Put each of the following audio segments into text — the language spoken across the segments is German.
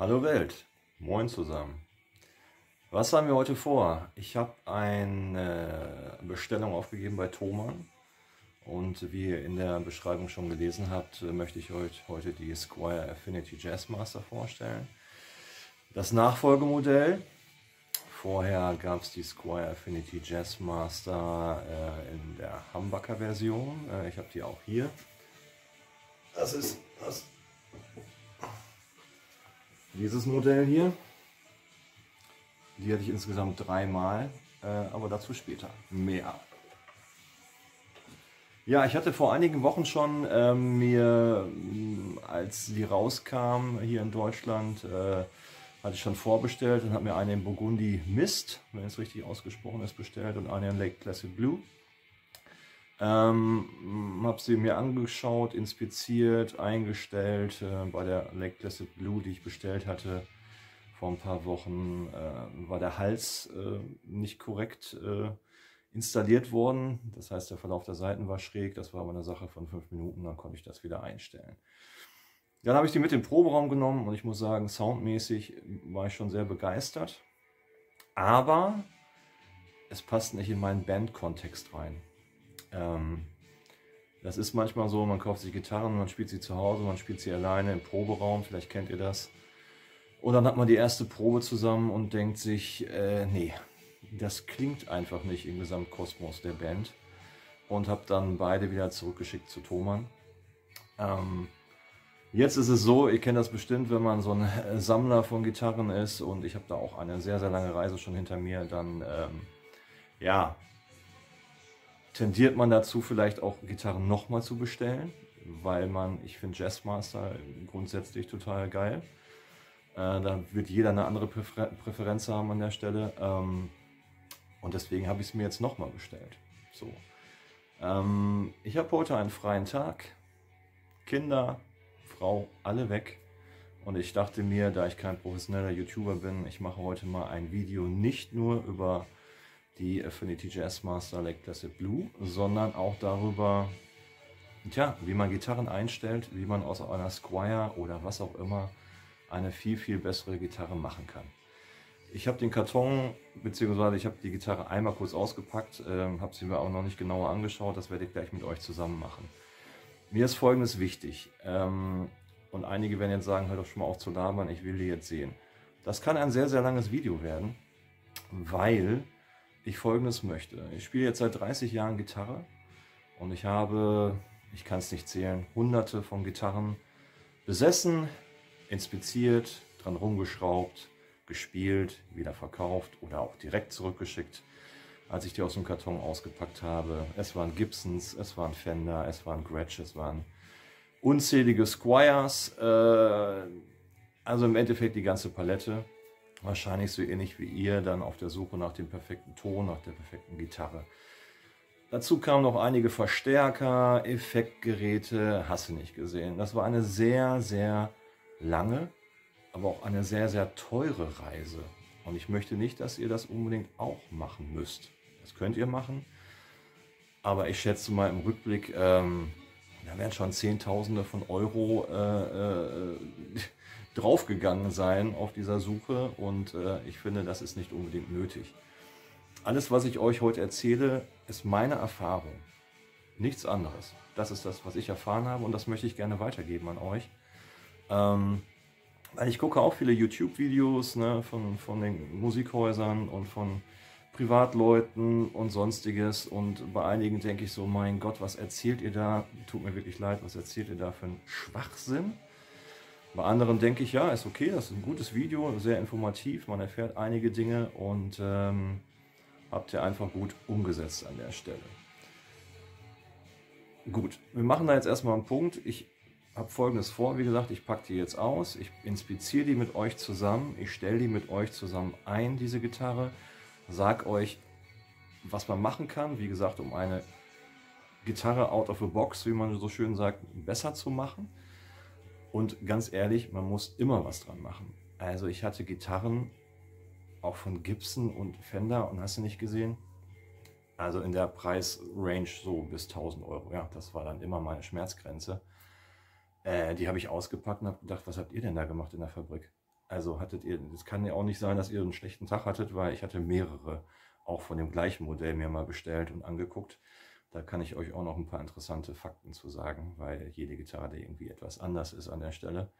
Hallo Welt, moin zusammen. Was haben wir heute vor? Ich habe eine Bestellung aufgegeben bei Thomann und wie ihr in der Beschreibung schon gelesen habt, möchte ich euch heute die Squire Affinity Jazzmaster vorstellen. Das Nachfolgemodell. Vorher gab es die Squire Affinity Jazzmaster äh, in der Humbucker Version. Äh, ich habe die auch hier. Das ist das dieses Modell hier, die hatte ich insgesamt dreimal, äh, aber dazu später mehr. Ja, ich hatte vor einigen Wochen schon äh, mir, als die rauskam hier in Deutschland, äh, hatte ich schon vorbestellt und habe mir eine in Burgundy Mist, wenn es richtig ausgesprochen ist, bestellt und eine in Lake Placid Blue. Ähm, habe sie mir angeschaut, inspiziert, eingestellt. Äh, bei der Lake Placid Blue, die ich bestellt hatte vor ein paar Wochen, äh, war der Hals äh, nicht korrekt äh, installiert worden. Das heißt, der Verlauf der Seiten war schräg. Das war aber eine Sache von fünf Minuten, dann konnte ich das wieder einstellen. Dann habe ich die mit in den Proberaum genommen und ich muss sagen, soundmäßig war ich schon sehr begeistert. Aber es passt nicht in meinen Bandkontext rein. Ähm, das ist manchmal so, man kauft sich Gitarren, man spielt sie zu Hause, man spielt sie alleine im Proberaum, vielleicht kennt ihr das. Und dann hat man die erste Probe zusammen und denkt sich, äh, nee, das klingt einfach nicht im Gesamtkosmos der Band. Und habe dann beide wieder zurückgeschickt zu Thomann. Ähm, jetzt ist es so, ihr kennt das bestimmt, wenn man so ein Sammler von Gitarren ist und ich habe da auch eine sehr, sehr lange Reise schon hinter mir, dann ähm, ja, tendiert man dazu, vielleicht auch Gitarren nochmal zu bestellen, weil man, ich finde Jazzmaster grundsätzlich total geil. Äh, da wird jeder eine andere Präfer Präferenz haben an der Stelle. Ähm, und deswegen habe ich es mir jetzt nochmal bestellt. So. Ähm, ich habe heute einen freien Tag. Kinder, Frau, alle weg. Und ich dachte mir, da ich kein professioneller YouTuber bin, ich mache heute mal ein Video nicht nur über die Affinity Jazzmaster Lake Placid Blue, sondern auch darüber, tja, wie man Gitarren einstellt, wie man aus einer Squire oder was auch immer eine viel, viel bessere Gitarre machen kann. Ich habe den Karton, beziehungsweise ich habe die Gitarre einmal kurz ausgepackt, äh, habe sie mir auch noch nicht genauer angeschaut, das werde ich gleich mit euch zusammen machen. Mir ist folgendes wichtig, ähm, und einige werden jetzt sagen, hör doch schon mal auf zu labern, ich will die jetzt sehen. Das kann ein sehr, sehr langes Video werden, weil ich folgendes möchte. Ich spiele jetzt seit 30 Jahren Gitarre und ich habe, ich kann es nicht zählen, hunderte von Gitarren besessen, inspiziert, dran rumgeschraubt, gespielt, wieder verkauft oder auch direkt zurückgeschickt, als ich die aus dem Karton ausgepackt habe. Es waren Gibsons, es waren Fender, es waren Gretsch, es waren unzählige Squires, äh, also im Endeffekt die ganze Palette wahrscheinlich so ähnlich wie ihr, dann auf der Suche nach dem perfekten Ton, nach der perfekten Gitarre. Dazu kamen noch einige Verstärker, Effektgeräte, hast du nicht gesehen. Das war eine sehr, sehr lange, aber auch eine sehr, sehr teure Reise. Und ich möchte nicht, dass ihr das unbedingt auch machen müsst. Das könnt ihr machen, aber ich schätze mal im Rückblick, ähm, da werden schon Zehntausende von Euro äh, äh, draufgegangen sein auf dieser Suche und äh, ich finde, das ist nicht unbedingt nötig. Alles, was ich euch heute erzähle, ist meine Erfahrung. Nichts anderes. Das ist das, was ich erfahren habe und das möchte ich gerne weitergeben an euch. Ähm, weil ich gucke auch viele YouTube-Videos ne, von, von den Musikhäusern und von Privatleuten und sonstiges und bei einigen denke ich so, mein Gott, was erzählt ihr da? Tut mir wirklich leid, was erzählt ihr da für einen Schwachsinn? Bei anderen denke ich, ja, ist okay, das ist ein gutes Video, sehr informativ, man erfährt einige Dinge und ähm, habt ihr einfach gut umgesetzt an der Stelle. Gut, wir machen da jetzt erstmal einen Punkt. Ich habe folgendes vor, wie gesagt, ich packe die jetzt aus, ich inspiziere die mit euch zusammen, ich stelle die mit euch zusammen ein, diese Gitarre, sag euch, was man machen kann, wie gesagt, um eine Gitarre out of the box, wie man so schön sagt, besser zu machen. Und ganz ehrlich, man muss immer was dran machen. Also ich hatte Gitarren auch von Gibson und Fender und hast du nicht gesehen? Also in der Preisrange so bis 1000 Euro. Ja, das war dann immer meine Schmerzgrenze. Äh, die habe ich ausgepackt und habe gedacht, was habt ihr denn da gemacht in der Fabrik? Also hattet ihr, es kann ja auch nicht sein, dass ihr einen schlechten Tag hattet, weil ich hatte mehrere auch von dem gleichen Modell mir mal bestellt und angeguckt. Da kann ich euch auch noch ein paar interessante Fakten zu sagen, weil jede Gitarre irgendwie etwas anders ist an der Stelle.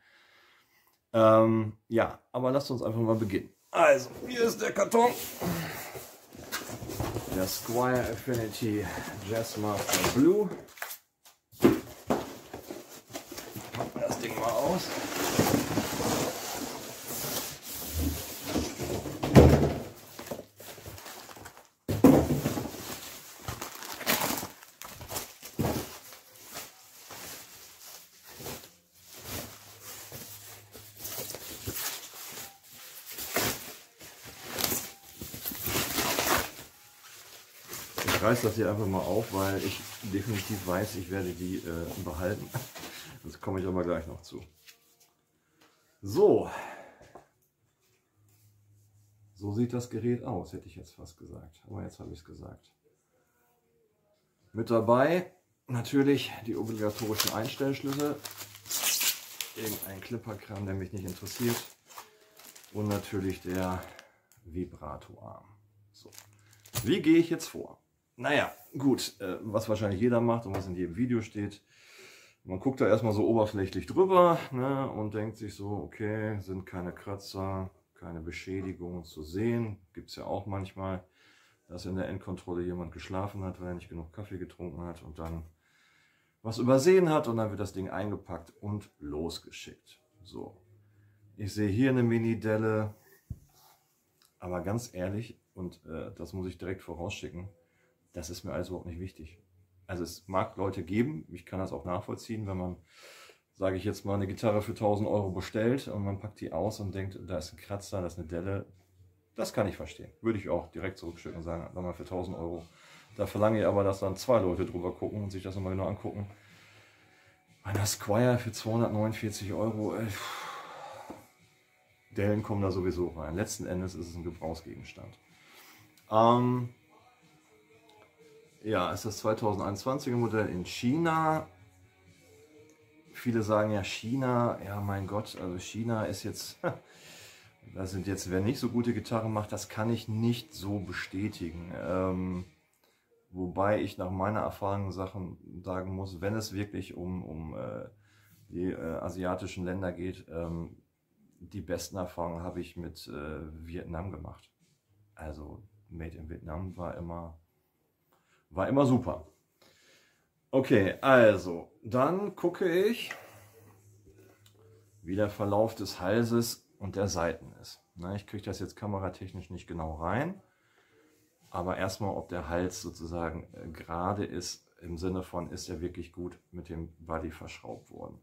Ähm, ja, aber lasst uns einfach mal beginnen. Also, hier ist der Karton. Der Squire Affinity Jazzmaster Blue. Packen das Ding mal aus. Ich reiß das hier einfach mal auf, weil ich definitiv weiß, ich werde die äh, behalten. Das komme ich aber gleich noch zu. So. So sieht das Gerät aus, hätte ich jetzt fast gesagt. Aber jetzt habe ich es gesagt. Mit dabei natürlich die obligatorischen Einstellschlüssel. Irgendein Clipperkram, der mich nicht interessiert. Und natürlich der Vibratorarm. So. Wie gehe ich jetzt vor? Naja, gut, äh, was wahrscheinlich jeder macht und was in jedem Video steht. Man guckt da erstmal so oberflächlich drüber ne, und denkt sich so, okay, sind keine Kratzer, keine Beschädigungen zu sehen. Gibt es ja auch manchmal, dass in der Endkontrolle jemand geschlafen hat, weil er nicht genug Kaffee getrunken hat und dann was übersehen hat und dann wird das Ding eingepackt und losgeschickt. So, ich sehe hier eine Mini-Delle, aber ganz ehrlich, und äh, das muss ich direkt vorausschicken, das ist mir alles überhaupt nicht wichtig. Also es mag Leute geben, ich kann das auch nachvollziehen, wenn man, sage ich jetzt mal, eine Gitarre für 1000 Euro bestellt und man packt die aus und denkt, da ist ein Kratzer, da ist eine Delle. Das kann ich verstehen. Würde ich auch direkt zurückschicken und sagen, dann mal für 1000 Euro. Da verlange ich aber, dass dann zwei Leute drüber gucken und sich das nochmal genau angucken. Einer Squire für 249 Euro, ey, Dellen kommen da sowieso rein. Letzten Endes ist es ein Gebrauchsgegenstand. Ähm, ja, ist das 2021er Modell in China. Viele sagen ja China, ja mein Gott, also China ist jetzt, das sind jetzt, wer nicht so gute Gitarren macht, das kann ich nicht so bestätigen. Ähm, wobei ich nach meiner Erfahrung Sachen sagen muss, wenn es wirklich um, um äh, die äh, asiatischen Länder geht, ähm, die besten Erfahrungen habe ich mit äh, Vietnam gemacht. Also Made in Vietnam war immer war immer super. Okay, also, dann gucke ich, wie der Verlauf des Halses und der Seiten ist. Na, ich kriege das jetzt kameratechnisch nicht genau rein, aber erstmal, ob der Hals sozusagen äh, gerade ist, im Sinne von, ist er wirklich gut mit dem Body verschraubt worden.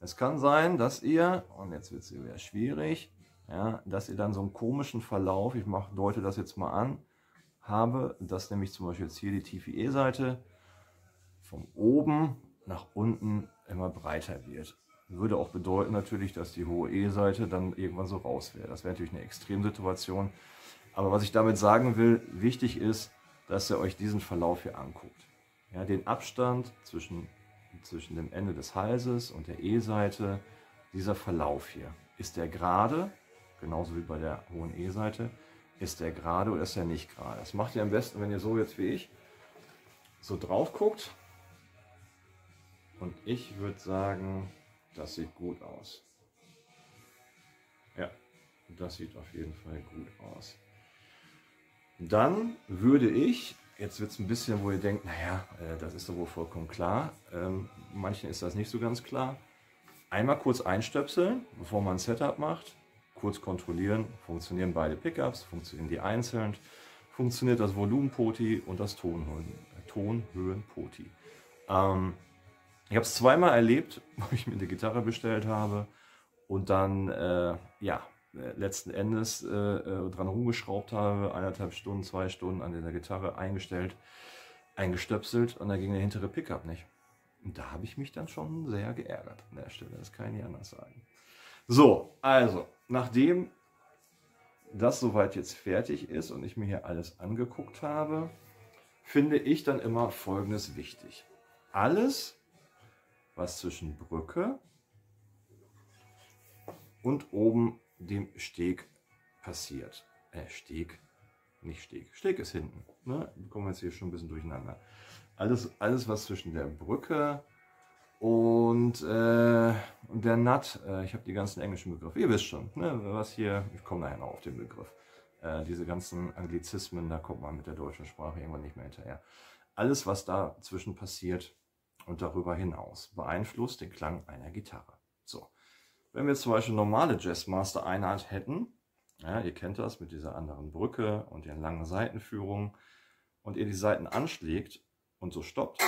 Es kann sein, dass ihr, und jetzt wird es wieder schwierig, ja, dass ihr dann so einen komischen Verlauf, ich mache, deute das jetzt mal an, habe, dass nämlich zum Beispiel jetzt hier die tiefe E-Seite von oben nach unten immer breiter wird. Würde auch bedeuten natürlich, dass die hohe E-Seite dann irgendwann so raus wäre. Das wäre natürlich eine Extremsituation. Aber was ich damit sagen will, wichtig ist, dass ihr euch diesen Verlauf hier anguckt. Ja, den Abstand zwischen, zwischen dem Ende des Halses und der E-Seite, dieser Verlauf hier. Ist der gerade, genauso wie bei der hohen E-Seite, ist der gerade oder ist er nicht gerade? Das macht ihr am besten, wenn ihr so jetzt wie ich so drauf guckt. Und ich würde sagen, das sieht gut aus. Ja, das sieht auf jeden Fall gut aus. Dann würde ich, jetzt wird es ein bisschen, wo ihr denkt, naja, äh, das ist doch wohl vollkommen klar. Ähm, manchen ist das nicht so ganz klar. Einmal kurz einstöpseln, bevor man ein Setup macht kurz kontrollieren, funktionieren beide Pickups, funktionieren die einzeln, funktioniert das Volumenpoti und das Tonhöhenpoti. Ähm, ich habe es zweimal erlebt, wo ich mir eine Gitarre bestellt habe und dann, äh, ja, letzten Endes äh, äh, dran rumgeschraubt habe, eineinhalb Stunden, zwei Stunden an der Gitarre eingestellt, eingestöpselt und da ging der hintere Pickup nicht. Und da habe ich mich dann schon sehr geärgert an der Stelle, das kann ich nicht anders sagen. So, also, nachdem das soweit jetzt fertig ist und ich mir hier alles angeguckt habe, finde ich dann immer Folgendes wichtig. Alles, was zwischen Brücke und oben dem Steg passiert. Äh, Steg, nicht Steg. Steg ist hinten. Ne? Wir kommen jetzt hier schon ein bisschen durcheinander. Alles, alles was zwischen der Brücke und, äh, und der Nut, äh, ich habe die ganzen englischen Begriffe, ihr wisst schon, ne, was hier, ich komme nachher noch auf den Begriff. Äh, diese ganzen Anglizismen, da kommt man mit der deutschen Sprache irgendwann nicht mehr hinterher. Alles, was dazwischen passiert und darüber hinaus, beeinflusst den Klang einer Gitarre. So, wenn wir zum Beispiel normale Jazzmaster Einheit hätten, ja, ihr kennt das mit dieser anderen Brücke und den langen Seitenführungen, und ihr die Seiten anschlägt und so stoppt,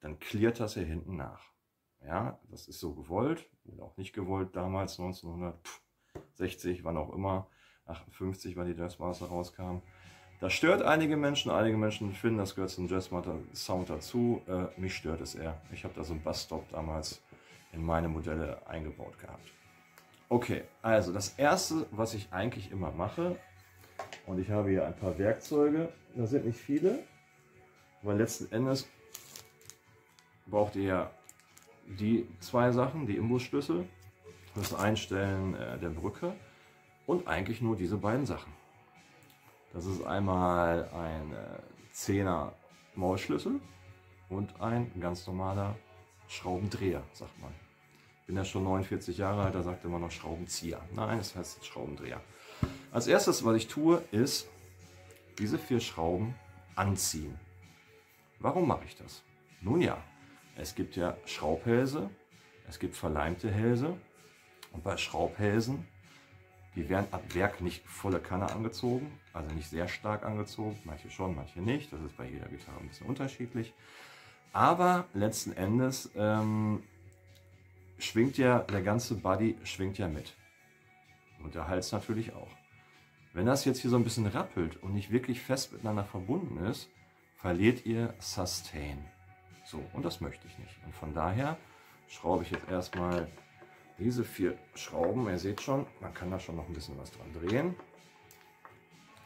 dann klärt das hier hinten nach. Ja, das ist so gewollt oder auch nicht gewollt damals, 1960, wann auch immer, 58, wann die Jazzmaster rauskam. Das stört einige Menschen, einige Menschen finden, das gehört zum Jazzmaster Sound dazu. Äh, mich stört es eher. Ich habe da so einen Bassstop damals in meine Modelle eingebaut gehabt. Okay, also das erste, was ich eigentlich immer mache, und ich habe hier ein paar Werkzeuge, das sind nicht viele, weil letzten Endes braucht ihr die zwei Sachen, die Imbusschlüssel, das Einstellen äh, der Brücke und eigentlich nur diese beiden Sachen. Das ist einmal ein äh, 10er Maulschlüssel und ein ganz normaler Schraubendreher, sagt man. Ich bin ja schon 49 Jahre alt, da sagt immer noch Schraubenzieher. Nein, das heißt Schraubendreher. Als erstes, was ich tue, ist diese vier Schrauben anziehen. Warum mache ich das? Nun ja, es gibt ja Schraubhälse, es gibt verleimte Hälse und bei Schraubhälsen, die werden ab Werk nicht volle Kanne angezogen, also nicht sehr stark angezogen, manche schon, manche nicht, das ist bei jeder Gitarre ein bisschen unterschiedlich. Aber letzten Endes ähm, schwingt ja, der ganze Body schwingt ja mit. Und der Hals natürlich auch. Wenn das jetzt hier so ein bisschen rappelt und nicht wirklich fest miteinander verbunden ist, verliert ihr Sustain. So, und das möchte ich nicht. Und von daher schraube ich jetzt erstmal diese vier Schrauben. Ihr seht schon, man kann da schon noch ein bisschen was dran drehen.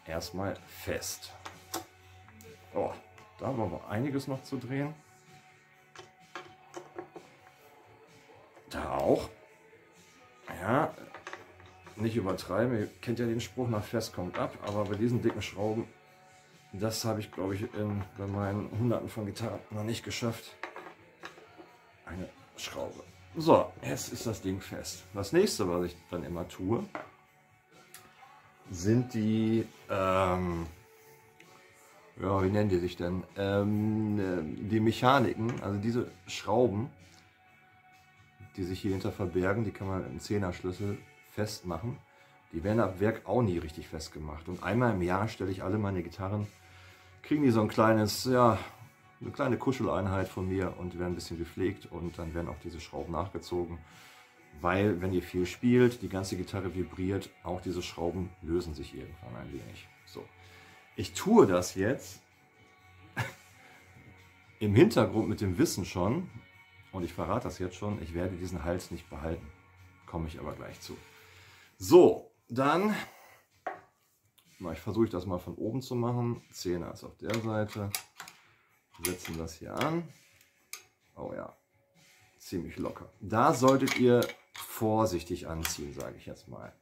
Erstmal fest. Oh, da haben wir einiges noch zu drehen. Da auch. Ja, nicht übertreiben. Ihr kennt ja den Spruch, nach fest kommt ab. Aber bei diesen dicken Schrauben das habe ich, glaube ich, in, bei meinen Hunderten von Gitarren noch nicht geschafft. Eine Schraube. So, jetzt ist das Ding fest. Das nächste, was ich dann immer tue, sind die, ähm, ja, wie nennen die sich denn? Ähm, die Mechaniken, also diese Schrauben, die sich hier hinter verbergen, die kann man mit einem Zehnerschlüssel festmachen. Die werden ab Werk auch nie richtig festgemacht. Und einmal im Jahr stelle ich alle meine Gitarren kriegen die so ein kleines, ja, eine kleine Kuscheleinheit von mir und werden ein bisschen gepflegt und dann werden auch diese Schrauben nachgezogen. Weil, wenn ihr viel spielt, die ganze Gitarre vibriert, auch diese Schrauben lösen sich irgendwann ein wenig. So. Ich tue das jetzt im Hintergrund mit dem Wissen schon, und ich verrate das jetzt schon, ich werde diesen Hals nicht behalten. Komme ich aber gleich zu. So, dann ich versuche das mal von oben zu machen. Zehner ist auf der Seite. Setzen das hier an. Oh ja, ziemlich locker. Da solltet ihr vorsichtig anziehen, sage ich jetzt mal.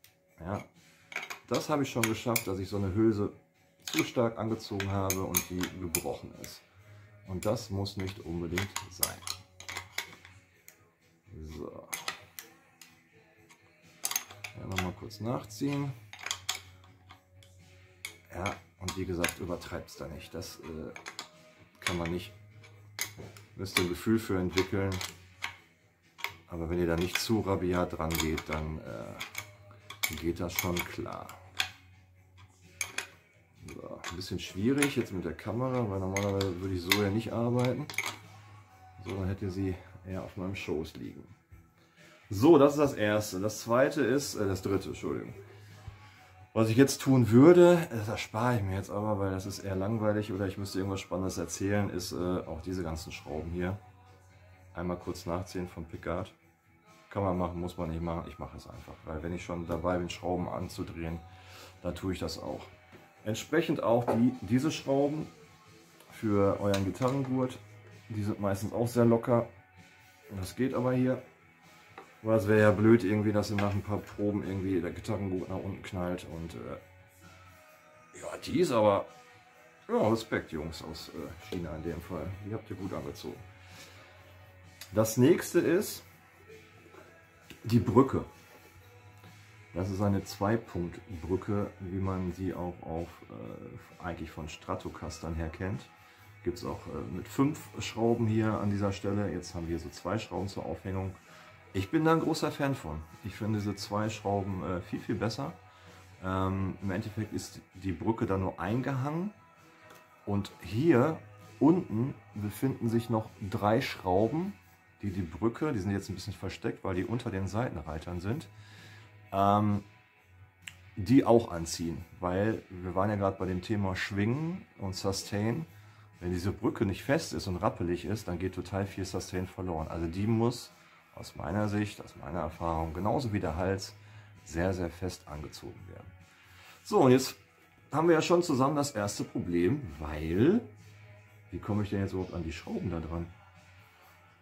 Ja, das habe ich schon geschafft, dass ich so eine Hülse zu stark angezogen habe und die gebrochen ist. Und das muss nicht unbedingt sein. So. Ja, nochmal kurz nachziehen. Ja, und wie gesagt, übertreibt es da nicht. Das äh, kann man nicht. Müsst ihr ein Gefühl für entwickeln. Aber wenn ihr da nicht zu rabiat dran geht, dann äh, geht das schon klar. So, ein bisschen schwierig jetzt mit der Kamera, weil normalerweise würde ich so ja nicht arbeiten. So, dann hätte sie eher auf meinem Schoß liegen. So, das ist das erste. Das zweite ist, äh, das dritte, Entschuldigung. Was ich jetzt tun würde, das erspare ich mir jetzt aber, weil das ist eher langweilig oder ich müsste irgendwas Spannendes erzählen, ist äh, auch diese ganzen Schrauben hier. Einmal kurz nachziehen vom Pickard. Kann man machen, muss man nicht machen. Ich mache es einfach, weil wenn ich schon dabei bin, Schrauben anzudrehen, dann tue ich das auch. Entsprechend auch die, diese Schrauben für euren Gitarrengurt. Die sind meistens auch sehr locker. Das geht aber hier. Weil es wäre ja blöd irgendwie, dass nach ein paar Proben irgendwie der Gitarrengut nach unten knallt und äh, ja, die ist aber ja, Respekt, Jungs aus äh, China in dem Fall. Die habt ihr gut angezogen. Das nächste ist die Brücke. Das ist eine Zweipunktbrücke, wie man sie auch auf, äh, eigentlich von Stratocastern her kennt. Gibt es auch äh, mit fünf Schrauben hier an dieser Stelle. Jetzt haben wir so zwei Schrauben zur Aufhängung. Ich bin da ein großer Fan von. Ich finde diese zwei Schrauben äh, viel, viel besser. Ähm, Im Endeffekt ist die Brücke dann nur eingehangen. Und hier unten befinden sich noch drei Schrauben, die die Brücke, die sind jetzt ein bisschen versteckt, weil die unter den Seitenreitern sind, ähm, die auch anziehen. Weil wir waren ja gerade bei dem Thema Schwingen und Sustain. Wenn diese Brücke nicht fest ist und rappelig ist, dann geht total viel Sustain verloren. Also die muss aus meiner Sicht, aus meiner Erfahrung, genauso wie der Hals, sehr, sehr fest angezogen werden. So, und jetzt haben wir ja schon zusammen das erste Problem, weil, wie komme ich denn jetzt überhaupt an die Schrauben da dran?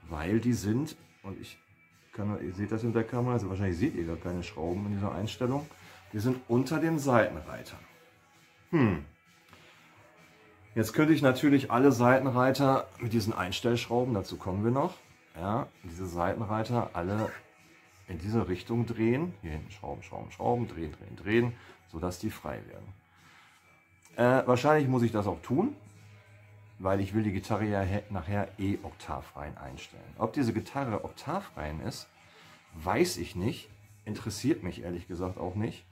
Weil die sind, und ich kann, ihr seht das in der Kamera, also wahrscheinlich seht ihr gar keine Schrauben in dieser Einstellung, die sind unter den Seitenreitern. Hm. Jetzt könnte ich natürlich alle Seitenreiter mit diesen Einstellschrauben, dazu kommen wir noch, ja, diese Seitenreiter alle in diese Richtung drehen. Hier hinten Schrauben, Schrauben, Schrauben, drehen, drehen, drehen, sodass die frei werden. Äh, wahrscheinlich muss ich das auch tun, weil ich will die Gitarre ja nachher eh oktavrein einstellen. Ob diese Gitarre oktavrein ist, weiß ich nicht. Interessiert mich ehrlich gesagt auch nicht.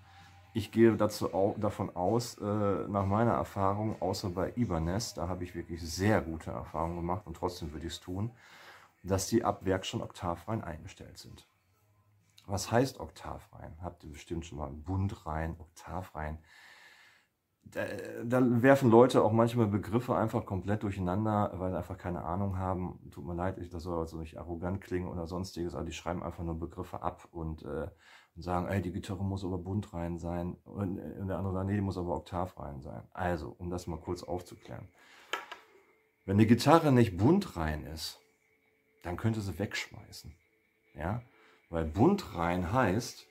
Ich gehe dazu auch, davon aus, äh, nach meiner Erfahrung, außer bei Ibanez, da habe ich wirklich sehr gute Erfahrungen gemacht und trotzdem würde ich es tun, dass die ab Werk schon oktavrein eingestellt sind. Was heißt oktavrein? Habt ihr bestimmt schon mal Bundrein, oktavrein da, da, werfen Leute auch manchmal Begriffe einfach komplett durcheinander, weil sie einfach keine Ahnung haben. Tut mir leid, das soll also nicht arrogant klingen oder sonstiges, aber die schreiben einfach nur Begriffe ab und, äh, und sagen, ey, die Gitarre muss aber bunt rein sein. Und, und der andere sagt, nee, die muss aber oktav rein sein. Also, um das mal kurz aufzuklären. Wenn die Gitarre nicht bunt rein ist, dann könnte sie wegschmeißen. Ja? Weil bunt rein heißt,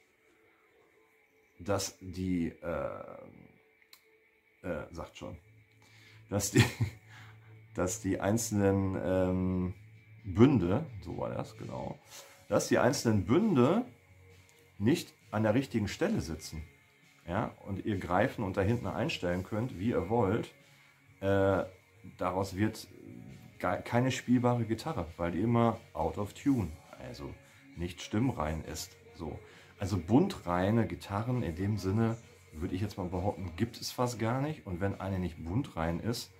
dass die, äh, äh, sagt schon, dass die, dass die einzelnen ähm, Bünde, so war das genau, dass die einzelnen Bünde nicht an der richtigen Stelle sitzen. Ja, und ihr greifen und da hinten einstellen könnt, wie ihr wollt. Äh, daraus wird keine spielbare Gitarre, weil die immer out of tune, also nicht stimmrein ist. So. Also buntreine Gitarren in dem Sinne würde ich jetzt mal behaupten, gibt es fast gar nicht. Und wenn eine nicht buntrein ist,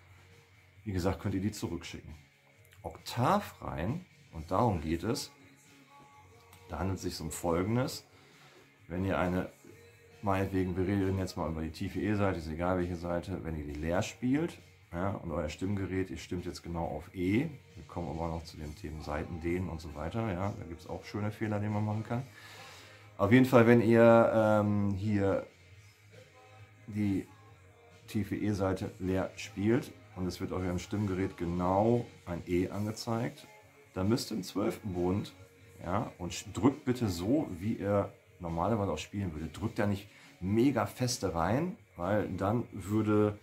wie gesagt, könnt ihr die zurückschicken. Oktavrein, und darum geht es, da handelt es sich um Folgendes. Wenn ihr eine, meinetwegen, wir reden jetzt mal über die tiefe E-Seite, ist egal welche Seite, wenn ihr die leer spielt ja, und euer Stimmgerät, ihr stimmt jetzt genau auf E, wir kommen aber noch zu den Themen Seiten, Dehnen und so weiter, ja, da gibt es auch schöne Fehler, die man machen kann. Auf jeden Fall, wenn ihr ähm, hier die tiefe E-Seite leer spielt und es wird eurem Stimmgerät genau ein E angezeigt, dann müsst ihr im 12. Bund ja, und drückt bitte so, wie ihr normalerweise auch spielen würdet. Drückt da nicht mega feste rein, weil dann würde,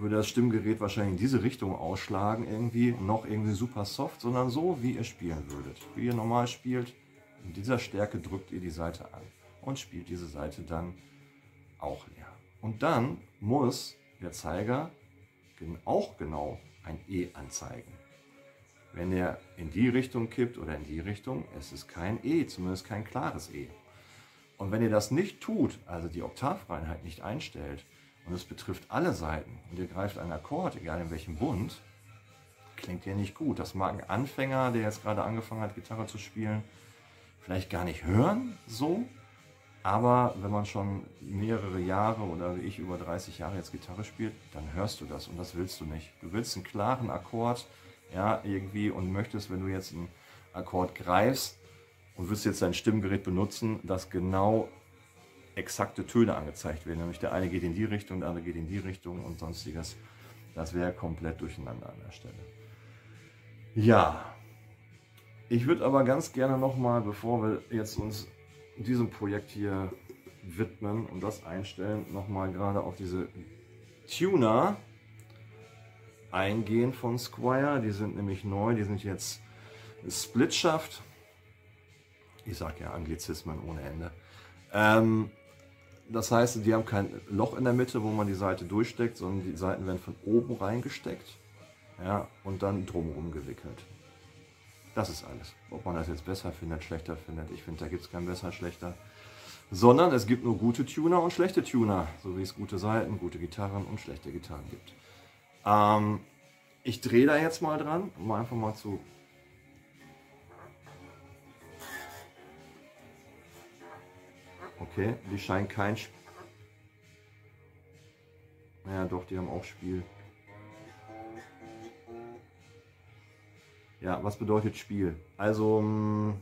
würde das Stimmgerät wahrscheinlich in diese Richtung ausschlagen, irgendwie noch irgendwie super soft, sondern so, wie ihr spielen würdet. Wie ihr normal spielt, in dieser Stärke drückt ihr die Seite an und spielt diese Seite dann auch leer. Und dann muss der Zeiger auch genau ein E anzeigen. Wenn er in die Richtung kippt oder in die Richtung, es ist kein E, zumindest kein klares E. Und wenn ihr das nicht tut, also die Oktavreinheit nicht einstellt, und es betrifft alle Seiten, und ihr greift einen Akkord, egal in welchem Bund, klingt ihr nicht gut. Das mag ein Anfänger, der jetzt gerade angefangen hat, Gitarre zu spielen, vielleicht gar nicht hören, so, aber wenn man schon mehrere Jahre oder wie ich über 30 Jahre jetzt Gitarre spielt, dann hörst du das und das willst du nicht. Du willst einen klaren Akkord, ja, irgendwie und möchtest, wenn du jetzt einen Akkord greifst und willst jetzt dein Stimmgerät benutzen, dass genau exakte Töne angezeigt werden. Nämlich der eine geht in die Richtung, der andere geht in die Richtung und sonstiges. Das wäre komplett durcheinander an der Stelle. Ja, Ich würde aber ganz gerne nochmal, bevor wir jetzt uns diesem Projekt hier widmen und das einstellen, nochmal gerade auf diese Tuner eingehen von Squire. Die sind nämlich neu, die sind jetzt Splitschaft. Ich sage ja Anglizismen ohne Ende. Ähm, das heißt, die haben kein Loch in der Mitte, wo man die Seite durchsteckt, sondern die Seiten werden von oben reingesteckt ja, und dann drumherum gewickelt. Das ist alles. Ob man das jetzt besser findet, schlechter findet, ich finde, da gibt es kein besser, schlechter. Sondern es gibt nur gute Tuner und schlechte Tuner, so wie es gute Seiten, gute Gitarren und schlechte Gitarren gibt. Ähm, ich drehe da jetzt mal dran, um einfach mal zu Okay, die scheinen kein Spiel. Naja, doch, die haben auch Spiel. Ja, was bedeutet Spiel? Also, mh, hm,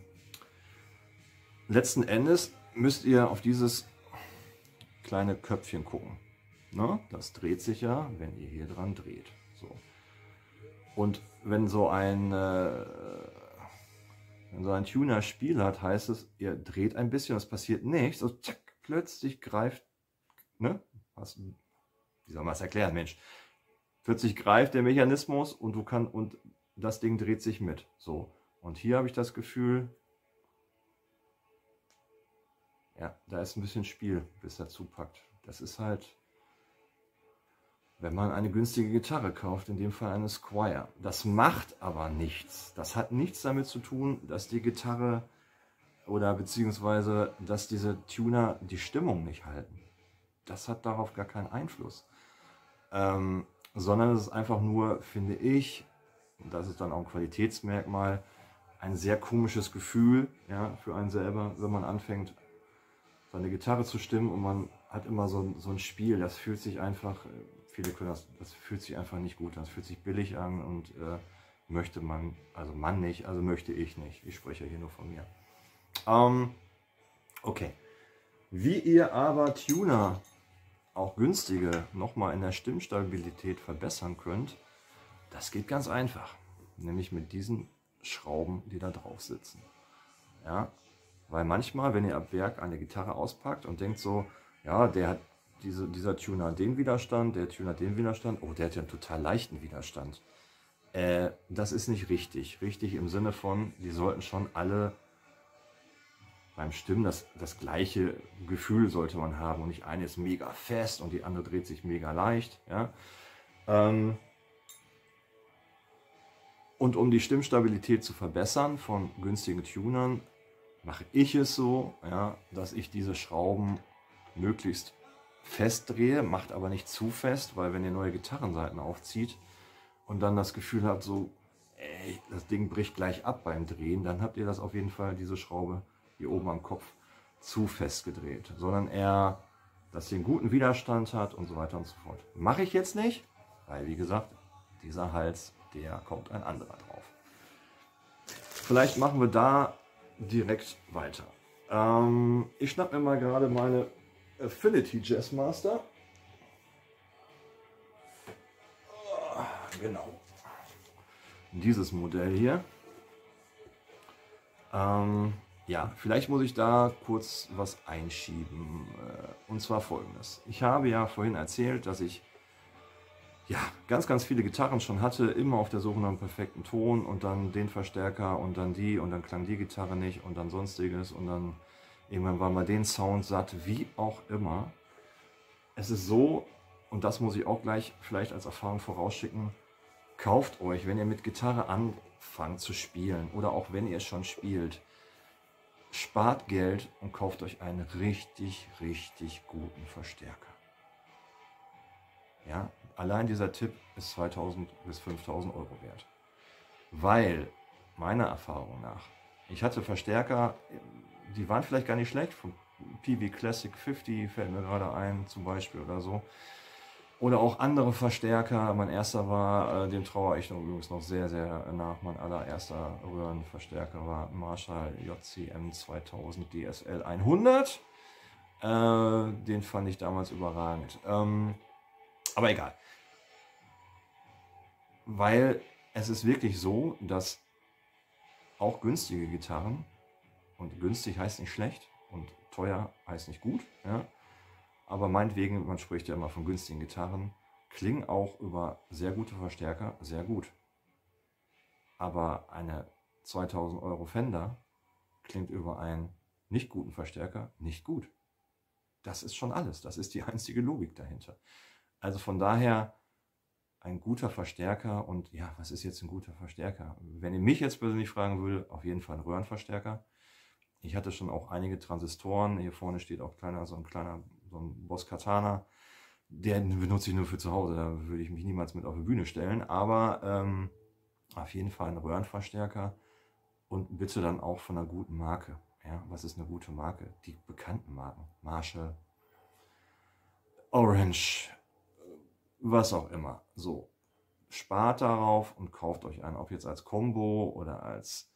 letzten Endes müsst ihr auf dieses kleine Köpfchen gucken. Ne? Das dreht sich ja, wenn ihr hier dran dreht. So. Und wenn so ein, äh, wenn so ein Tuner Spiel hat, heißt es, ihr dreht ein bisschen, es passiert nichts, und zack, plötzlich greift, ne? Was, wie soll man es erklären, Mensch? Plötzlich greift der Mechanismus und du kannst, und das Ding dreht sich mit. So. Und hier habe ich das Gefühl, ja, da ist ein bisschen Spiel, bis er zupackt. Das ist halt, wenn man eine günstige Gitarre kauft, in dem Fall eine Squire. Das macht aber nichts. Das hat nichts damit zu tun, dass die Gitarre oder beziehungsweise, dass diese Tuner die Stimmung nicht halten. Das hat darauf gar keinen Einfluss. Ähm, sondern es ist einfach nur, finde ich, und das ist dann auch ein Qualitätsmerkmal, ein sehr komisches Gefühl ja, für einen selber, wenn man anfängt, seine Gitarre zu stimmen und man hat immer so, so ein Spiel, das fühlt sich einfach, viele können das, das fühlt sich einfach nicht gut an, das fühlt sich billig an und äh, möchte man, also man nicht, also möchte ich nicht. Ich spreche hier nur von mir. Ähm, okay. Wie ihr aber Tuner, auch günstige, nochmal in der Stimmstabilität verbessern könnt, das geht ganz einfach. Nämlich mit diesen Schrauben, die da drauf sitzen. Ja, weil manchmal, wenn ihr ab Werk eine Gitarre auspackt und denkt so, ja, der hat diese, dieser Tuner den Widerstand, der Tuner den Widerstand, oh, der hat ja einen total leichten Widerstand. Äh, das ist nicht richtig. Richtig im Sinne von, die sollten schon alle beim Stimmen das, das gleiche Gefühl sollte man haben und nicht eine ist mega fest und die andere dreht sich mega leicht. Ja? Ähm, und um die Stimmstabilität zu verbessern von günstigen Tunern, mache ich es so, ja, dass ich diese Schrauben möglichst fest drehe, macht aber nicht zu fest, weil wenn ihr neue Gitarrenseiten aufzieht und dann das Gefühl habt, so, ey, das Ding bricht gleich ab beim Drehen, dann habt ihr das auf jeden Fall, diese Schraube hier oben am Kopf, zu fest gedreht, sondern eher, dass sie einen guten Widerstand hat und so weiter und so fort. Mache ich jetzt nicht, weil wie gesagt, dieser Hals, der kommt ein anderer drauf. Vielleicht machen wir da direkt weiter. Ähm, ich schnapp mir mal gerade meine Affinity Jazzmaster. Oh, genau. Dieses Modell hier. Ähm, ja, vielleicht muss ich da kurz was einschieben. Äh, und zwar folgendes. Ich habe ja vorhin erzählt, dass ich ja, ganz, ganz viele Gitarren schon hatte, immer auf der Suche nach einem perfekten Ton und dann den Verstärker und dann die und dann klang die Gitarre nicht und dann sonstiges und dann irgendwann war mal den Sound satt, wie auch immer. Es ist so, und das muss ich auch gleich vielleicht als Erfahrung vorausschicken, kauft euch, wenn ihr mit Gitarre anfangt zu spielen oder auch wenn ihr schon spielt, spart Geld und kauft euch einen richtig, richtig guten Verstärker. Ja, allein dieser Tipp ist 2000 bis 5000 Euro wert. Weil, meiner Erfahrung nach, ich hatte Verstärker, die waren vielleicht gar nicht schlecht, PV Classic 50 fällt mir gerade ein, zum Beispiel oder so. Oder auch andere Verstärker. Mein erster war, äh, dem traue ich übrigens noch sehr, sehr nach. Mein allererster Röhrenverstärker war Marshall JCM 2000 DSL 100. Äh, den fand ich damals überragend. Ähm, aber egal weil es ist wirklich so, dass auch günstige Gitarren. Und günstig heißt nicht schlecht und teuer heißt nicht gut. Ja? Aber meinetwegen, man spricht ja immer von günstigen Gitarren, klingen auch über sehr gute Verstärker sehr gut. Aber eine 2000 Euro Fender klingt über einen nicht guten Verstärker nicht gut. Das ist schon alles. Das ist die einzige Logik dahinter. Also von daher ein guter Verstärker und ja, was ist jetzt ein guter Verstärker? Wenn ihr mich jetzt persönlich fragen würde, auf jeden Fall ein Röhrenverstärker. Ich hatte schon auch einige Transistoren. Hier vorne steht auch kleiner, so ein kleiner, so ein Boss Katana. Den benutze ich nur für zu Hause. Da würde ich mich niemals mit auf die Bühne stellen. Aber ähm, auf jeden Fall ein Röhrenverstärker und bitte dann auch von einer guten Marke. Ja, was ist eine gute Marke? Die bekannten Marken. Marshall, Orange, was auch immer. So, spart darauf und kauft euch einen, ob jetzt als Combo oder als,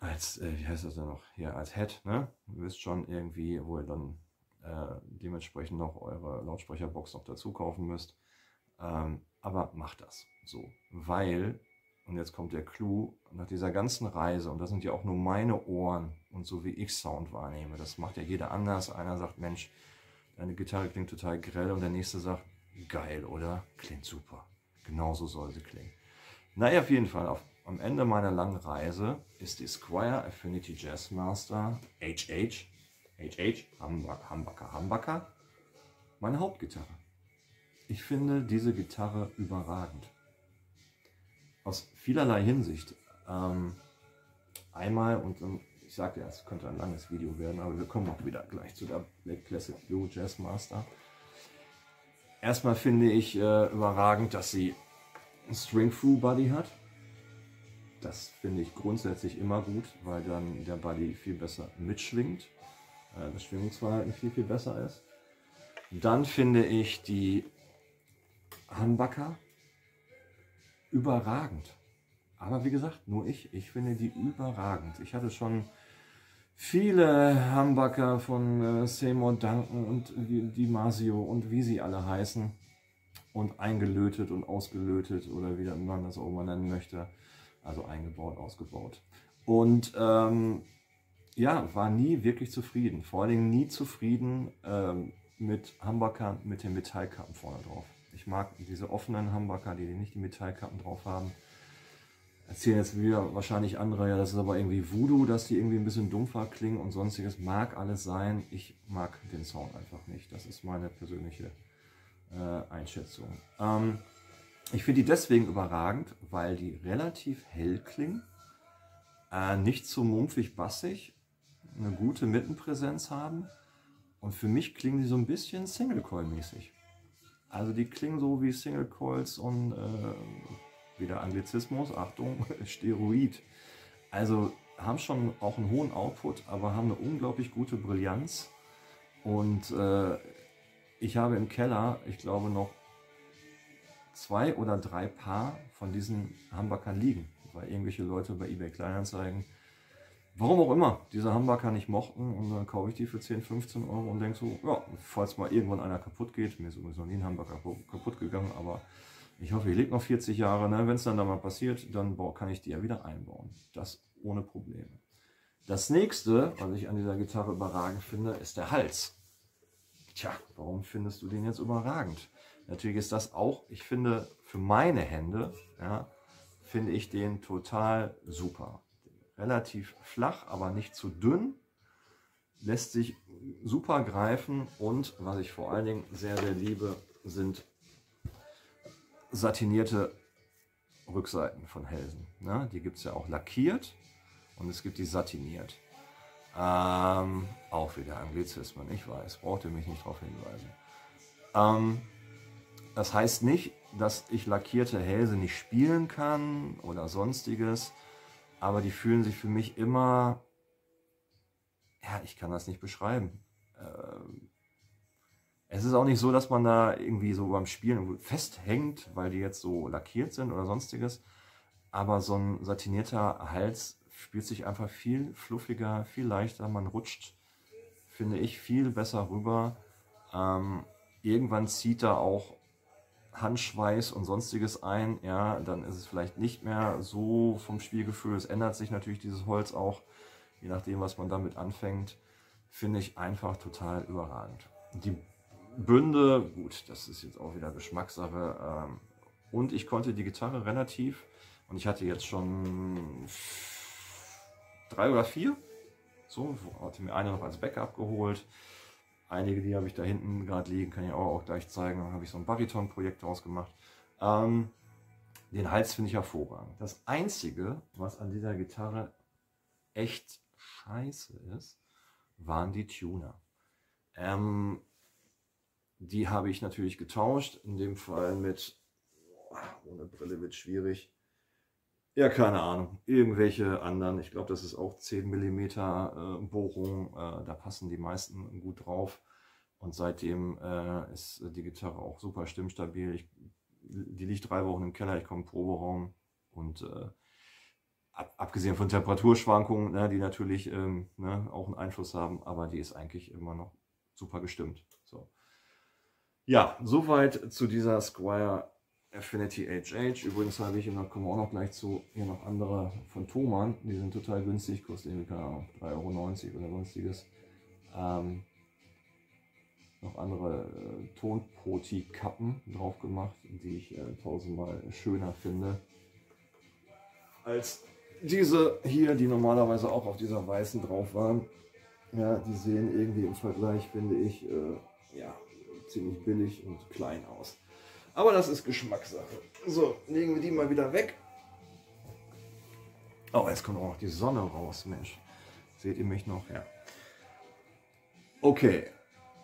als äh, wie heißt das denn noch? Hier, als Head, ne? Ihr wisst schon irgendwie, wo ihr dann äh, dementsprechend noch eure Lautsprecherbox noch dazu kaufen müsst. Ähm, aber macht das so, weil und jetzt kommt der Clou, nach dieser ganzen Reise, und das sind ja auch nur meine Ohren und so wie ich Sound wahrnehme, das macht ja jeder anders. Einer sagt, Mensch, deine Gitarre klingt total grell und der nächste sagt, geil, oder? Klingt super. Genauso soll sie klingen. Naja, auf jeden Fall, auf, am Ende meiner langen Reise ist die Squire Affinity Jazzmaster HH, HH, Humbucker, Humbucker, meine Hauptgitarre. Ich finde diese Gitarre überragend aus vielerlei Hinsicht. Ähm, einmal, und ähm, ich sagte ja, es könnte ein langes Video werden, aber wir kommen auch wieder gleich zu der Black Classic Blue Jazz Master. Erstmal finde ich äh, überragend, dass sie ein String-Through Body hat. Das finde ich grundsätzlich immer gut, weil dann der Body viel besser mitschwingt, äh, das Schwingungsverhalten viel, viel besser ist. Dann finde ich die Humbucker überragend. Aber wie gesagt, nur ich, ich finde die überragend. Ich hatte schon viele Hamburger von äh, Seymour Duncan und die, die Masio und wie sie alle heißen und eingelötet und ausgelötet oder wie man das auch mal nennen möchte. Also eingebaut, ausgebaut. Und ähm, ja, war nie wirklich zufrieden. Vor allen Dingen nie zufrieden ähm, mit Hamburger mit den Metallkappen vorne drauf. Ich mag diese offenen Hamburger, die nicht die Metallkappen drauf haben. Erzählen jetzt wieder wahrscheinlich andere, ja, das ist aber irgendwie Voodoo, dass die irgendwie ein bisschen dumpfer klingen und sonstiges. Mag alles sein. Ich mag den Sound einfach nicht. Das ist meine persönliche äh, Einschätzung. Ähm, ich finde die deswegen überragend, weil die relativ hell klingen, äh, nicht zu mumpfig bassig, eine gute Mittenpräsenz haben und für mich klingen die so ein bisschen Single-Coil-mäßig. Also die klingen so wie Single Coils und äh, wieder Anglizismus, Achtung, Steroid. Also haben schon auch einen hohen Output, aber haben eine unglaublich gute Brillanz. Und äh, ich habe im Keller, ich glaube, noch zwei oder drei Paar von diesen Hamburgern liegen, weil irgendwelche Leute bei eBay Kleinanzeigen warum auch immer, diese Hamburger nicht mochten und dann kaufe ich die für 10, 15 Euro und denke so, ja, falls mal irgendwann einer kaputt geht, mir ist noch nie ein Hamburger kaputt gegangen, aber ich hoffe, ich lebe noch 40 Jahre, ne? wenn es dann da mal passiert, dann kann ich die ja wieder einbauen. Das ohne Probleme. Das nächste, was ich an dieser Gitarre überragend finde, ist der Hals. Tja, warum findest du den jetzt überragend? Natürlich ist das auch, ich finde, für meine Hände, ja, finde ich den total super relativ flach, aber nicht zu dünn. Lässt sich super greifen und was ich vor allen Dingen sehr, sehr liebe, sind satinierte Rückseiten von Hälsen. Ne? Die gibt es ja auch lackiert und es gibt die satiniert. Ähm, auch wieder Anglizismen, ich weiß, braucht ihr mich nicht darauf hinweisen. Ähm, das heißt nicht, dass ich lackierte Hälse nicht spielen kann oder sonstiges aber die fühlen sich für mich immer, ja, ich kann das nicht beschreiben. Ähm, es ist auch nicht so, dass man da irgendwie so beim Spielen festhängt, weil die jetzt so lackiert sind oder sonstiges. Aber so ein satinierter Hals spielt sich einfach viel fluffiger, viel leichter. Man rutscht, finde ich, viel besser rüber. Ähm, irgendwann zieht da auch Handschweiß und sonstiges ein, ja, dann ist es vielleicht nicht mehr so vom Spielgefühl. Es ändert sich natürlich dieses Holz auch, je nachdem, was man damit anfängt. Finde ich einfach total überragend. Die Bünde, gut, das ist jetzt auch wieder Geschmackssache. Ähm, und ich konnte die Gitarre relativ, und ich hatte jetzt schon drei oder vier. So, hatte mir eine noch als Backup geholt. Einige, die habe ich da hinten gerade liegen, kann ich auch, auch gleich zeigen. Dann habe ich so ein Bariton-Projekt draus gemacht. Ähm, den Hals finde ich hervorragend. Das Einzige, was an dieser Gitarre echt scheiße ist, waren die Tuner. Ähm, die habe ich natürlich getauscht, in dem Fall mit, ohne Brille wird schwierig, ja, keine Ahnung. Irgendwelche anderen. Ich glaube, das ist auch 10 mm äh, Bohrung. Äh, da passen die meisten gut drauf. Und seitdem äh, ist die Gitarre auch super stimmstabil. Ich, die liegt drei Wochen im Keller. Ich komme im Proberaum. Und äh, ab, abgesehen von Temperaturschwankungen, ne, die natürlich ähm, ne, auch einen Einfluss haben, aber die ist eigentlich immer noch super gestimmt. So. Ja, soweit zu dieser Squire Affinity HH. Übrigens habe ich, und da kommen wir auch noch gleich zu, hier noch andere von Thomann. Die sind total günstig, kosten irgendwie, keine Ahnung, 3,90 Euro oder sonstiges. Ähm, noch andere äh, Tonproti-Kappen drauf gemacht, die ich äh, tausendmal schöner finde als diese hier, die normalerweise auch auf dieser weißen drauf waren. Ja, die sehen irgendwie im Vergleich, finde ich, äh, ja, ziemlich billig und klein aus. Aber das ist Geschmackssache. So, legen wir die mal wieder weg. Oh, jetzt kommt auch noch die Sonne raus, Mensch. Seht ihr mich noch? Ja. Okay,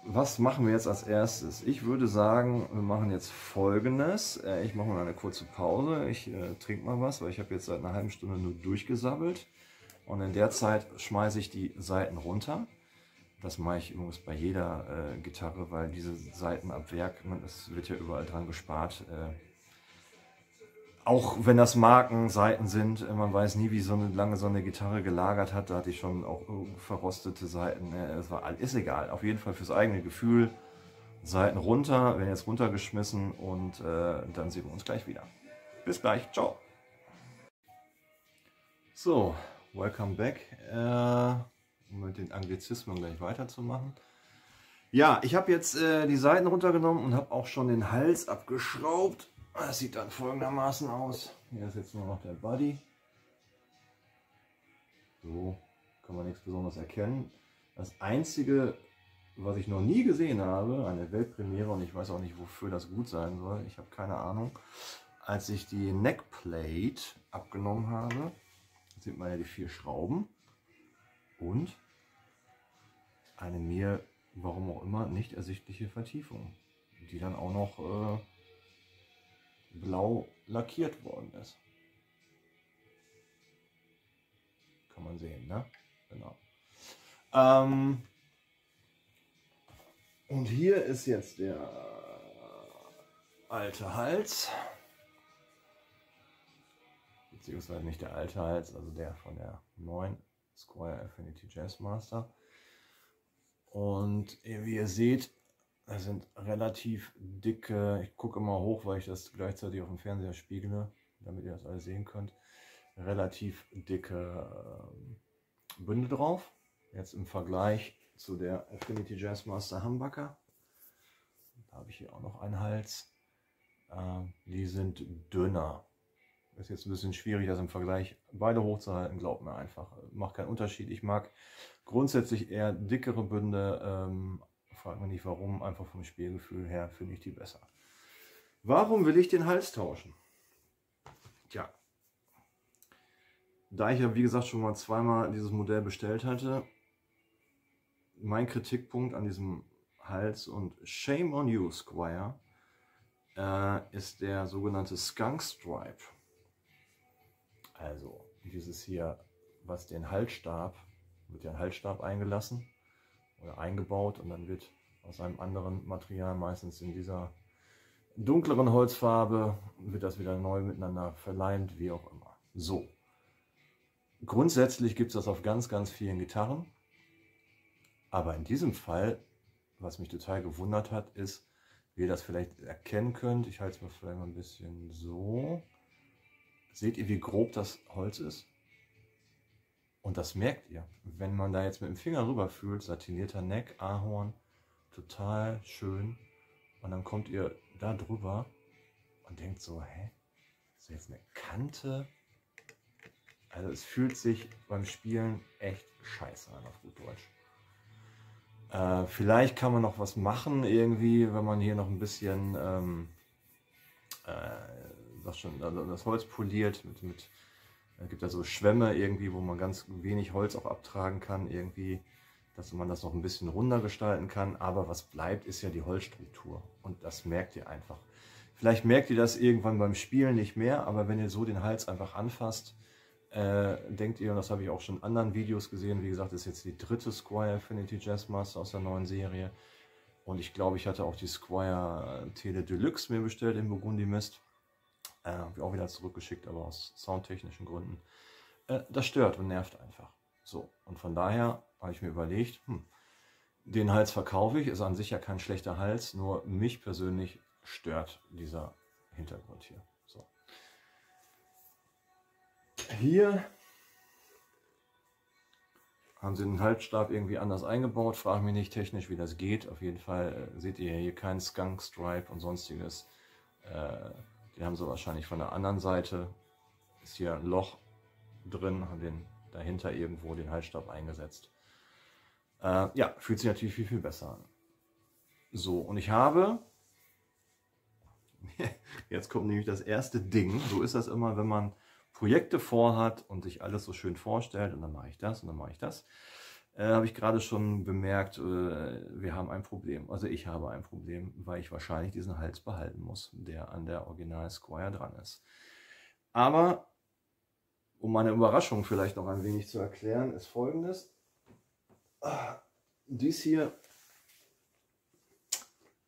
was machen wir jetzt als erstes? Ich würde sagen, wir machen jetzt folgendes. Äh, ich mache mal eine kurze Pause. Ich äh, trinke mal was, weil ich habe jetzt seit einer halben Stunde nur durchgesabbelt. Und in der Zeit schmeiße ich die Seiten runter. Das mache ich übrigens bei jeder äh, Gitarre, weil diese Seiten ab Werk, es wird ja überall dran gespart. Äh, auch wenn das Markenseiten sind, äh, man weiß nie, wie so eine lange so eine Gitarre gelagert hat. Da hatte ich schon auch verrostete Seiten. Äh, es war ist egal. Auf jeden Fall fürs eigene Gefühl. Seiten runter, werden jetzt runtergeschmissen und äh, dann sehen wir uns gleich wieder. Bis gleich, ciao. So, welcome back. Äh, um mit den Anglizismen gleich weiterzumachen. Ja, ich habe jetzt äh, die Seiten runtergenommen und habe auch schon den Hals abgeschraubt. Das sieht dann folgendermaßen aus. Hier ist jetzt nur noch der Body. So kann man nichts Besonderes erkennen. Das Einzige, was ich noch nie gesehen habe, eine Weltpremiere und ich weiß auch nicht, wofür das gut sein soll, ich habe keine Ahnung, als ich die Neckplate abgenommen habe, sieht man ja die vier Schrauben und eine mir, warum auch immer, nicht ersichtliche Vertiefung, die dann auch noch äh, blau lackiert worden ist. Kann man sehen, ne? Genau. Ähm, und hier ist jetzt der alte Hals. Beziehungsweise nicht der alte Hals, also der von der neuen Squire Affinity Jazzmaster. Und wie ihr seht, das sind relativ dicke, ich gucke immer hoch, weil ich das gleichzeitig auf dem Fernseher spiegle, damit ihr das alles sehen könnt, relativ dicke äh, Bünde drauf. Jetzt im Vergleich zu der Affinity Jazzmaster Humbucker. Da habe ich hier auch noch einen Hals. Äh, die sind dünner. Ist jetzt ein bisschen schwierig, das im Vergleich beide hochzuhalten, glaubt mir einfach. Macht keinen Unterschied. Ich mag grundsätzlich eher dickere Bünde. Ähm, fragt mich nicht warum, einfach vom Spielgefühl her finde ich die besser. Warum will ich den Hals tauschen? Tja, da ich ja wie gesagt schon mal zweimal dieses Modell bestellt hatte, mein Kritikpunkt an diesem Hals und Shame on You Squire äh, ist der sogenannte Skunk Stripe. Also dieses hier, was den Halsstab, wird ja ein Halsstab eingelassen oder eingebaut und dann wird aus einem anderen Material, meistens in dieser dunkleren Holzfarbe, wird das wieder neu miteinander verleimt, wie auch immer. So. Grundsätzlich gibt es das auf ganz, ganz vielen Gitarren. Aber in diesem Fall, was mich total gewundert hat, ist, wie ihr das vielleicht erkennen könnt. Ich halte es mal vielleicht mal ein bisschen so. Seht ihr, wie grob das Holz ist? Und das merkt ihr, wenn man da jetzt mit dem Finger rüber fühlt, satinierter Neck, Ahorn, total schön. Und dann kommt ihr da drüber und denkt so, hä, ist jetzt eine Kante? Also es fühlt sich beim Spielen echt scheiße an, auf gut Deutsch. Äh, vielleicht kann man noch was machen irgendwie, wenn man hier noch ein bisschen ähm, äh, das, schon, also das Holz poliert mit, mit es gibt ja so Schwämme irgendwie, wo man ganz wenig Holz auch abtragen kann irgendwie, dass man das noch ein bisschen runder gestalten kann. Aber was bleibt, ist ja die Holzstruktur und das merkt ihr einfach. Vielleicht merkt ihr das irgendwann beim Spielen nicht mehr, aber wenn ihr so den Hals einfach anfasst, äh, denkt ihr, und das habe ich auch schon in anderen Videos gesehen, wie gesagt, ist jetzt die dritte Squire Affinity Jazzmaster aus der neuen Serie. Und ich glaube, ich hatte auch die Squire Tele Deluxe mir bestellt in Burgundy Mist. Äh, auch wieder zurückgeschickt, aber aus soundtechnischen Gründen. Äh, das stört und nervt einfach. So, und von daher habe ich mir überlegt, hm, den Hals verkaufe ich, ist an sich ja kein schlechter Hals, nur mich persönlich stört dieser Hintergrund hier. So. Hier haben sie den Halsstab irgendwie anders eingebaut. Frage mich nicht technisch, wie das geht. Auf jeden Fall äh, seht ihr hier keinen Skunk Stripe und sonstiges. Äh, die haben sie wahrscheinlich von der anderen Seite. Ist hier ein Loch drin, haben den dahinter irgendwo den Halsstab eingesetzt. Äh, ja, fühlt sich natürlich viel, viel besser an. So, und ich habe, jetzt kommt nämlich das erste Ding, so ist das immer, wenn man Projekte vorhat und sich alles so schön vorstellt und dann mache ich das und dann mache ich das äh, habe ich gerade schon bemerkt, äh, wir haben ein Problem. Also ich habe ein Problem, weil ich wahrscheinlich diesen Hals behalten muss, der an der Original Squire dran ist. Aber, um meine Überraschung vielleicht noch ein wenig zu erklären, ist folgendes. Ah, dies hier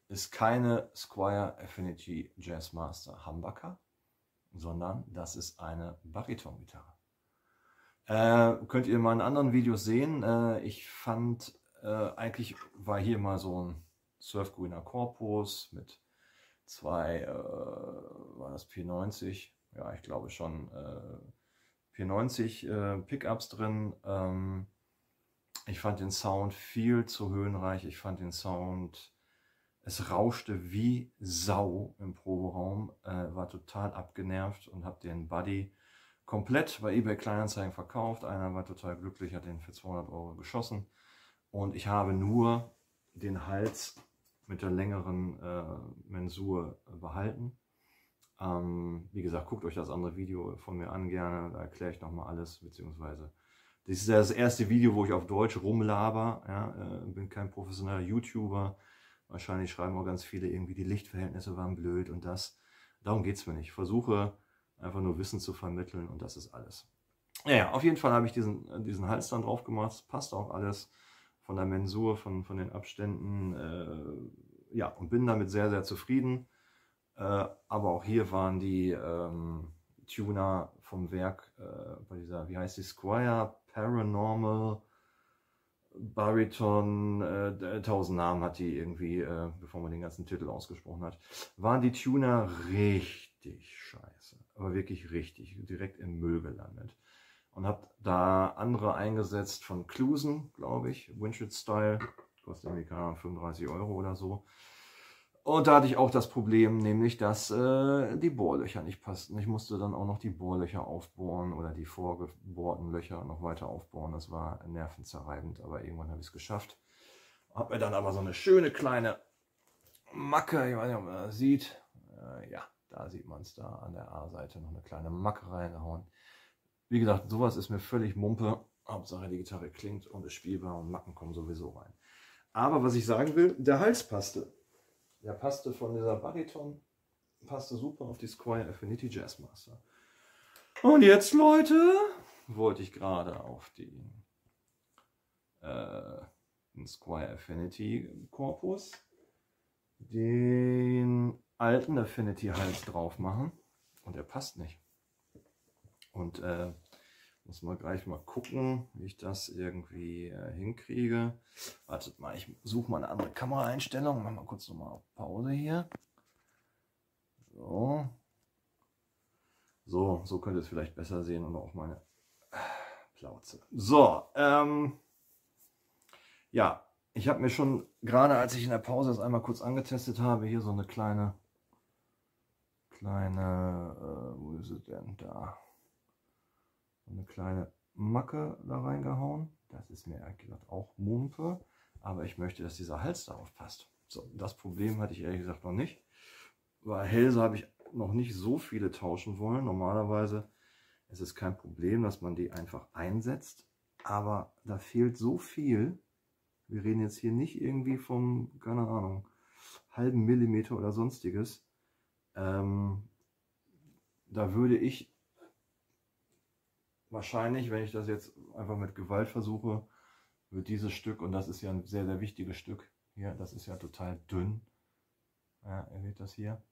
ist keine Squire Affinity Jazzmaster Humbucker, sondern das ist eine Bariton-Gitarre. Äh, könnt ihr mal in anderen Videos sehen. Äh, ich fand, äh, eigentlich war hier mal so ein surfgrüner Korpus mit zwei, äh, war das P90? Ja, ich glaube schon äh, P90 äh, Pickups drin. Ähm, ich fand den Sound viel zu höhenreich. Ich fand den Sound, es rauschte wie Sau im Proberaum, war total abgenervt und habe den Buddy komplett bei eBay Kleinanzeigen verkauft. Einer war total glücklich, hat den für 200 Euro geschossen. Und ich habe nur den Hals mit der längeren äh, Mensur behalten. Ähm, wie gesagt, guckt euch das andere Video von mir an gerne, da erkläre ich nochmal alles, beziehungsweise das ist ja das erste Video, wo ich auf Deutsch rumlaber, ja, äh, bin kein professioneller YouTuber, wahrscheinlich schreiben auch ganz viele irgendwie, die Lichtverhältnisse waren blöd und das, darum geht es mir nicht. Ich versuche einfach nur Wissen zu vermitteln und das ist alles. Naja, auf jeden Fall habe ich diesen, diesen Hals dann drauf gemacht, passt auch alles von der Mensur, von, von den Abständen, äh, ja, und bin damit sehr, sehr zufrieden. Äh, aber auch hier waren die ähm, Tuner vom Werk äh, bei dieser, wie heißt die, Squire Paranormal Bariton, äh, tausend Namen hat die irgendwie, äh, bevor man den ganzen Titel ausgesprochen hat, waren die Tuner richtig scheiße aber wirklich richtig, direkt im Müll gelandet. Und habe da andere eingesetzt von Clusen, glaube ich, Windshield Style, kostet irgendwie keine Ahnung, 35 Euro oder so. Und da hatte ich auch das Problem, nämlich, dass äh, die Bohrlöcher nicht passten. Ich musste dann auch noch die Bohrlöcher aufbohren oder die vorgebohrten Löcher noch weiter aufbohren. Das war nervenzerreibend, aber irgendwann habe ich es geschafft. Habe mir dann aber so eine schöne kleine Macke, ich weiß nicht, ob man das sieht, äh, ja, da sieht man es da an der A-Seite noch eine kleine Macke reingehauen. Wie gesagt, sowas ist mir völlig Mumpe. Hauptsache die Gitarre klingt und ist spielbar und Macken kommen sowieso rein. Aber was ich sagen will, der Hals passte. Der passte von dieser Bariton, passte super auf die Squire Affinity Jazzmaster. Und jetzt, Leute, wollte ich gerade auf die äh, Squire Affinity Korpus den alten Affinity Hals drauf machen und er passt nicht. Und äh, Muss mal gleich mal gucken, wie ich das irgendwie äh, hinkriege. Wartet mal, ich suche mal eine andere Kameraeinstellung. Machen wir kurz nochmal Pause hier. So. So, so könnt ihr es vielleicht besser sehen und auch meine Plauze. So, ähm, ja, ich habe mir schon, gerade als ich in der Pause das einmal kurz angetestet habe, hier so eine kleine, kleine, äh, wo ist es denn da? Eine kleine Macke da reingehauen. Das ist mir ehrlich gesagt auch Mumpe, aber ich möchte, dass dieser Hals darauf passt. So, das Problem hatte ich ehrlich gesagt noch nicht. Weil Hälse habe ich noch nicht so viele tauschen wollen. Normalerweise ist es kein Problem, dass man die einfach einsetzt, aber da fehlt so viel, wir reden jetzt hier nicht irgendwie vom, keine Ahnung, halben Millimeter oder sonstiges. Ähm, da würde ich wahrscheinlich, wenn ich das jetzt einfach mit Gewalt versuche, wird dieses Stück, und das ist ja ein sehr, sehr wichtiges Stück hier, das ist ja total dünn. Ja, ihr seht das hier.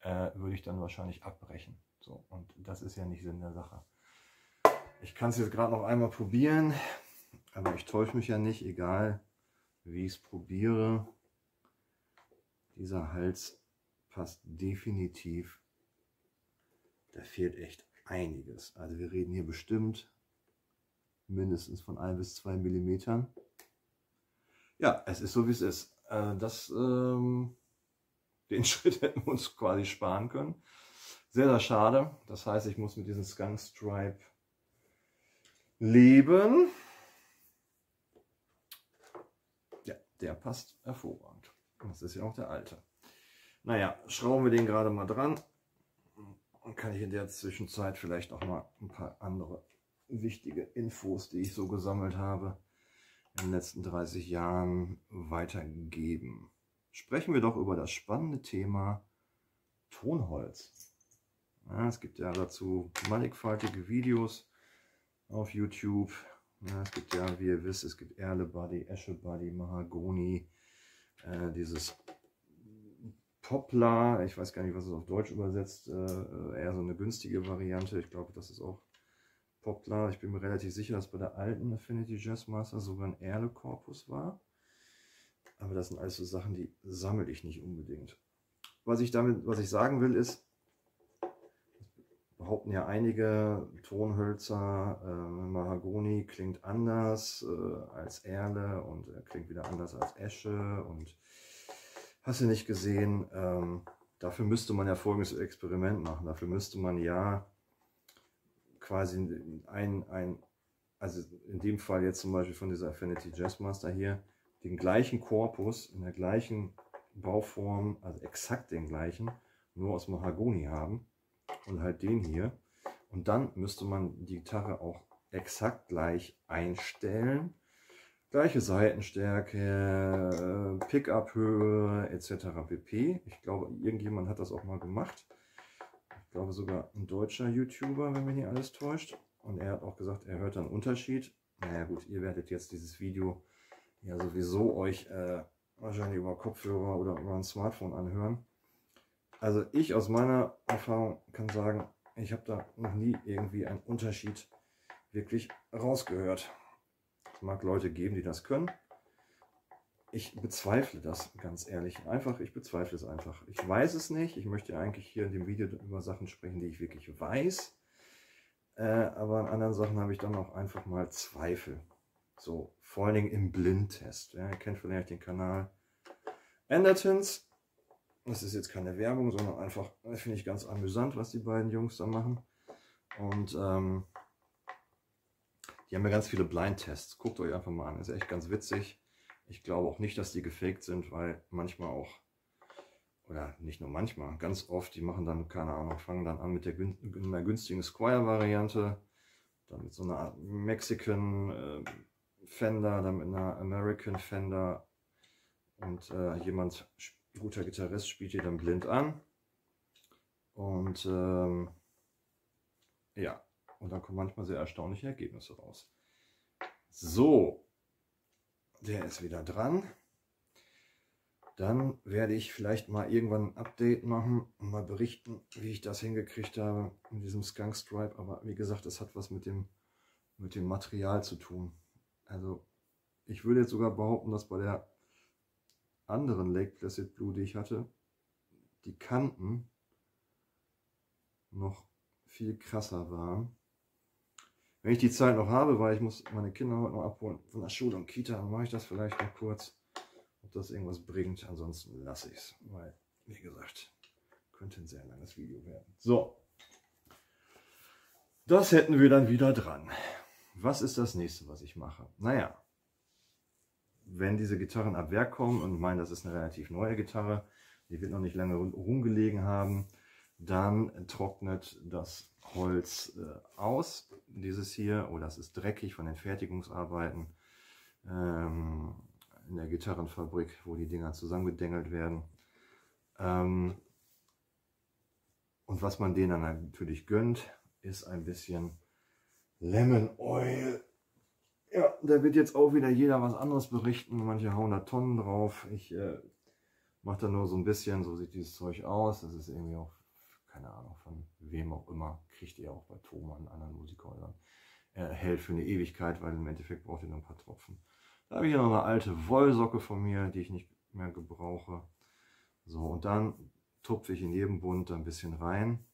Äh, würde ich dann wahrscheinlich abbrechen. So, und das ist ja nicht Sinn der Sache. Ich kann es jetzt gerade noch einmal probieren. Aber ich täusche mich ja nicht, egal wie ich es probiere. Dieser Hals passt definitiv. Da fehlt echt einiges. Also wir reden hier bestimmt mindestens von 1 bis 2 Millimetern. Ja, es ist so wie es ist. Äh, das, ähm, den Schritt hätten wir uns quasi sparen können. Sehr, sehr schade. Das heißt, ich muss mit diesem Skunk Stripe leben. der passt hervorragend. Das ist ja auch der alte. Naja, schrauben wir den gerade mal dran. Und kann ich in der Zwischenzeit vielleicht auch mal ein paar andere wichtige Infos, die ich so gesammelt habe, in den letzten 30 Jahren weitergeben. Sprechen wir doch über das spannende Thema Tonholz. Ja, es gibt ja dazu mannigfaltige Videos auf YouTube. Ja, es gibt ja, wie ihr wisst, es gibt Erle Buddy, Esche Buddy, Mahagoni, äh, dieses Poplar, ich weiß gar nicht, was es auf Deutsch übersetzt, äh, eher so eine günstige Variante. Ich glaube, das ist auch Poplar. Ich bin mir relativ sicher, dass bei der alten Affinity Jazzmaster sogar ein Erle-Korpus war. Aber das sind alles so Sachen, die sammle ich nicht unbedingt. Was ich damit, was ich sagen will, ist, behaupten ja einige Tonhölzer, äh, Mahagoni klingt anders äh, als Erle und er klingt wieder anders als Esche und hast du nicht gesehen, ähm, dafür müsste man ja folgendes Experiment machen, dafür müsste man ja quasi ein, ein, also in dem Fall jetzt zum Beispiel von dieser Affinity Jazzmaster hier, den gleichen Korpus in der gleichen Bauform, also exakt den gleichen, nur aus Mahagoni haben und halt den hier. Und dann müsste man die Gitarre auch exakt gleich einstellen. Gleiche Seitenstärke, Pickup-Höhe etc. pp. Ich glaube, irgendjemand hat das auch mal gemacht. Ich glaube sogar ein deutscher YouTuber, wenn mich nicht alles täuscht. Und er hat auch gesagt, er hört einen Unterschied. Naja gut, ihr werdet jetzt dieses Video ja sowieso euch äh, wahrscheinlich über Kopfhörer oder über ein Smartphone anhören. Also ich aus meiner Erfahrung kann sagen, ich habe da noch nie irgendwie einen Unterschied wirklich rausgehört. Es mag Leute geben, die das können. Ich bezweifle das ganz ehrlich. Einfach, ich bezweifle es einfach. Ich weiß es nicht. Ich möchte eigentlich hier in dem Video über Sachen sprechen, die ich wirklich weiß. Äh, aber an anderen Sachen habe ich dann auch einfach mal Zweifel. So, vor allen Dingen im Blindtest. Ja, ihr kennt vielleicht den Kanal Andertons. Das ist jetzt keine Werbung, sondern einfach, finde ich ganz amüsant, was die beiden Jungs da machen. Und ähm, die haben ja ganz viele Blind-Tests. Guckt euch einfach mal an, ist echt ganz witzig. Ich glaube auch nicht, dass die gefaked sind, weil manchmal auch, oder nicht nur manchmal, ganz oft, die machen dann, keine Ahnung, fangen dann an mit der einer günstigen Squire-Variante, dann mit so einer Mexican äh, Fender, dann mit einer American Fender und äh, jemand guter Gitarrist spielt die dann blind an. Und ähm, ja, und dann kommen manchmal sehr erstaunliche Ergebnisse raus. So, der ist wieder dran. Dann werde ich vielleicht mal irgendwann ein Update machen und mal berichten, wie ich das hingekriegt habe in diesem Skunk Stripe. Aber wie gesagt, das hat was mit dem, mit dem Material zu tun. Also ich würde jetzt sogar behaupten, dass bei der anderen Lake Placid Blue, die ich hatte, die Kanten noch viel krasser waren. Wenn ich die Zeit noch habe, weil ich muss meine Kinder heute noch abholen von der Schule und Kita, dann mache ich das vielleicht noch kurz, ob das irgendwas bringt. Ansonsten lasse ich es, weil, wie gesagt, könnte ein sehr langes Video werden. So, das hätten wir dann wieder dran. Was ist das nächste, was ich mache? Naja, wenn diese Gitarren ab Werk kommen und ich meine, das ist eine relativ neue Gitarre, die wird noch nicht lange rumgelegen haben, dann trocknet das Holz äh, aus. Dieses hier, oh, das ist dreckig von den Fertigungsarbeiten ähm, in der Gitarrenfabrik, wo die Dinger zusammengedengelt werden. Ähm, und was man denen dann natürlich gönnt, ist ein bisschen Lemon Oil. Ja, da wird jetzt auch wieder jeder was anderes berichten. Manche hauen da Tonnen drauf. Ich äh, mache da nur so ein bisschen, so sieht dieses Zeug aus. Das ist irgendwie auch keine Ahnung, von wem auch immer, kriegt ihr auch bei Thomann, anderen Musikhäusern. Er hält für eine Ewigkeit, weil im Endeffekt braucht ihr nur ein paar Tropfen. Da habe ich hier noch eine alte Wollsocke von mir, die ich nicht mehr gebrauche. So, und dann tupfe ich in jedem Bund ein bisschen rein.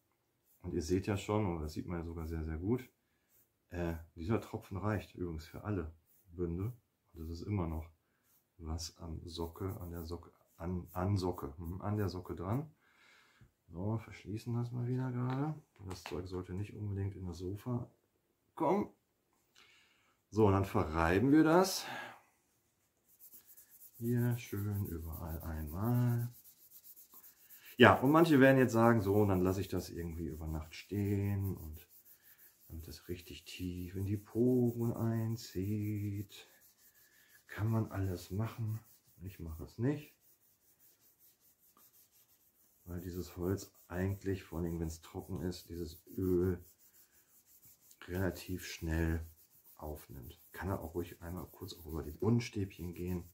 Und ihr seht ja schon, und das sieht man ja sogar sehr, sehr gut, äh, dieser Tropfen reicht übrigens für alle Bünde. Und das ist immer noch was am Socke, an der Socke, an, an Socke, hm, an der Socke dran. So, verschließen das mal wieder gerade. Das Zeug sollte nicht unbedingt in das Sofa kommen. So, und dann verreiben wir das. Hier schön überall einmal. Ja, und manche werden jetzt sagen, so, und dann lasse ich das irgendwie über Nacht stehen und damit das richtig tief in die Poren einzieht. Kann man alles machen. Ich mache es nicht weil dieses Holz eigentlich, vor allem wenn es trocken ist, dieses Öl relativ schnell aufnimmt. Kann er auch ruhig einmal kurz auch über die Unstäbchen gehen.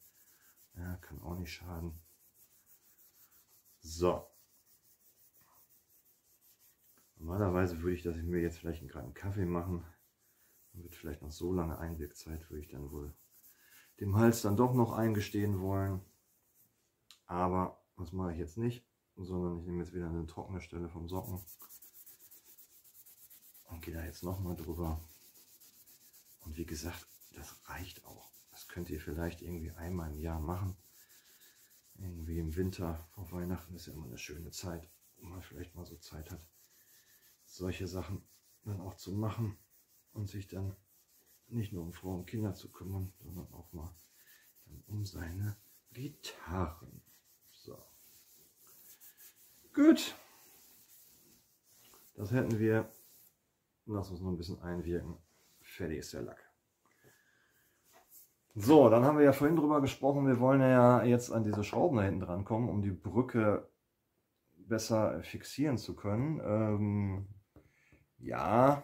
Ja, kann auch nicht schaden. So. Normalerweise würde ich das mir jetzt vielleicht einen Kaffee machen. Dann wird vielleicht noch so lange Einwirkzeit, würde ich dann wohl dem Hals dann doch noch eingestehen wollen. Aber das mache ich jetzt nicht sondern ich nehme jetzt wieder eine trockene Stelle vom Socken und gehe da jetzt nochmal drüber. Und wie gesagt, das reicht auch. Das könnt ihr vielleicht irgendwie einmal im Jahr machen. Irgendwie im Winter, vor Weihnachten ist ja immer eine schöne Zeit, wo man vielleicht mal so Zeit hat, solche Sachen dann auch zu machen und sich dann nicht nur um Frauen und Kinder zu kümmern, sondern auch mal um seine Gitarren. Gut. Das hätten wir. Lass uns noch ein bisschen einwirken. Fertig ist der Lack. So, dann haben wir ja vorhin drüber gesprochen, wir wollen ja jetzt an diese Schrauben da hinten dran kommen, um die Brücke besser fixieren zu können. Ähm, ja,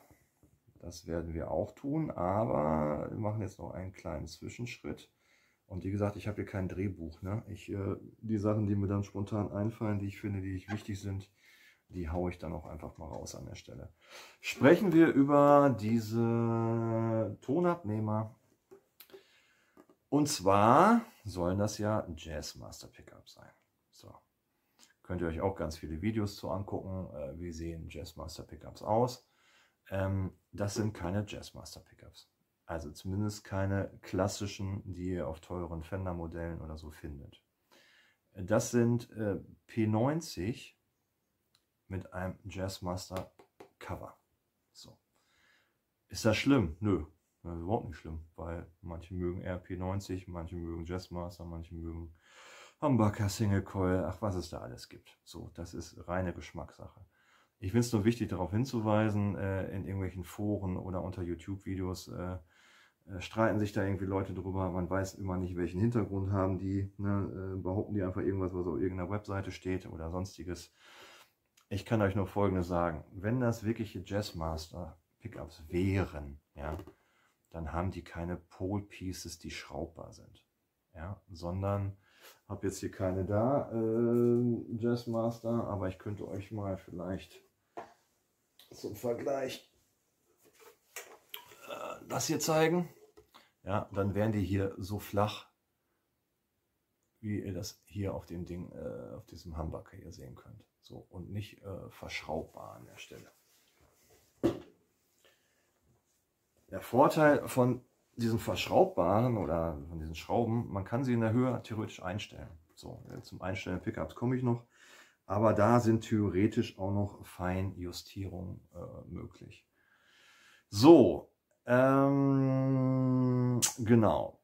das werden wir auch tun, aber wir machen jetzt noch einen kleinen Zwischenschritt. Und wie gesagt, ich habe hier kein Drehbuch. Ne? Ich, äh, die Sachen, die mir dann spontan einfallen, die ich finde, die ich wichtig sind, die haue ich dann auch einfach mal raus an der Stelle. Sprechen wir über diese Tonabnehmer. Und zwar sollen das ja Jazzmaster Pickups sein. So. Könnt ihr euch auch ganz viele Videos zu angucken. Äh, wie sehen Jazzmaster Pickups aus? Ähm, das sind keine Jazzmaster Pickups. Also zumindest keine klassischen, die ihr auf teuren Fender-Modellen oder so findet. Das sind äh, P90 mit einem Jazzmaster Cover. So. Ist das schlimm? Nö, das überhaupt nicht schlimm, weil manche mögen eher P90, manche mögen Jazzmaster, manche mögen Humbucker, Single Coil, ach was es da alles gibt. So, das ist reine Geschmackssache. Ich finde es nur wichtig darauf hinzuweisen, äh, in irgendwelchen Foren oder unter YouTube-Videos, äh, streiten sich da irgendwie Leute drüber, man weiß immer nicht, welchen Hintergrund haben die, ne? äh, behaupten die einfach irgendwas, was auf irgendeiner Webseite steht oder sonstiges. Ich kann euch nur Folgendes sagen, wenn das wirkliche Jazzmaster Pickups wären, ja, dann haben die keine Pole Pieces, die schraubbar sind, ja, sondern Habe jetzt hier keine da, äh, Jazzmaster, aber ich könnte euch mal vielleicht zum Vergleich äh, das hier zeigen. Ja, dann wären die hier so flach, wie ihr das hier auf dem Ding, äh, auf diesem Humbucker hier sehen könnt. So, und nicht äh, verschraubbar an der Stelle. Der Vorteil von diesen verschraubbaren oder von diesen Schrauben, man kann sie in der Höhe theoretisch einstellen. So, zum Einstellen Pickups komme ich noch. Aber da sind theoretisch auch noch Feinjustierungen äh, möglich. So, ähm, genau.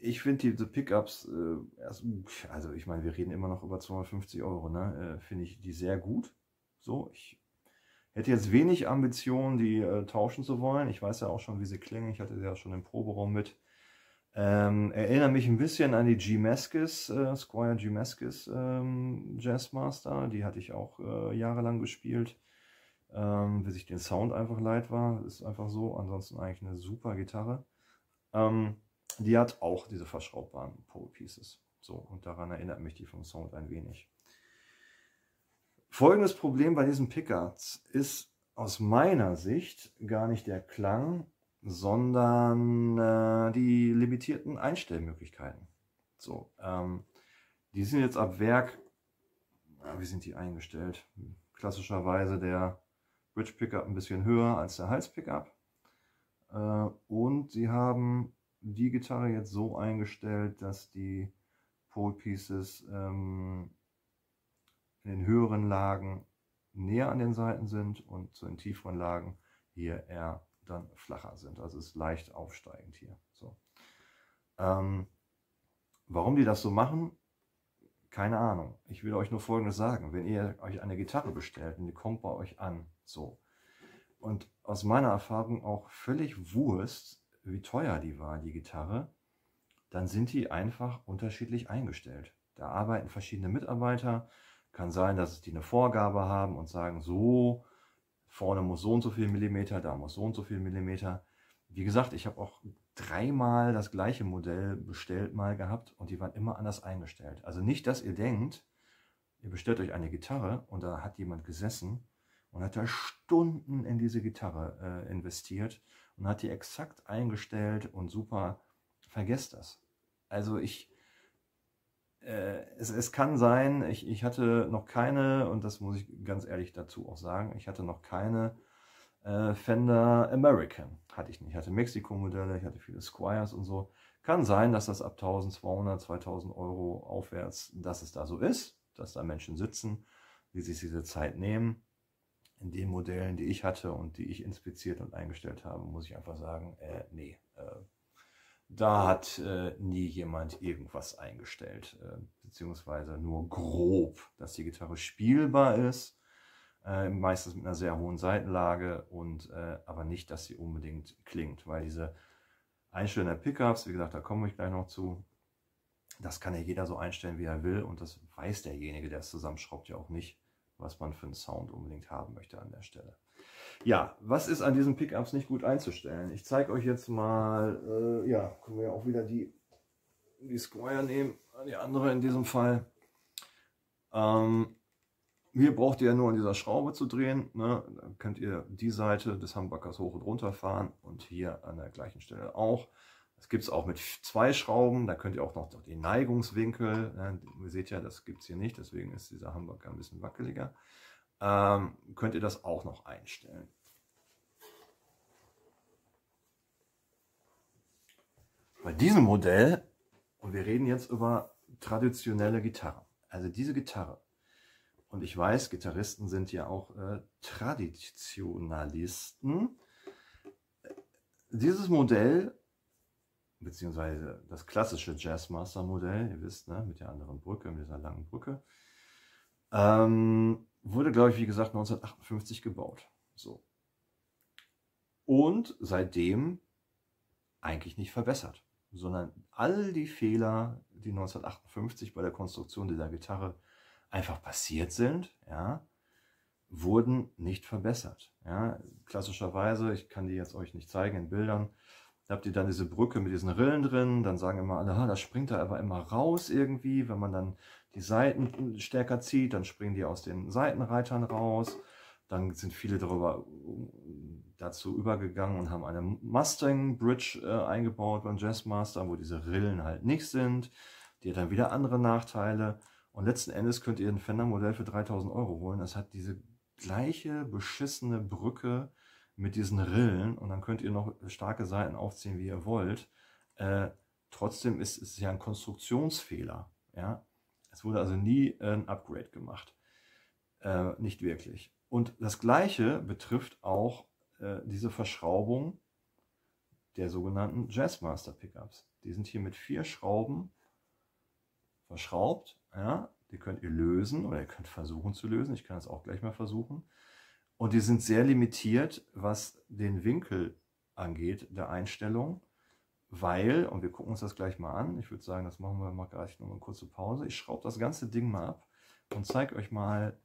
Ich finde diese Pickups, äh, also ich meine, wir reden immer noch über 250 Euro, ne? Äh, finde ich die sehr gut. So, ich Hätte jetzt wenig Ambitionen, die äh, tauschen zu wollen. Ich weiß ja auch schon, wie sie klingen. Ich hatte sie ja schon im Proberaum mit. Ähm, erinnere mich ein bisschen an die G. Meskis, äh, Squire G. Meskis ähm, Jazzmaster. Die hatte ich auch äh, jahrelang gespielt. Ähm, bis ich den Sound einfach leid war. Ist einfach so. Ansonsten eigentlich eine super Gitarre. Ähm, die hat auch diese verschraubbaren Pole Pieces. So, und daran erinnert mich die vom Sound ein wenig. Folgendes Problem bei diesen Pickups ist aus meiner Sicht gar nicht der Klang, sondern äh, die limitierten Einstellmöglichkeiten. So, ähm, die sind jetzt ab Werk, wie sind die eingestellt? Klassischerweise der Bridge Pickup ein bisschen höher als der Hals Pickup. Äh, und sie haben die Gitarre jetzt so eingestellt, dass die Pole Pieces ähm, in den höheren Lagen näher an den Seiten sind und zu den tieferen Lagen hier eher dann flacher sind. Also ist leicht aufsteigend hier. So. Ähm, warum die das so machen, keine Ahnung. Ich will euch nur Folgendes sagen. Wenn ihr euch eine Gitarre bestellt und die kommt bei euch an, so. Und aus meiner Erfahrung auch völlig Wurst, wie teuer die war, die Gitarre, dann sind die einfach unterschiedlich eingestellt. Da arbeiten verschiedene Mitarbeiter, kann sein, dass die eine Vorgabe haben und sagen, so, vorne muss so und so viel Millimeter, da muss so und so viel Millimeter. Wie gesagt, ich habe auch dreimal das gleiche Modell bestellt mal gehabt und die waren immer anders eingestellt. Also nicht, dass ihr denkt, ihr bestellt euch eine Gitarre und da hat jemand gesessen und hat da Stunden in diese Gitarre äh, investiert und hat die exakt eingestellt und super, vergesst das. Also ich, äh, es, es kann sein, ich, ich hatte noch keine, und das muss ich ganz ehrlich dazu auch sagen, ich hatte noch keine äh, Fender American. Hatte ich nicht. Ich hatte Mexiko-Modelle, ich hatte viele Squires und so. Kann sein, dass das ab 1200, 2000 Euro aufwärts, dass es da so ist, dass da Menschen sitzen, die sich diese Zeit nehmen. In den Modellen, die ich hatte und die ich inspiziert und eingestellt habe, muss ich einfach sagen, äh, nee, äh, da hat äh, nie jemand irgendwas eingestellt, äh, beziehungsweise nur grob, dass die Gitarre spielbar ist, äh, meistens mit einer sehr hohen Seitenlage und äh, aber nicht, dass sie unbedingt klingt, weil diese Einstellung der Pickups, wie gesagt, da komme ich gleich noch zu, das kann ja jeder so einstellen, wie er will und das weiß derjenige, der es zusammenschraubt, ja auch nicht, was man für einen Sound unbedingt haben möchte an der Stelle. Ja, was ist an diesen Pickups nicht gut einzustellen? Ich zeige euch jetzt mal, äh, ja, können wir auch wieder die, die Squire nehmen, die andere in diesem Fall. Ähm, hier braucht ihr nur an dieser Schraube zu drehen. Ne? Dann könnt ihr die Seite des Humbuckers hoch und runter fahren und hier an der gleichen Stelle auch. Das gibt es auch mit zwei Schrauben. Da könnt ihr auch noch den Neigungswinkel, ne? ihr seht ja, das gibt es hier nicht, deswegen ist dieser Humbucker ein bisschen wackeliger ähm, könnt ihr das auch noch einstellen. Bei diesem Modell, und wir reden jetzt über traditionelle Gitarren, also diese Gitarre, und ich weiß, Gitarristen sind ja auch äh, Traditionalisten. Dieses Modell, beziehungsweise das klassische Jazzmaster-Modell, ihr wisst, ne, mit der anderen Brücke, mit dieser langen Brücke, ähm, Wurde, glaube ich, wie gesagt, 1958 gebaut. So. Und seitdem eigentlich nicht verbessert, sondern all die Fehler, die 1958 bei der Konstruktion dieser Gitarre einfach passiert sind, ja, wurden nicht verbessert. Ja. Klassischerweise, ich kann die jetzt euch nicht zeigen in Bildern, Da habt ihr dann diese Brücke mit diesen Rillen drin. Dann sagen immer alle, das springt da aber immer raus irgendwie. Wenn man dann die Seiten stärker zieht, dann springen die aus den Seitenreitern raus. Dann sind viele darüber dazu übergegangen und haben eine Mustang Bridge äh, eingebaut beim Jazzmaster, wo diese Rillen halt nicht sind. Die hat dann wieder andere Nachteile. Und letzten Endes könnt ihr ein Fender-Modell für 3000 Euro holen. Das hat diese gleiche beschissene Brücke mit diesen Rillen und dann könnt ihr noch starke Seiten aufziehen, wie ihr wollt. Äh, trotzdem ist es ja ein Konstruktionsfehler. Ja? Es wurde also nie ein Upgrade gemacht. Äh, nicht wirklich. Und das gleiche betrifft auch äh, diese Verschraubung der sogenannten Jazzmaster Pickups. Die sind hier mit vier Schrauben verschraubt. Ja? Die könnt ihr lösen oder ihr könnt versuchen zu lösen. Ich kann es auch gleich mal versuchen. Und die sind sehr limitiert, was den Winkel angeht, der Einstellung, weil, und wir gucken uns das gleich mal an, ich würde sagen, das machen wir mal gleich noch eine kurze Pause. Ich schraube das ganze Ding mal ab und zeige euch mal,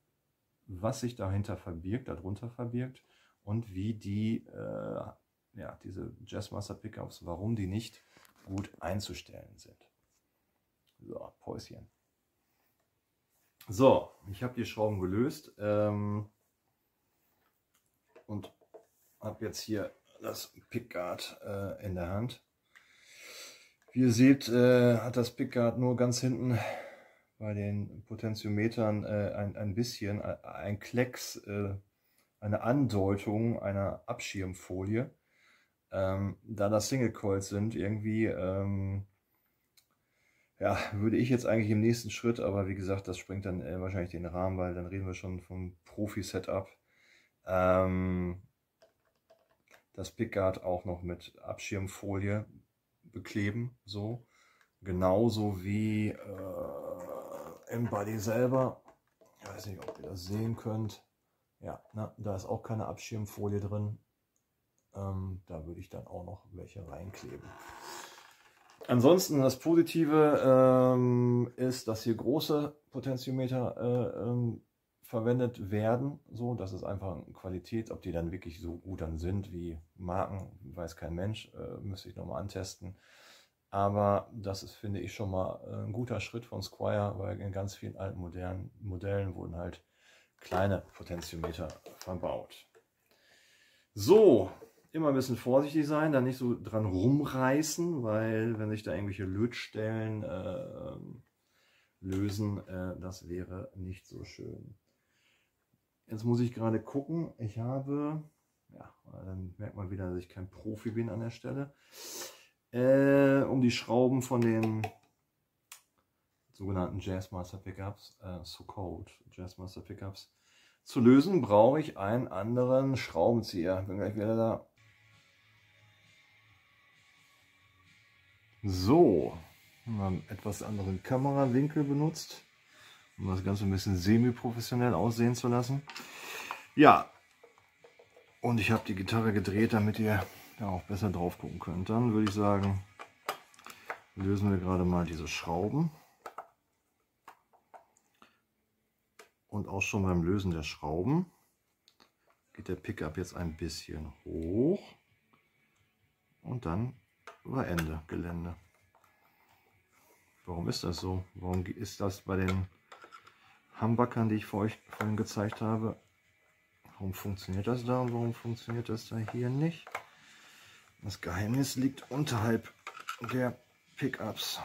was sich dahinter verbirgt, darunter verbirgt und wie die, äh, ja, diese Jazzmaster Pickups, warum die nicht gut einzustellen sind. So, Päuschen. So, ich habe die Schrauben gelöst. Ähm, und habe jetzt hier das Pickguard äh, in der Hand. Wie ihr seht, äh, hat das Pickguard nur ganz hinten bei den Potentiometern äh, ein, ein bisschen, äh, ein Klecks, äh, eine Andeutung einer Abschirmfolie. Ähm, da das Single Coils sind, irgendwie, ähm, ja, würde ich jetzt eigentlich im nächsten Schritt, aber wie gesagt, das springt dann äh, wahrscheinlich den Rahmen, weil dann reden wir schon vom Profi-Setup ähm, das Pickguard auch noch mit Abschirmfolie bekleben, so. Genauso wie äh, im Body selber. Ich weiß nicht, ob ihr das sehen könnt. Ja, na, da ist auch keine Abschirmfolie drin. Ähm, da würde ich dann auch noch welche reinkleben. Ansonsten das Positive ähm, ist, dass hier große Potentiometer äh, ähm, verwendet werden. So, das ist einfach eine Qualität. Ob die dann wirklich so gut dann sind wie Marken, weiß kein Mensch. Äh, müsste ich nochmal antesten. Aber das ist, finde ich, schon mal äh, ein guter Schritt von Squire, weil in ganz vielen alten modernen Modellen wurden halt kleine Potentiometer verbaut. So, immer ein bisschen vorsichtig sein, da nicht so dran rumreißen, weil wenn sich da irgendwelche Lötstellen äh, lösen, äh, das wäre nicht so schön. Jetzt muss ich gerade gucken. Ich habe, ja, dann merkt man wieder, dass ich kein Profi bin an der Stelle. Äh, um die Schrauben von den sogenannten Jazzmaster Pickups, äh, so called Jazzmaster Pickups, zu lösen, brauche ich einen anderen Schraubenzieher. Bin gleich wieder da. So, einen etwas anderen Kamerawinkel benutzt um das Ganze ein bisschen semi-professionell aussehen zu lassen. Ja, und ich habe die Gitarre gedreht, damit ihr da auch besser drauf gucken könnt. Dann würde ich sagen, lösen wir gerade mal diese Schrauben. Und auch schon beim Lösen der Schrauben geht der Pickup jetzt ein bisschen hoch. Und dann war Ende Gelände. Warum ist das so? Warum ist das bei den Hambackern, die ich vor euch vorhin gezeigt habe. Warum funktioniert das da und warum funktioniert das da hier nicht? Das Geheimnis liegt unterhalb der Pickups.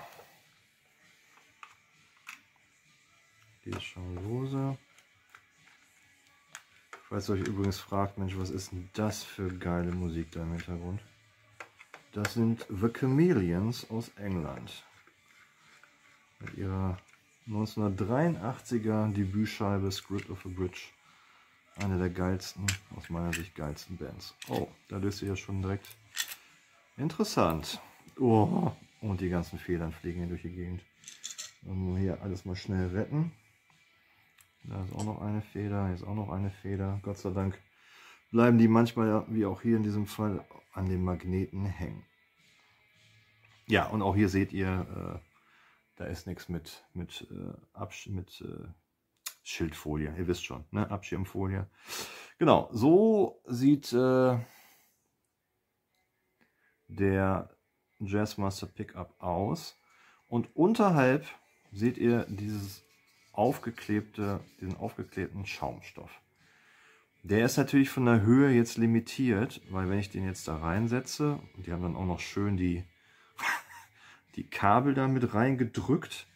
Die ist schon lose. Falls ihr euch übrigens fragt, Mensch, was ist denn das für geile Musik da im Hintergrund? Das sind The Chameleons aus England. Mit ihrer 1983er Debütscheibe Script of a Bridge. Eine der geilsten, aus meiner Sicht geilsten Bands. Oh, da löst sich ja schon direkt interessant. Oh, und die ganzen Federn fliegen hier durch die Gegend. Dann hier alles mal schnell retten. Da ist auch noch eine Feder, hier ist auch noch eine Feder. Gott sei Dank bleiben die manchmal, wie auch hier in diesem Fall, an den Magneten hängen. Ja, und auch hier seht ihr, äh, da ist nichts mit, mit, äh, mit äh, Schildfolie, ihr wisst schon, ne? Abschirmfolie. Genau, so sieht äh, der Jazzmaster Pickup aus und unterhalb seht ihr dieses aufgeklebte, diesen aufgeklebten Schaumstoff. Der ist natürlich von der Höhe jetzt limitiert, weil wenn ich den jetzt da reinsetze, und die haben dann auch noch schön die, die Kabel da mit reingedrückt,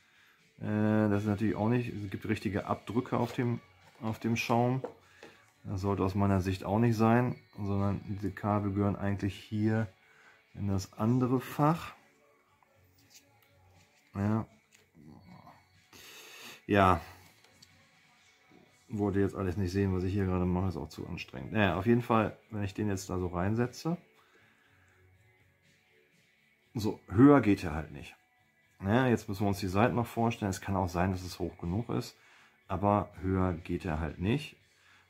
äh, das ist natürlich auch nicht, es gibt richtige Abdrücke auf dem, auf dem Schaum. Das sollte aus meiner Sicht auch nicht sein, sondern diese Kabel gehören eigentlich hier in das andere Fach. Ja. Ja. Wollte jetzt alles nicht sehen, was ich hier gerade mache, ist auch zu anstrengend. Naja, auf jeden Fall, wenn ich den jetzt da so reinsetze, so, höher geht er halt nicht. Ja, jetzt müssen wir uns die Seiten noch vorstellen. Es kann auch sein, dass es hoch genug ist, aber höher geht er halt nicht.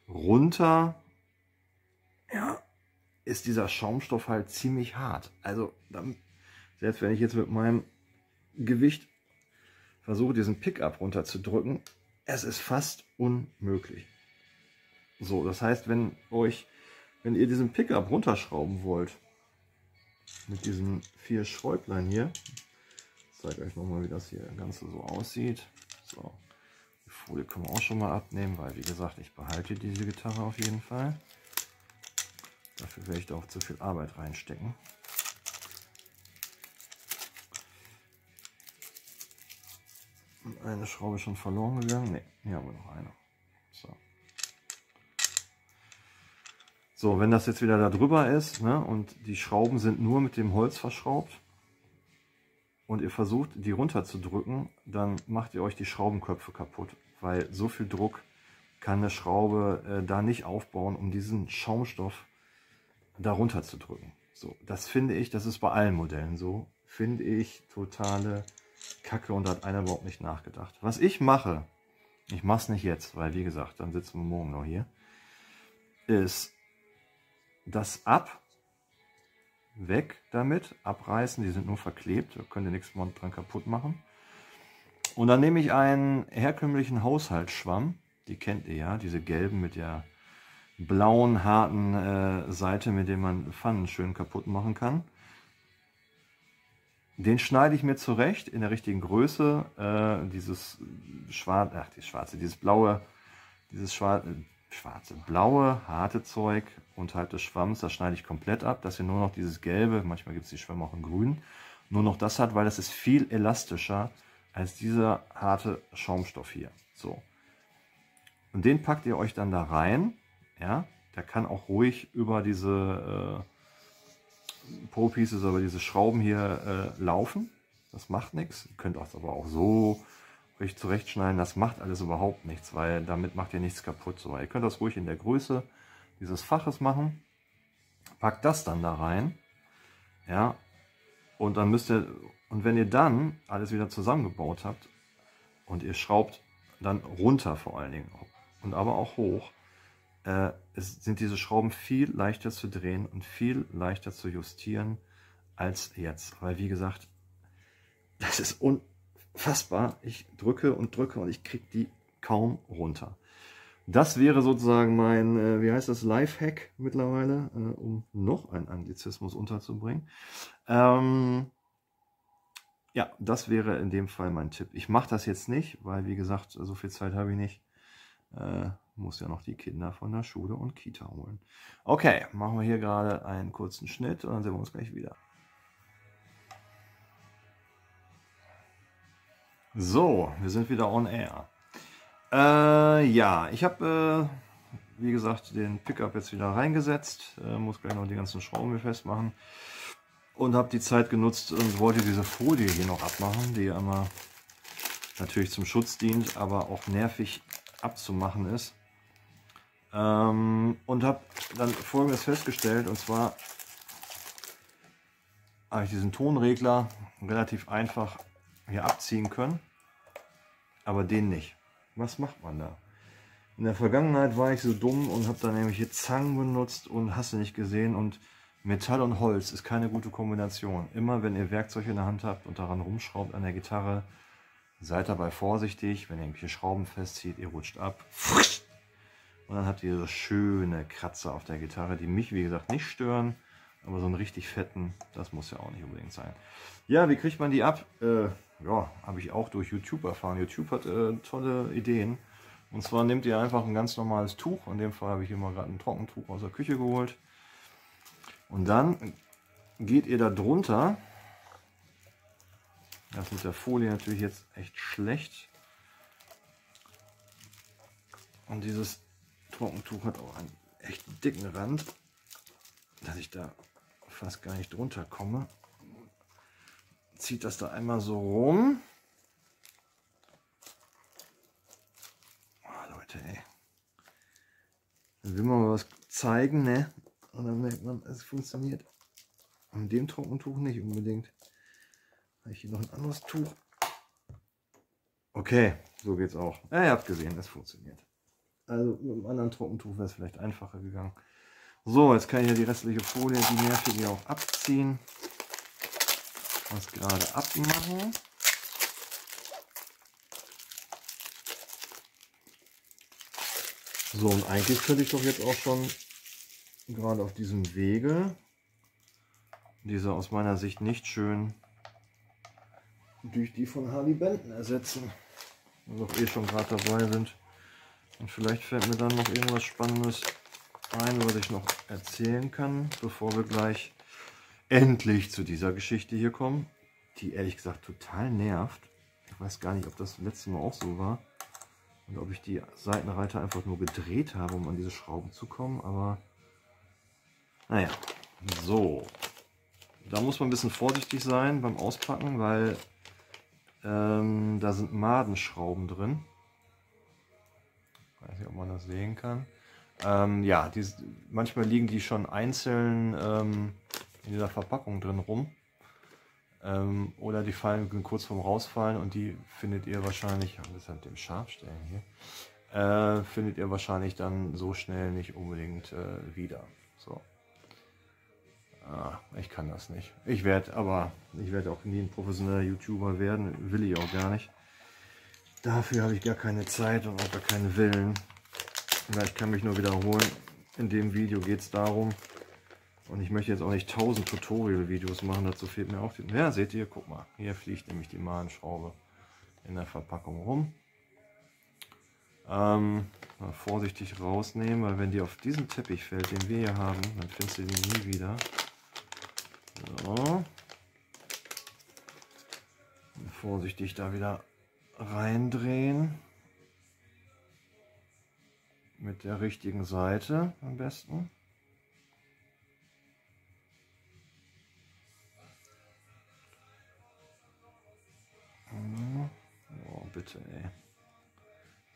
Runter, ja, ist dieser Schaumstoff halt ziemlich hart. Also, dann, selbst wenn ich jetzt mit meinem Gewicht versuche, diesen Pickup runterzudrücken, es ist fast unmöglich. So, das heißt, wenn euch, wenn ihr diesen Pickup runterschrauben wollt, mit diesen vier Schräublein hier, ich zeige euch nochmal, wie das hier Ganze so aussieht. So, die Folie können wir auch schon mal abnehmen, weil wie gesagt, ich behalte diese Gitarre auf jeden Fall. Dafür werde ich da auch zu viel Arbeit reinstecken. Eine Schraube schon verloren gegangen. Ne, hier haben wir noch eine. So. so, wenn das jetzt wieder da drüber ist ne, und die Schrauben sind nur mit dem Holz verschraubt und ihr versucht die runterzudrücken, dann macht ihr euch die Schraubenköpfe kaputt, weil so viel Druck kann eine Schraube äh, da nicht aufbauen, um diesen Schaumstoff darunter zu drücken. So, das finde ich, das ist bei allen Modellen so, finde ich totale Kacke und da hat einer überhaupt nicht nachgedacht. Was ich mache, ich mache es nicht jetzt, weil wie gesagt, dann sitzen wir morgen noch hier, ist das ab, weg damit, abreißen, die sind nur verklebt, da könnt ihr nichts dran kaputt machen. Und dann nehme ich einen herkömmlichen Haushaltsschwamm, die kennt ihr ja, diese gelben mit der blauen, harten äh, Seite, mit dem man Pfannen schön kaputt machen kann. Den schneide ich mir zurecht in der richtigen Größe. Äh, dieses schwarze, ach, die schwarze, dieses blaue, dieses schwarze, schwarze, blaue, harte Zeug unterhalb des Schwamms, das schneide ich komplett ab, dass ihr nur noch dieses gelbe, manchmal gibt es die Schwämme auch in grün, nur noch das hat, weil das ist viel elastischer als dieser harte Schaumstoff hier. So. Und den packt ihr euch dann da rein ja, der kann auch ruhig über diese äh, Pro Pieces, aber diese Schrauben hier äh, laufen. Das macht nichts. Ihr könnt das aber auch so euch zurechtschneiden. Das macht alles überhaupt nichts, weil damit macht ihr nichts kaputt. So, ihr könnt das ruhig in der Größe dieses Faches machen. Packt das dann da rein. Ja, und dann müsst ihr, und wenn ihr dann alles wieder zusammengebaut habt und ihr schraubt dann runter vor allen Dingen und aber auch hoch, äh, es sind diese Schrauben viel leichter zu drehen und viel leichter zu justieren als jetzt. Weil wie gesagt, das ist unfassbar. Ich drücke und drücke und ich kriege die kaum runter. Das wäre sozusagen mein, äh, wie heißt das, Lifehack mittlerweile, äh, um noch einen Anglizismus unterzubringen. Ähm, ja, das wäre in dem Fall mein Tipp. Ich mache das jetzt nicht, weil wie gesagt, so viel Zeit habe ich nicht. Äh, muss ja noch die Kinder von der Schule und Kita holen. Okay, machen wir hier gerade einen kurzen Schnitt und dann sehen wir uns gleich wieder. So, wir sind wieder on air. Äh, ja, ich habe, äh, wie gesagt, den Pickup jetzt wieder reingesetzt. Äh, muss gleich noch die ganzen Schrauben hier festmachen. Und habe die Zeit genutzt und wollte diese Folie hier noch abmachen, die immer natürlich zum Schutz dient, aber auch nervig abzumachen ist. Ähm, und habe dann folgendes festgestellt, und zwar habe ich diesen Tonregler relativ einfach hier abziehen können, aber den nicht. Was macht man da? In der Vergangenheit war ich so dumm und habe dann nämlich hier Zangen benutzt und hast du nicht gesehen und Metall und Holz ist keine gute Kombination. Immer wenn ihr Werkzeug in der Hand habt und daran rumschraubt an der Gitarre, seid dabei vorsichtig, wenn ihr irgendwelche Schrauben festzieht, ihr rutscht ab. Und dann habt ihr so schöne Kratzer auf der Gitarre, die mich, wie gesagt, nicht stören, Aber so einen richtig fetten, das muss ja auch nicht unbedingt sein. Ja, wie kriegt man die ab? Äh, ja, habe ich auch durch YouTube erfahren. YouTube hat äh, tolle Ideen. Und zwar nehmt ihr einfach ein ganz normales Tuch. In dem Fall habe ich immer gerade ein Trockentuch aus der Küche geholt. Und dann geht ihr da drunter. Das mit der Folie natürlich jetzt echt schlecht. Und dieses Trockentuch hat auch einen echt dicken Rand, dass ich da fast gar nicht drunter komme. Zieht das da einmal so rum. Oh, Leute, ey. Dann will man mal was zeigen, ne? Und dann merkt man, es funktioniert. An dem Trockentuch nicht unbedingt. Habe ich hier noch ein anderes Tuch? Okay, so geht's auch. Ja, ihr habt gesehen, es funktioniert. Also mit einem anderen Trockentuch wäre es vielleicht einfacher gegangen. So, jetzt kann ich ja die restliche Folie, die nervige auch abziehen. Was gerade abmachen. So, und eigentlich könnte ich doch jetzt auch schon gerade auf diesem Wege diese aus meiner Sicht nicht schön durch die von Harley Benton ersetzen. Wenn wir doch eh schon gerade dabei sind. Und vielleicht fällt mir dann noch irgendwas Spannendes ein, was ich noch erzählen kann, bevor wir gleich endlich zu dieser Geschichte hier kommen, die ehrlich gesagt total nervt. Ich weiß gar nicht, ob das letzte Mal auch so war. Und ob ich die Seitenreiter einfach nur gedreht habe, um an diese Schrauben zu kommen. Aber naja, so. Da muss man ein bisschen vorsichtig sein beim Auspacken, weil ähm, da sind Madenschrauben drin. Weiß nicht, ob man das sehen kann. Ähm, ja, die, manchmal liegen die schon einzeln ähm, in dieser Verpackung drin rum. Ähm, oder die fallen kurz vorm Rausfallen und die findet ihr wahrscheinlich, das ist halt dem Scharfstellen hier, äh, findet ihr wahrscheinlich dann so schnell nicht unbedingt äh, wieder. So. Ah, ich kann das nicht. Ich werde aber, ich werde auch nie ein professioneller YouTuber werden, will ich auch gar nicht. Dafür habe ich gar keine Zeit und auch gar keinen Willen. Ja, ich kann mich nur wiederholen. In dem Video geht es darum, und ich möchte jetzt auch nicht 1000 Tutorial-Videos machen, dazu fehlt mir auch die... Ja, seht ihr, guck mal, hier fliegt nämlich die Mahnschraube in der Verpackung rum. Ähm, mal vorsichtig rausnehmen, weil wenn die auf diesen Teppich fällt, den wir hier haben, dann findest du die nie wieder. So. Vorsichtig da wieder reindrehen. Mit der richtigen Seite am besten. Oh, bitte, ey.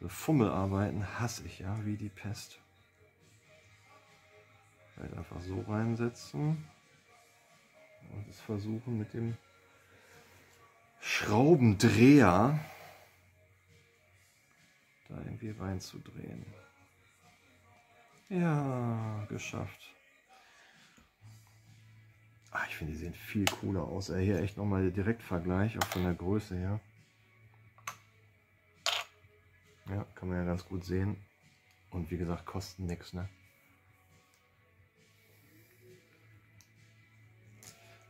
So Fummelarbeiten hasse ich ja, wie die Pest. Vielleicht einfach so reinsetzen und es versuchen mit dem Schraubendreher da irgendwie reinzudrehen. Ja, geschafft. Ah, ich finde, die sehen viel cooler aus. Äh, hier echt nochmal der Direktvergleich, auch von der Größe her. Ja, kann man ja ganz gut sehen. Und wie gesagt, kosten nichts, ne?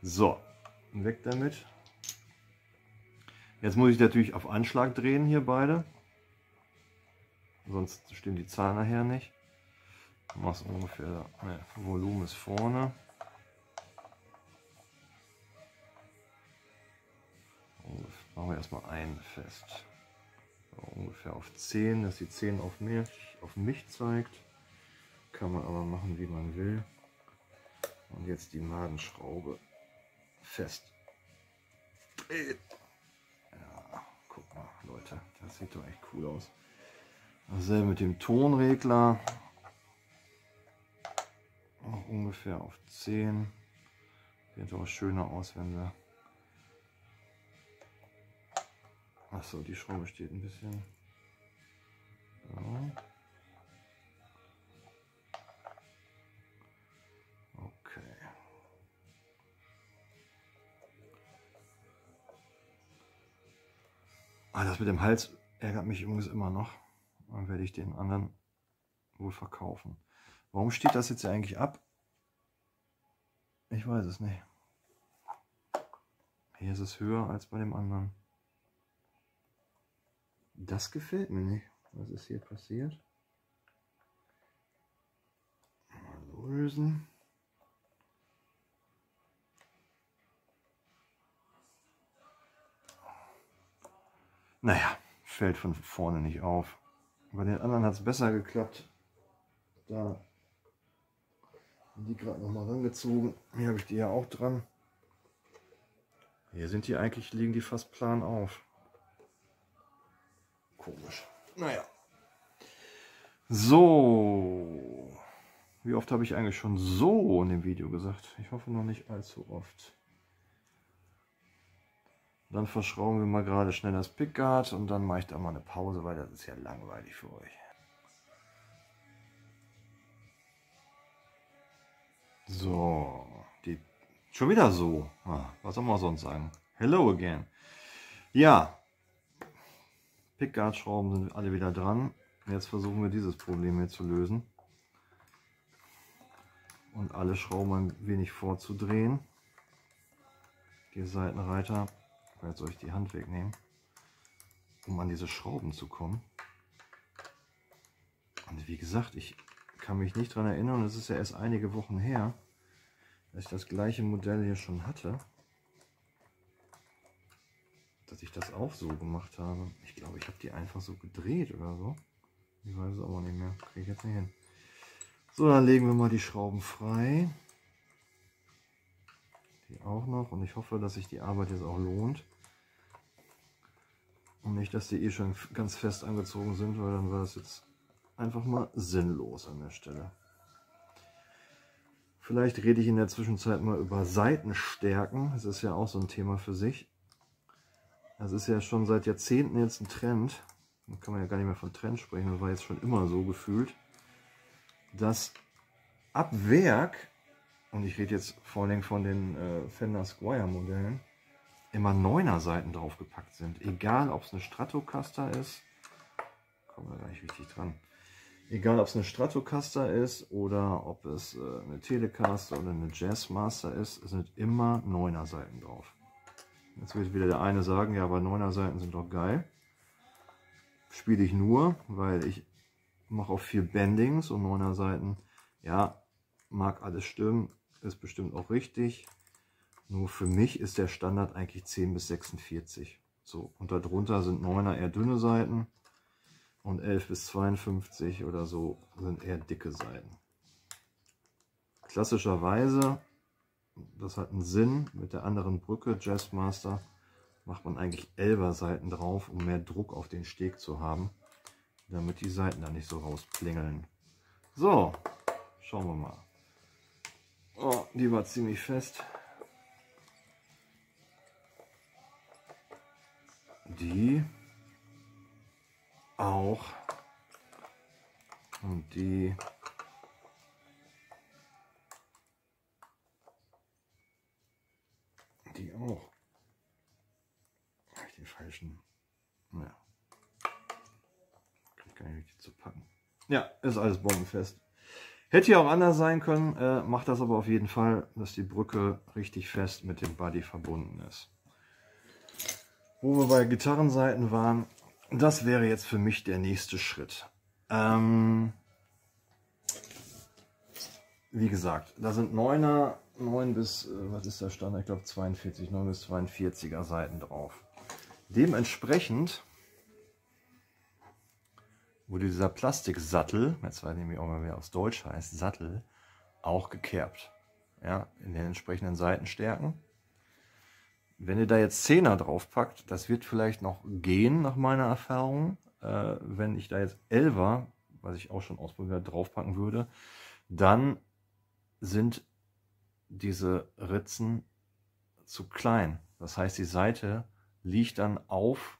So, weg damit. Jetzt muss ich natürlich auf Anschlag drehen hier beide. Sonst stehen die Zahlen nachher nicht. Machst ungefähr ne, Volumen ist vorne. Machen wir erstmal einen fest. So, ungefähr auf 10, dass die 10 auf mich, auf mich zeigt. Kann man aber machen, wie man will. Und jetzt die Madenschraube fest. Ja, guck mal, Leute, das sieht doch echt cool aus. Dasselbe mit dem Tonregler. Auch ungefähr auf 10. Sieht auch schöner aus, wenn wir. Achso, die Schraube steht ein bisschen. So. Ah, das mit dem Hals ärgert mich übrigens immer noch. Dann werde ich den anderen wohl verkaufen. Warum steht das jetzt eigentlich ab? Ich weiß es nicht. Hier ist es höher als bei dem anderen. Das gefällt mir nicht. Was ist hier passiert? Mal lösen. Naja, fällt von vorne nicht auf. Bei den anderen hat es besser geklappt. Da sind die gerade noch mal rangezogen. Hier habe ich die ja auch dran. Hier sind die eigentlich, liegen die fast plan auf. Komisch. Naja. So. Wie oft habe ich eigentlich schon so in dem Video gesagt? Ich hoffe noch nicht allzu oft. Dann verschrauben wir mal gerade schnell das Pickguard und dann mache ich da mal eine Pause, weil das ist ja langweilig für euch. So, die schon wieder so. Ah, was soll man sonst sagen? Hello again. Ja, Pickguard-Schrauben sind alle wieder dran. Jetzt versuchen wir dieses Problem hier zu lösen. Und alle Schrauben ein wenig vorzudrehen. Die Seitenreiter jetzt soll ich die Hand wegnehmen, um an diese Schrauben zu kommen. Und wie gesagt, ich kann mich nicht daran erinnern, es ist ja erst einige Wochen her, dass ich das gleiche Modell hier schon hatte. Dass ich das auch so gemacht habe. Ich glaube, ich habe die einfach so gedreht oder so. Ich weiß es aber nicht mehr. Kriege ich jetzt nicht hin. So, dann legen wir mal die Schrauben frei. Die auch noch. Und ich hoffe, dass sich die Arbeit jetzt auch lohnt. Und nicht, dass die eh schon ganz fest angezogen sind, weil dann war das jetzt einfach mal sinnlos an der Stelle. Vielleicht rede ich in der Zwischenzeit mal über Seitenstärken. Das ist ja auch so ein Thema für sich. Das ist ja schon seit Jahrzehnten jetzt ein Trend. Da kann man ja gar nicht mehr von Trend sprechen. Das war jetzt schon immer so gefühlt, dass ab Werk, und ich rede jetzt vor allem von den äh, Fender Squire Modellen, immer neuner Seiten draufgepackt sind. Egal, ob es eine Stratocaster ist, kommen wir gar nicht richtig dran. Egal, ob es eine Stratocaster ist oder ob es äh, eine Telecaster oder eine Jazzmaster ist, sind immer neuner Seiten drauf. Jetzt wird wieder der eine sagen, ja, aber neuner Seiten sind doch geil. Spiele ich nur, weil ich mache auch viel Bendings und neuner Seiten, ja, mag alles stimmen, ist bestimmt auch richtig. Nur für mich ist der Standard eigentlich 10 bis 46. So, und darunter sind 9er eher dünne Seiten und 11 bis 52 oder so sind eher dicke Seiten. Klassischerweise, das hat einen Sinn, mit der anderen Brücke Jazzmaster macht man eigentlich 11er Seiten drauf, um mehr Druck auf den Steg zu haben, damit die Seiten da nicht so rausplingeln. So, schauen wir mal. Oh, die war ziemlich fest. die auch und die die auch. Habe ich den falschen? Ja. Krieg gar nicht richtig zu packen. Ja, ist alles bombenfest. Hätte ja auch anders sein können, äh, macht das aber auf jeden Fall, dass die Brücke richtig fest mit dem Body verbunden ist wo wir bei Gitarrenseiten waren, das wäre jetzt für mich der nächste Schritt. Ähm, wie gesagt, da sind 9er, 9 bis, äh, was ist der Standard? Ich glaube 42, 9 bis 42er Seiten drauf. Dementsprechend wurde dieser Plastiksattel, jetzt weiß ich nämlich auch mal, wer aus Deutsch heißt, Sattel, auch gekerbt. Ja, in den entsprechenden Seitenstärken. Wenn ihr da jetzt 10er draufpackt, das wird vielleicht noch gehen nach meiner Erfahrung. Äh, wenn ich da jetzt 11er, was ich auch schon ausprobiert draufpacken würde, dann sind diese Ritzen zu klein. Das heißt, die Seite liegt dann auf,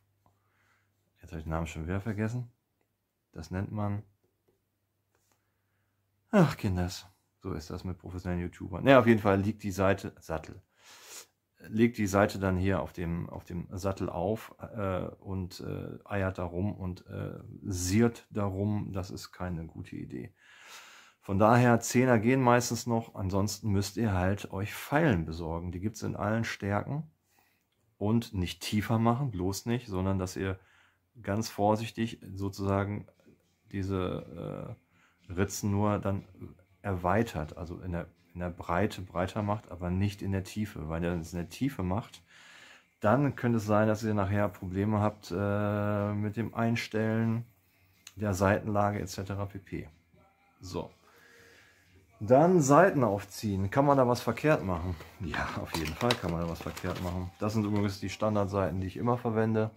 jetzt habe ich den Namen schon wieder vergessen, das nennt man, ach Kinders, so ist das mit professionellen YouTubern. Ne, auf jeden Fall liegt die Seite, Sattel, legt die Seite dann hier auf dem, auf dem Sattel auf äh, und äh, eiert darum und äh, siert darum. Das ist keine gute Idee. Von daher, Zehner gehen meistens noch. Ansonsten müsst ihr halt euch Pfeilen besorgen. Die gibt es in allen Stärken. Und nicht tiefer machen, bloß nicht, sondern dass ihr ganz vorsichtig sozusagen diese äh, Ritzen nur dann erweitert, also in der, in der Breite breiter macht, aber nicht in der Tiefe. Weil ihr es in der Tiefe macht, dann könnte es sein, dass ihr nachher Probleme habt äh, mit dem Einstellen der Seitenlage etc. pp. So. Dann Seiten aufziehen. Kann man da was verkehrt machen? Ja, auf jeden Fall kann man da was verkehrt machen. Das sind übrigens die Standardseiten, die ich immer verwende.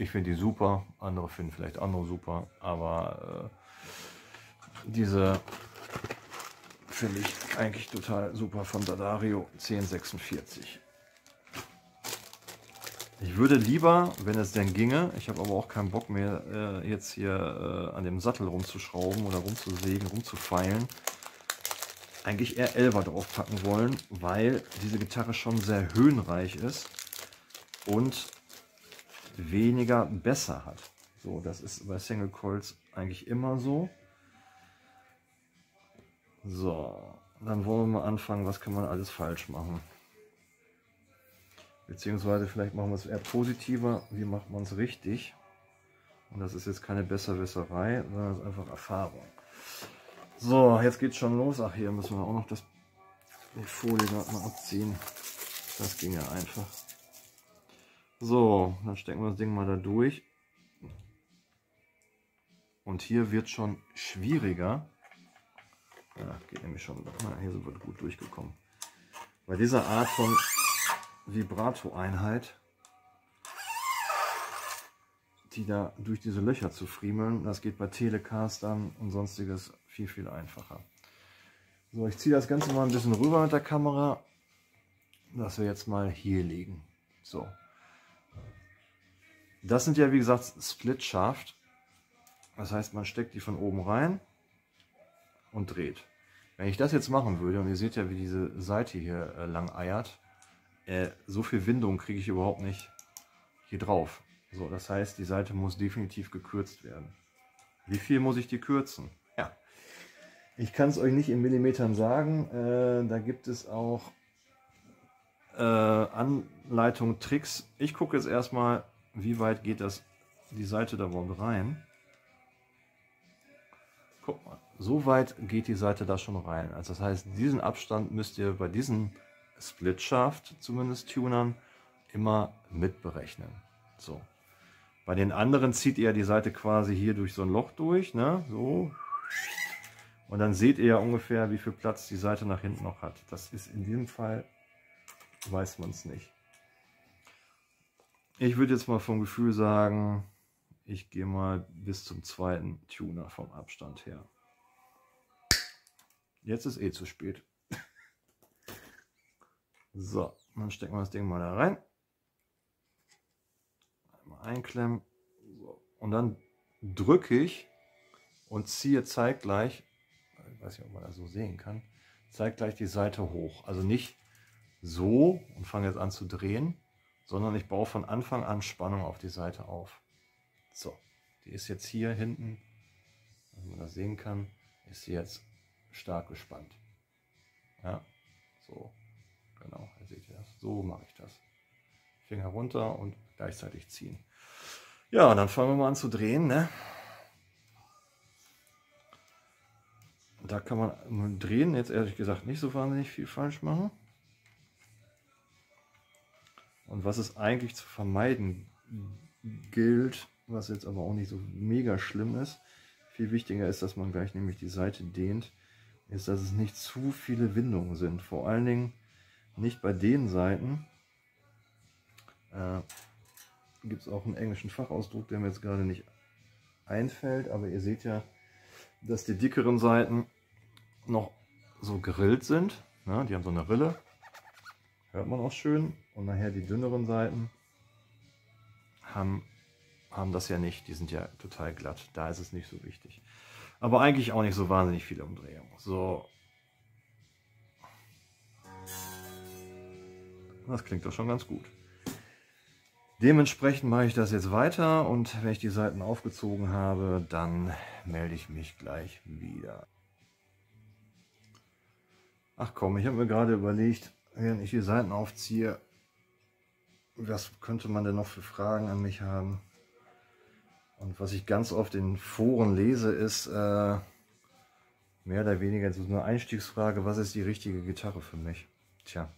Ich finde die super, andere finden vielleicht andere super, aber äh, diese finde ich eigentlich total super von Dadario 1046. Ich würde lieber, wenn es denn ginge, ich habe aber auch keinen Bock mehr, äh, jetzt hier äh, an dem Sattel rumzuschrauben oder rumzusägen, rumzufeilen, eigentlich eher Elva draufpacken wollen, weil diese Gitarre schon sehr höhenreich ist und weniger besser hat. So, das ist bei Single Coils eigentlich immer so. So, dann wollen wir mal anfangen, was kann man alles falsch machen. Beziehungsweise vielleicht machen wir es eher positiver, wie macht man es richtig. Und das ist jetzt keine Besserwisserei, sondern ist einfach Erfahrung. So, jetzt geht's schon los. Ach, hier müssen wir auch noch das, die Folie mal abziehen. Das ging ja einfach. So, dann stecken wir das Ding mal da durch. Und hier wird schon schwieriger. Ja, geht nämlich schon. Hier sind wir gut durchgekommen. Bei dieser Art von Vibrato-Einheit, die da durch diese Löcher zu friemeln, das geht bei Telecastern und sonstiges viel, viel einfacher. So, ich ziehe das Ganze mal ein bisschen rüber mit der Kamera, dass wir jetzt mal hier liegen. So. Das sind ja wie gesagt Split-Shaft. Das heißt, man steckt die von oben rein und dreht. Wenn ich das jetzt machen würde, und ihr seht ja, wie diese Seite hier äh, lang eiert, äh, so viel Windung kriege ich überhaupt nicht hier drauf. So, das heißt, die Seite muss definitiv gekürzt werden. Wie viel muss ich die kürzen? Ich kann es euch nicht in Millimetern sagen. Äh, da gibt es auch äh, Anleitungen, Tricks. Ich gucke jetzt erstmal, wie weit geht das die Seite da überhaupt rein. Guck mal, so weit geht die Seite da schon rein. Also das heißt, diesen Abstand müsst ihr bei diesen Split-Shaft, zumindest Tunern, immer mitberechnen. So. Bei den anderen zieht ihr die Seite quasi hier durch so ein Loch durch, ne? So und dann seht ihr ja ungefähr, wie viel Platz die Seite nach hinten noch hat. Das ist in diesem Fall, weiß man es nicht. Ich würde jetzt mal vom Gefühl sagen, ich gehe mal bis zum zweiten Tuner vom Abstand her. Jetzt ist eh zu spät. So, dann stecken wir das Ding mal da rein. Einmal einklemmen. So. Und dann drücke ich und ziehe zeitgleich ich weiß nicht, ob man das so sehen kann, zeigt gleich die Seite hoch. Also nicht so und fange jetzt an zu drehen, sondern ich baue von Anfang an Spannung auf die Seite auf. So, die ist jetzt hier hinten, wenn man das sehen kann, ist sie jetzt stark gespannt. Ja, so, genau, ihr seht das. So mache ich das. Finger runter und gleichzeitig ziehen. Ja, dann fangen wir mal an zu drehen. Ne? Da kann man drehen jetzt ehrlich gesagt nicht so wahnsinnig viel falsch machen. Und was es eigentlich zu vermeiden gilt, was jetzt aber auch nicht so mega schlimm ist, viel wichtiger ist, dass man gleich nämlich die Seite dehnt, ist, dass es nicht zu viele Windungen sind. Vor allen Dingen nicht bei den Seiten. Äh, Gibt es auch einen englischen Fachausdruck, der mir jetzt gerade nicht einfällt, aber ihr seht ja, dass die dickeren Seiten noch so gerillt sind. Ne? Die haben so eine Rille. Hört man auch schön. Und nachher die dünneren Seiten haben, haben das ja nicht. Die sind ja total glatt. Da ist es nicht so wichtig. Aber eigentlich auch nicht so wahnsinnig viel Umdrehung. So. Das klingt doch schon ganz gut. Dementsprechend mache ich das jetzt weiter und wenn ich die Seiten aufgezogen habe, dann melde ich mich gleich wieder. Ach komm, ich habe mir gerade überlegt, während ich die Seiten aufziehe, was könnte man denn noch für Fragen an mich haben? Und was ich ganz oft in Foren lese, ist äh, mehr oder weniger so eine Einstiegsfrage, was ist die richtige Gitarre für mich? Tja,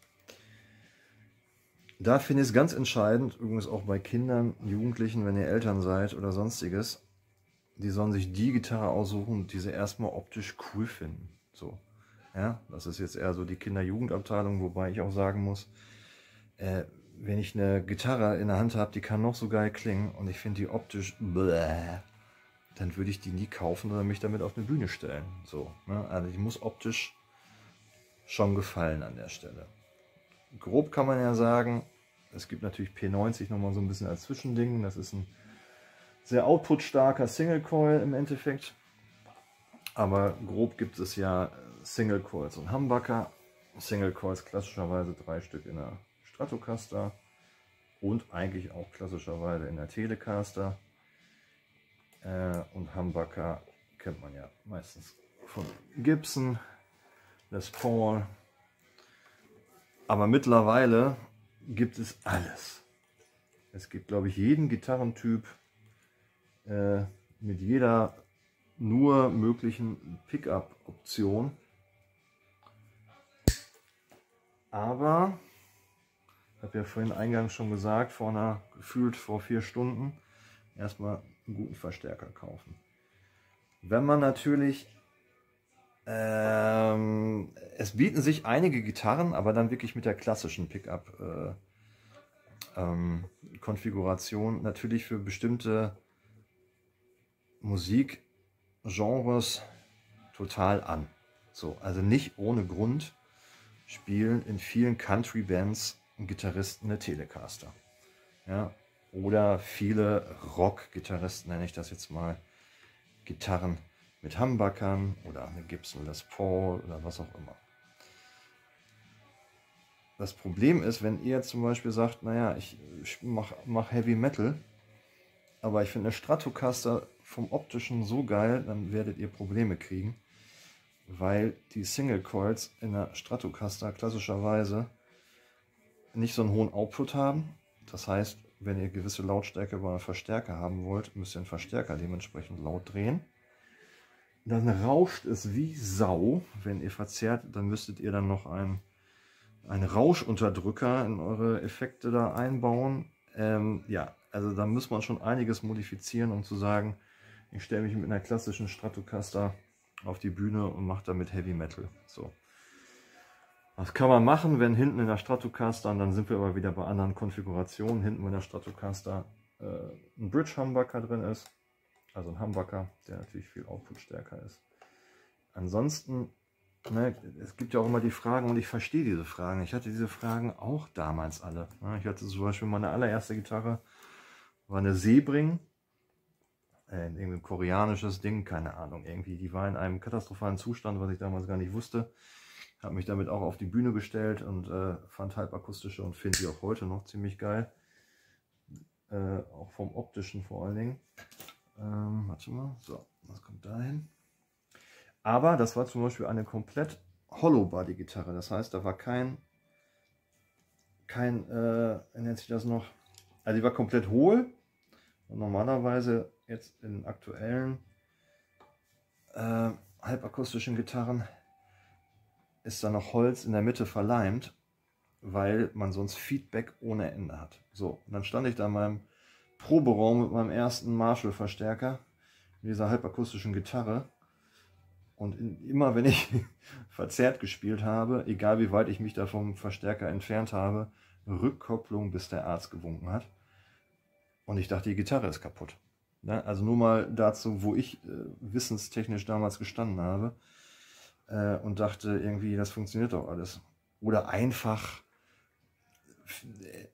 da finde ich es ganz entscheidend, übrigens auch bei Kindern, Jugendlichen, wenn ihr Eltern seid oder sonstiges, die sollen sich die Gitarre aussuchen, die sie erstmal optisch cool finden. So. Ja, das ist jetzt eher so die Kinder-Jugendabteilung, wobei ich auch sagen muss, äh, wenn ich eine Gitarre in der Hand habe, die kann noch so geil klingen und ich finde die optisch bläh, dann würde ich die nie kaufen oder mich damit auf eine Bühne stellen. So, ne? Also die muss optisch schon gefallen an der Stelle. Grob kann man ja sagen, es gibt natürlich P90 nochmal so ein bisschen als Zwischending. Das ist ein sehr outputstarker Single Coil im Endeffekt. Aber grob gibt es ja Single Coils und Humbucker. Single Coils klassischerweise drei Stück in der Stratocaster und eigentlich auch klassischerweise in der Telecaster. Äh, und Humbucker kennt man ja meistens von Gibson, Les Paul. Aber mittlerweile gibt es alles. Es gibt, glaube ich, jeden Gitarrentyp äh, mit jeder nur möglichen Pickup-Option. Aber, ich habe ja vorhin eingangs schon gesagt, vor einer, gefühlt vor vier Stunden, erstmal einen guten Verstärker kaufen. Wenn man natürlich, ähm, es bieten sich einige Gitarren, aber dann wirklich mit der klassischen Pickup-Konfiguration äh, ähm, natürlich für bestimmte Musikgenres total an. So, also nicht ohne Grund spielen in vielen Country-Bands Gitarristen eine Telecaster. Ja, oder viele Rock-Gitarristen, nenne ich das jetzt mal, Gitarren mit Humbuckern oder eine Gibson Les Paul oder was auch immer. Das Problem ist, wenn ihr zum Beispiel sagt, naja, ich mache mach Heavy Metal, aber ich finde eine Stratocaster vom optischen so geil, dann werdet ihr Probleme kriegen, weil die Single Coils in der Stratocaster klassischerweise nicht so einen hohen Output haben. Das heißt, wenn ihr gewisse Lautstärke bei einem Verstärker haben wollt, müsst ihr den Verstärker dementsprechend laut drehen. Dann rauscht es wie Sau. Wenn ihr verzerrt, dann müsstet ihr dann noch einen, einen Rauschunterdrücker in eure Effekte da einbauen. Ähm, ja, also da muss man schon einiges modifizieren, um zu sagen, ich stelle mich mit einer klassischen Stratocaster auf die Bühne und mache damit Heavy Metal. So. Das kann man machen, wenn hinten in der Stratocaster, und dann sind wir aber wieder bei anderen Konfigurationen, hinten in der Stratocaster äh, ein Bridge Humbucker drin ist. Also ein Humbucker, der natürlich viel Output stärker ist. Ansonsten, ne, es gibt ja auch immer die Fragen und ich verstehe diese Fragen. Ich hatte diese Fragen auch damals alle. Ich hatte zum Beispiel meine allererste Gitarre, war eine Sebring äh, irgendwie ein koreanisches Ding, keine Ahnung, irgendwie, die war in einem katastrophalen Zustand, was ich damals gar nicht wusste. Habe mich damit auch auf die Bühne gestellt und äh, fand halbakustische und finde die auch heute noch ziemlich geil. Äh, auch vom optischen vor allen Dingen. Ähm, warte mal, so, was kommt da hin? Aber das war zum Beispiel eine komplett Hollow-Body-Gitarre. Das heißt, da war kein, kein, äh, nennt sich das noch? Also die war komplett hohl. Und normalerweise jetzt in aktuellen äh, halbakustischen Gitarren ist da noch Holz in der Mitte verleimt, weil man sonst Feedback ohne Ende hat. So, und dann stand ich da in meinem Proberaum mit meinem ersten Marshall-Verstärker, dieser halbakustischen Gitarre. Und in, immer wenn ich verzerrt gespielt habe, egal wie weit ich mich da vom Verstärker entfernt habe, Rückkopplung, bis der Arzt gewunken hat. Und ich dachte, die Gitarre ist kaputt. Ne? Also nur mal dazu, wo ich äh, wissenstechnisch damals gestanden habe äh, und dachte irgendwie, das funktioniert doch alles. Oder einfach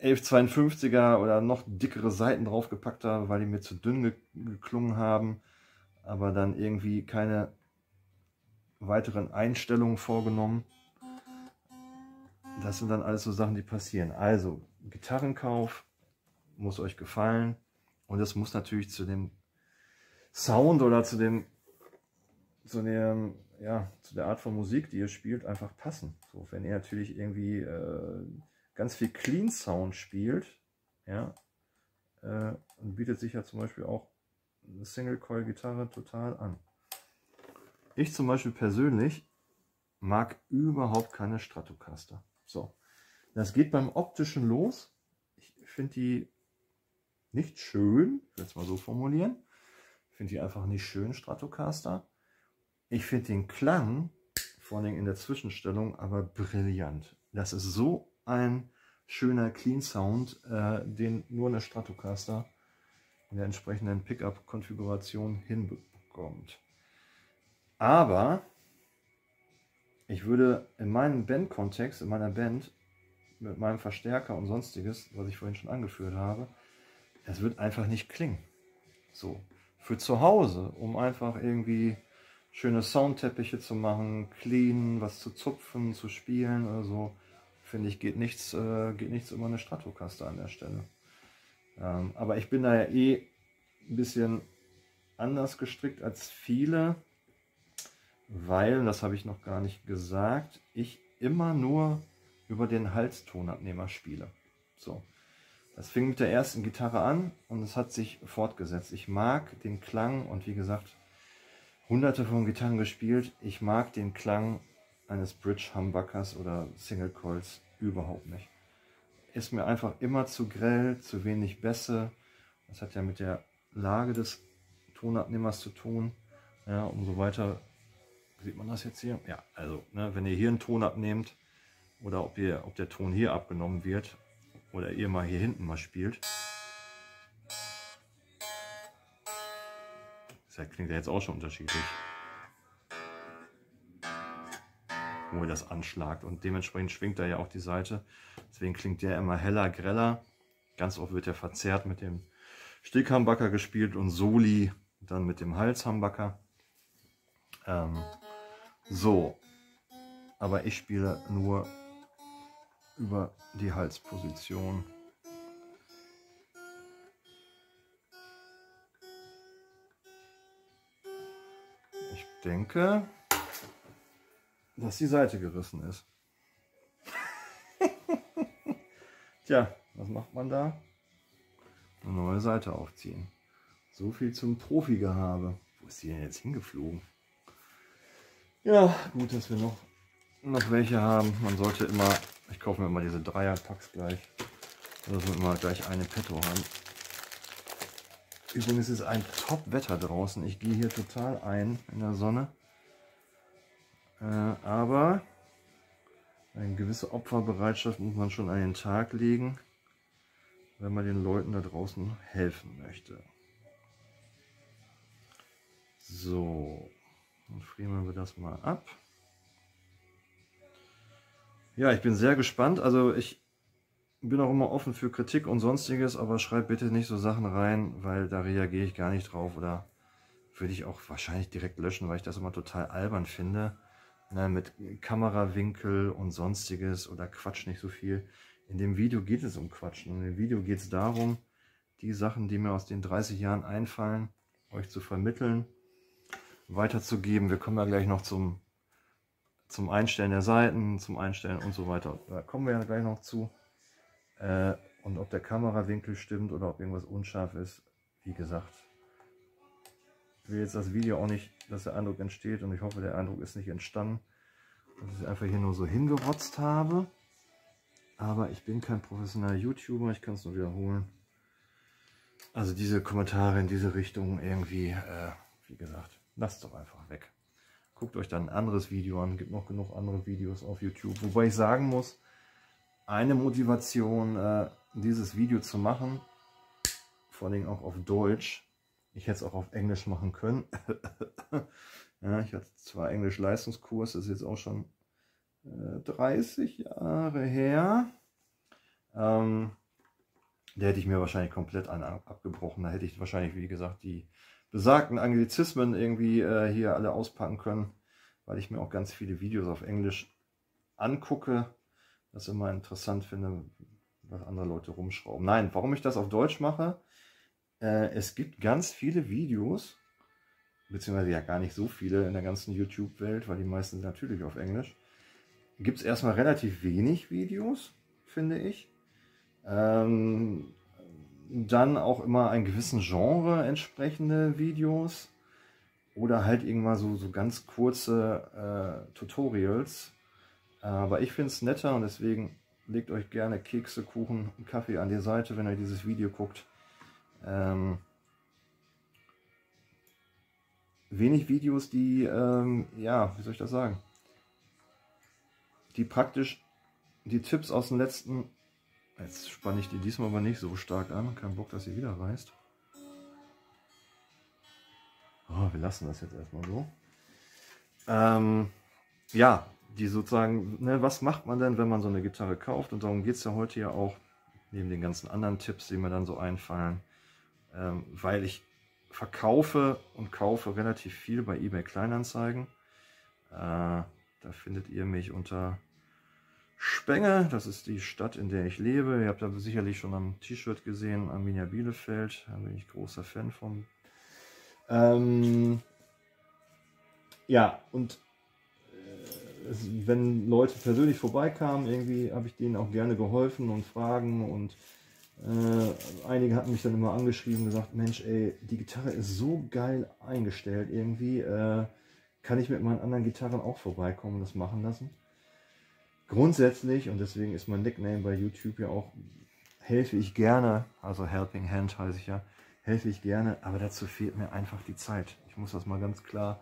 1152er oder noch dickere Seiten draufgepackt habe, weil die mir zu dünn ge geklungen haben, aber dann irgendwie keine weiteren Einstellungen vorgenommen. Das sind dann alles so Sachen, die passieren. Also, Gitarrenkauf muss euch gefallen. Und es muss natürlich zu dem Sound oder zu dem, zu dem ja, zu der Art von Musik, die ihr spielt, einfach passen. So, wenn ihr natürlich irgendwie äh, ganz viel Clean Sound spielt, ja, äh, bietet sich ja zum Beispiel auch eine Single-Coil-Gitarre total an. Ich zum Beispiel persönlich mag überhaupt keine Stratocaster. So, das geht beim optischen los. Ich finde die nicht schön, ich will es mal so formulieren. Ich finde die einfach nicht schön, Stratocaster. Ich finde den Klang, vor allem in der Zwischenstellung, aber brillant. Das ist so ein schöner Clean Sound, äh, den nur eine Stratocaster in der entsprechenden Pickup-Konfiguration hinbekommt. Aber ich würde in meinem Band-Kontext, in meiner Band, mit meinem Verstärker und sonstiges, was ich vorhin schon angeführt habe, es wird einfach nicht klingen. So, für zu Hause, um einfach irgendwie schöne Soundteppiche zu machen, clean, was zu zupfen, zu spielen oder so, finde ich, geht nichts, äh, geht nichts über eine Stratocaster an der Stelle. Ähm, aber ich bin da ja eh ein bisschen anders gestrickt als viele, weil, das habe ich noch gar nicht gesagt, ich immer nur über den Halstonabnehmer spiele. So. Das fing mit der ersten Gitarre an und es hat sich fortgesetzt. Ich mag den Klang und wie gesagt, hunderte von Gitarren gespielt. Ich mag den Klang eines Bridge Humbuckers oder Single Coils überhaupt nicht. Ist mir einfach immer zu grell, zu wenig Bässe. Das hat ja mit der Lage des Tonabnehmers zu tun. Ja, umso weiter sieht man das jetzt hier. Ja, also ne, wenn ihr hier einen Ton abnehmt oder ob, ihr, ob der Ton hier abgenommen wird oder ihr mal hier hinten mal spielt. Das klingt ja jetzt auch schon unterschiedlich. wo ihr das anschlagt. Und dementsprechend schwingt da ja auch die Seite. Deswegen klingt der immer heller, greller. Ganz oft wird er verzerrt mit dem Stickhambacker gespielt und Soli dann mit dem Halshambacker. Ähm, so, aber ich spiele nur über die Halsposition. Ich denke, dass die Seite gerissen ist. Tja, was macht man da? Eine neue Seite aufziehen. So viel zum Profi-Gehabe. Wo ist die denn jetzt hingeflogen? Ja, gut, dass wir noch, noch welche haben. Man sollte immer, ich kaufe mir immer diese Dreierpacks gleich, dass wir immer gleich eine Petto haben. Übrigens ist ein Top-Wetter draußen. Ich gehe hier total ein in der Sonne. Äh, aber eine gewisse Opferbereitschaft muss man schon an den Tag legen, wenn man den Leuten da draußen helfen möchte. So, dann friemeln wir das mal ab. Ja, ich bin sehr gespannt. Also ich bin auch immer offen für Kritik und sonstiges, aber schreibt bitte nicht so Sachen rein, weil da reagiere ich gar nicht drauf oder würde ich auch wahrscheinlich direkt löschen, weil ich das immer total albern finde ne, mit Kamerawinkel und sonstiges oder Quatsch nicht so viel. In dem Video geht es um Quatschen. In dem Video geht es darum, die Sachen, die mir aus den 30 Jahren einfallen, euch zu vermitteln, weiterzugeben. Wir kommen ja gleich noch zum, zum Einstellen der Seiten, zum Einstellen und so weiter. Da kommen wir ja gleich noch zu. Äh, und ob der Kamerawinkel stimmt oder ob irgendwas unscharf ist, wie gesagt, ich will jetzt das Video auch nicht dass der Eindruck entsteht und ich hoffe, der Eindruck ist nicht entstanden, dass ich einfach hier nur so hingerotzt habe. Aber ich bin kein professioneller YouTuber, ich kann es nur wiederholen. Also diese Kommentare in diese Richtung irgendwie, äh, wie gesagt, lasst doch einfach weg. Guckt euch dann ein anderes Video an, gibt noch genug andere Videos auf YouTube. Wobei ich sagen muss, eine Motivation, äh, dieses Video zu machen, vor allem auch auf Deutsch, ich hätte es auch auf Englisch machen können. ja, ich hatte zwar Englisch-Leistungskurs, das ist jetzt auch schon äh, 30 Jahre her. Ähm, der hätte ich mir wahrscheinlich komplett an, abgebrochen. Da hätte ich wahrscheinlich, wie gesagt, die besagten Anglizismen irgendwie äh, hier alle auspacken können, weil ich mir auch ganz viele Videos auf Englisch angucke. Das immer interessant finde, was andere Leute rumschrauben. Nein, warum ich das auf Deutsch mache, äh, es gibt ganz viele Videos beziehungsweise ja gar nicht so viele in der ganzen YouTube-Welt, weil die meisten natürlich auf Englisch, gibt es erstmal relativ wenig Videos, finde ich. Ähm, dann auch immer einen gewissen Genre entsprechende Videos oder halt irgendwann so, so ganz kurze äh, Tutorials. Aber ich finde es netter und deswegen legt euch gerne Kekse, Kuchen, Kaffee an die Seite, wenn ihr dieses Video guckt. Ähm, wenig Videos, die, ähm, ja, wie soll ich das sagen, die praktisch die Tipps aus dem letzten, jetzt spanne ich die diesmal aber nicht so stark an, kein Bock, dass sie wieder reißt. Oh, wir lassen das jetzt erstmal so. Ähm, ja, die sozusagen, ne, was macht man denn, wenn man so eine Gitarre kauft? Und darum geht es ja heute ja auch, neben den ganzen anderen Tipps, die mir dann so einfallen, ähm, weil ich verkaufe und kaufe relativ viel bei eBay Kleinanzeigen. Äh, da findet ihr mich unter Spenge, das ist die Stadt, in der ich lebe. Ihr habt da sicherlich schon am T-Shirt gesehen, Arminia Bielefeld. Da bin ich großer Fan von. Ähm, ja, und äh, wenn Leute persönlich vorbeikamen, irgendwie habe ich denen auch gerne geholfen und Fragen und äh, einige hatten mich dann immer angeschrieben und gesagt, Mensch, ey, die Gitarre ist so geil eingestellt irgendwie, äh, kann ich mit meinen anderen Gitarren auch vorbeikommen und das machen lassen? Grundsätzlich, und deswegen ist mein Nickname bei YouTube ja auch, helfe ich gerne, also Helping Hand heiße ich ja, helfe ich gerne, aber dazu fehlt mir einfach die Zeit. Ich muss das mal ganz klar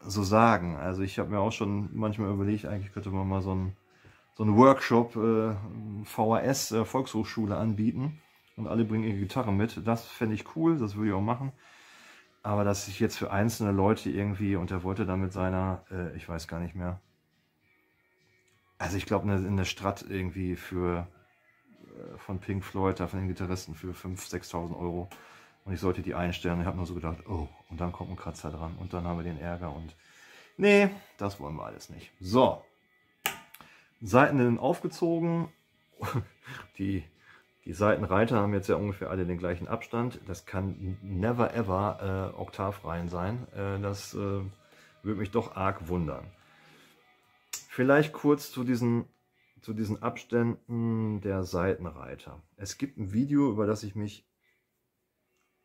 so sagen. Also ich habe mir auch schon manchmal überlegt, eigentlich könnte man mal so ein so einen Workshop äh, VHS äh, Volkshochschule anbieten und alle bringen ihre Gitarre mit. Das fände ich cool, das würde ich auch machen. Aber dass ich jetzt für einzelne Leute irgendwie, und er wollte dann mit seiner, äh, ich weiß gar nicht mehr, also ich glaube in der Strat irgendwie für äh, von Pink Floyd, da von den Gitarristen für 5.000, 6.000 Euro. Und ich sollte die einstellen. Ich habe nur so gedacht, oh, und dann kommt ein Kratzer dran. Und dann haben wir den Ärger. Und nee, das wollen wir alles nicht. So, Seiten aufgezogen. Die, die Seitenreiter haben jetzt ja ungefähr alle den gleichen Abstand. Das kann never ever äh, oktavrein sein. Äh, das äh, würde mich doch arg wundern. Vielleicht kurz zu diesen, zu diesen Abständen der Seitenreiter. Es gibt ein Video, über das ich mich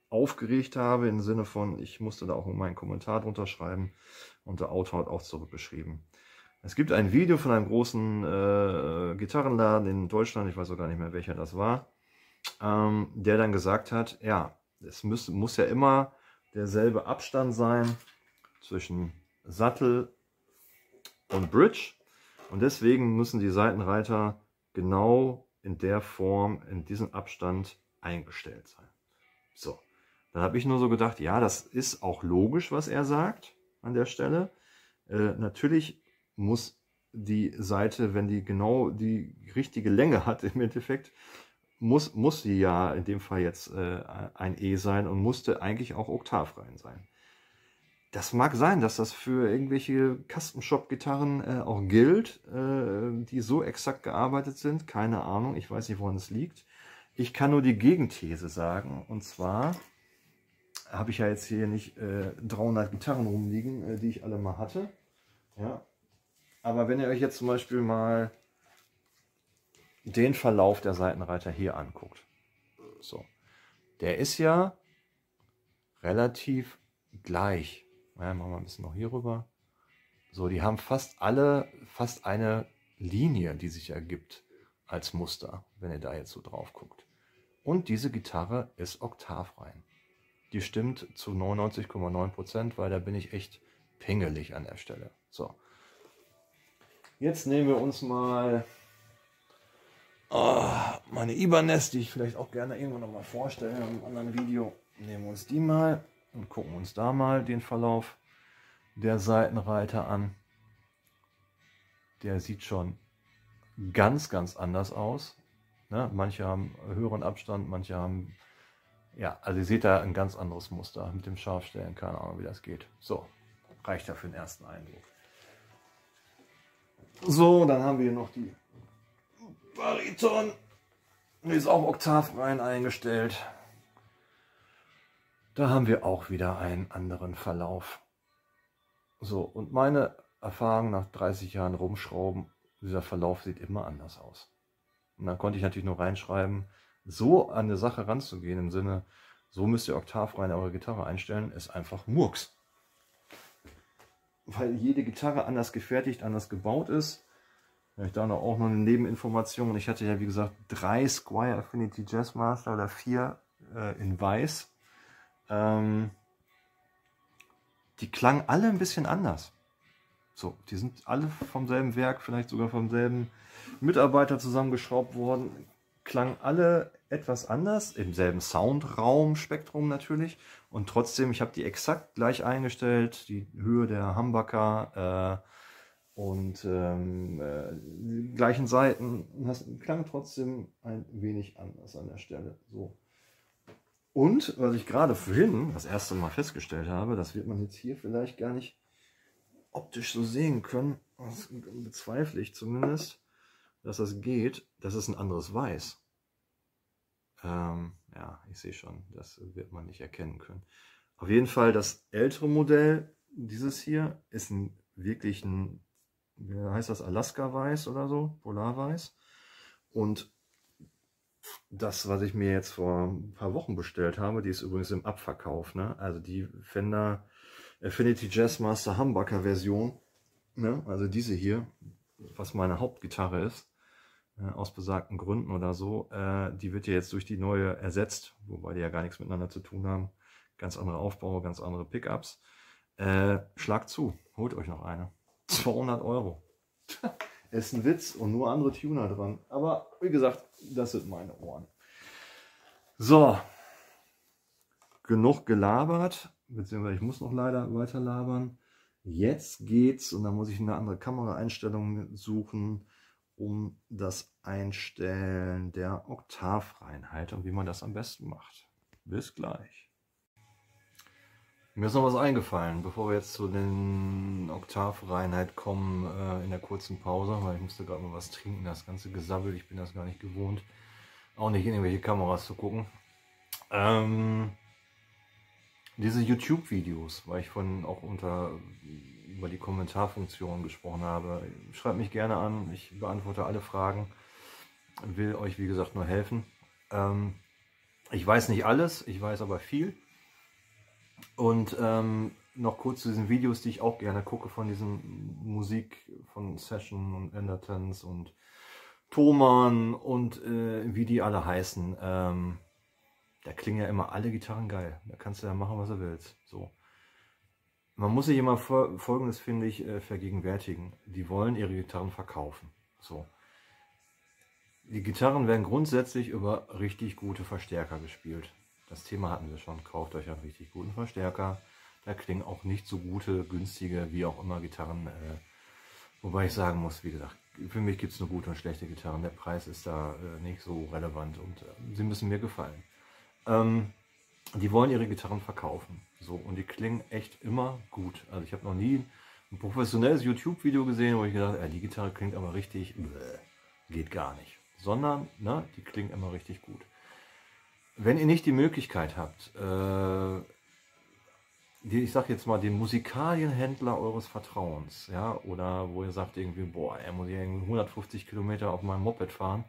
aufgeregt habe, im Sinne von, ich musste da auch meinen Kommentar drunter schreiben und der Autor hat auch zurückgeschrieben. Es gibt ein Video von einem großen äh, Gitarrenladen in Deutschland, ich weiß auch gar nicht mehr, welcher das war, ähm, der dann gesagt hat, ja, es muss, muss ja immer derselbe Abstand sein zwischen Sattel und Bridge und deswegen müssen die Seitenreiter genau in der Form, in diesem Abstand eingestellt sein. So, dann habe ich nur so gedacht, ja, das ist auch logisch, was er sagt an der Stelle. Äh, natürlich muss die Seite, wenn die genau die richtige Länge hat im Endeffekt, muss, muss sie ja in dem Fall jetzt äh, ein E sein und musste eigentlich auch oktavrein sein. Das mag sein, dass das für irgendwelche Custom Shop Gitarren äh, auch gilt, äh, die so exakt gearbeitet sind. Keine Ahnung, ich weiß nicht, woran es liegt. Ich kann nur die Gegenthese sagen. Und zwar habe ich ja jetzt hier nicht 300 äh, Gitarren rumliegen, äh, die ich alle mal hatte. Ja, aber wenn ihr euch jetzt zum Beispiel mal den Verlauf der Seitenreiter hier anguckt, so, der ist ja relativ gleich. Ja, machen wir ein bisschen noch hier rüber. So, die haben fast alle fast eine Linie, die sich ergibt als Muster, wenn ihr da jetzt so drauf guckt. Und diese Gitarre ist oktavrein. Die stimmt zu 99,9%, weil da bin ich echt pingelig an der Stelle. So. Jetzt nehmen wir uns mal oh, meine Ibanez, die ich vielleicht auch gerne irgendwann noch mal vorstelle in einem anderen Video. Nehmen wir uns die mal und gucken uns da mal den Verlauf der Seitenreiter an. Der sieht schon ganz, ganz anders aus. Ne? Manche haben höheren Abstand, manche haben, ja, also ihr seht da ein ganz anderes Muster mit dem Scharfstellen. Keine Ahnung, wie das geht. So, reicht ja für den ersten Eindruck. So, dann haben wir noch die Bariton. Die ist auch oktavrein eingestellt. Da haben wir auch wieder einen anderen Verlauf. So, und meine Erfahrung nach 30 Jahren rumschrauben, dieser Verlauf sieht immer anders aus. Und dann konnte ich natürlich nur reinschreiben, so an eine Sache ranzugehen im Sinne, so müsst ihr oktavrein eure Gitarre einstellen, ist einfach Murks. Weil jede Gitarre anders gefertigt, anders gebaut ist. ich da noch auch noch eine Nebeninformation. Ich hatte ja wie gesagt drei Squire Affinity Jazzmaster oder vier äh, in weiß. Ähm, die klangen alle ein bisschen anders. So, die sind alle vom selben Werk, vielleicht sogar vom selben Mitarbeiter zusammengeschraubt worden. Klangen alle etwas anders, im selben Soundraumspektrum natürlich. Und trotzdem, ich habe die exakt gleich eingestellt, die Höhe der Humbucker äh, und ähm, äh, die gleichen Seiten. Das klang trotzdem ein wenig anders an der Stelle. So. Und was ich gerade vorhin das erste Mal festgestellt habe, das wird man jetzt hier vielleicht gar nicht optisch so sehen können, das bezweifle ich zumindest, dass das geht, das ist ein anderes Weiß. Ähm, ja, ich sehe schon, das wird man nicht erkennen können. Auf jeden Fall das ältere Modell, dieses hier, ist ein wirklich ein, wie heißt das, Alaska-Weiß oder so, Polarweiß. Und das, was ich mir jetzt vor ein paar Wochen bestellt habe, die ist übrigens im Abverkauf. Ne? Also die Fender Affinity Jazzmaster Humbucker Version, ne? also diese hier, was meine Hauptgitarre ist, äh, aus besagten Gründen oder so, äh, die wird ja jetzt durch die neue ersetzt, wobei die ja gar nichts miteinander zu tun haben. Ganz andere Aufbau, ganz andere Pickups. Äh, schlagt zu, holt euch noch eine. 200 Euro. ist ein Witz und nur andere Tuner dran. Aber wie gesagt, das sind meine Ohren. So, genug gelabert, beziehungsweise ich muss noch leider weiter labern. Jetzt geht's, und dann muss ich eine andere Kameraeinstellung suchen, um das Einstellen der Oktavreinheit und wie man das am besten macht. Bis gleich. Mir ist noch was eingefallen, bevor wir jetzt zu den Oktavreinheit kommen äh, in der kurzen Pause, weil ich musste gerade mal was trinken, das ganze Gesabbel, ich bin das gar nicht gewohnt, auch nicht in irgendwelche Kameras zu gucken. Ähm, diese YouTube-Videos, weil ich von auch unter über die Kommentarfunktion gesprochen habe. Schreibt mich gerne an, ich beantworte alle Fragen, will euch wie gesagt nur helfen. Ähm, ich weiß nicht alles, ich weiß aber viel. Und ähm, noch kurz zu diesen Videos, die ich auch gerne gucke, von diesen Musik von Session und Endertons und Thomann und äh, wie die alle heißen. Ähm, da klingen ja immer alle Gitarren geil. Da kannst du ja machen, was du willst. So. Man muss sich immer Folgendes, finde ich, äh, vergegenwärtigen. Die wollen ihre Gitarren verkaufen. So. Die Gitarren werden grundsätzlich über richtig gute Verstärker gespielt. Das Thema hatten wir schon. Kauft euch einen richtig guten Verstärker. Da klingen auch nicht so gute, günstige, wie auch immer Gitarren. Äh, wobei ich sagen muss, wie gesagt, für mich gibt es nur gute und schlechte Gitarren. Der Preis ist da äh, nicht so relevant und äh, sie müssen mir gefallen. Ähm, die wollen ihre Gitarren verkaufen. So, und die klingen echt immer gut. Also ich habe noch nie ein professionelles YouTube-Video gesehen, wo ich gedacht habe, die Gitarre klingt aber richtig, bläh, geht gar nicht. Sondern, ne, die klingen immer richtig gut. Wenn ihr nicht die Möglichkeit habt, äh, die, ich sag jetzt mal, den Musikalienhändler eures Vertrauens, ja, oder wo ihr sagt irgendwie, boah, er muss ich 150 Kilometer auf meinem Moped fahren,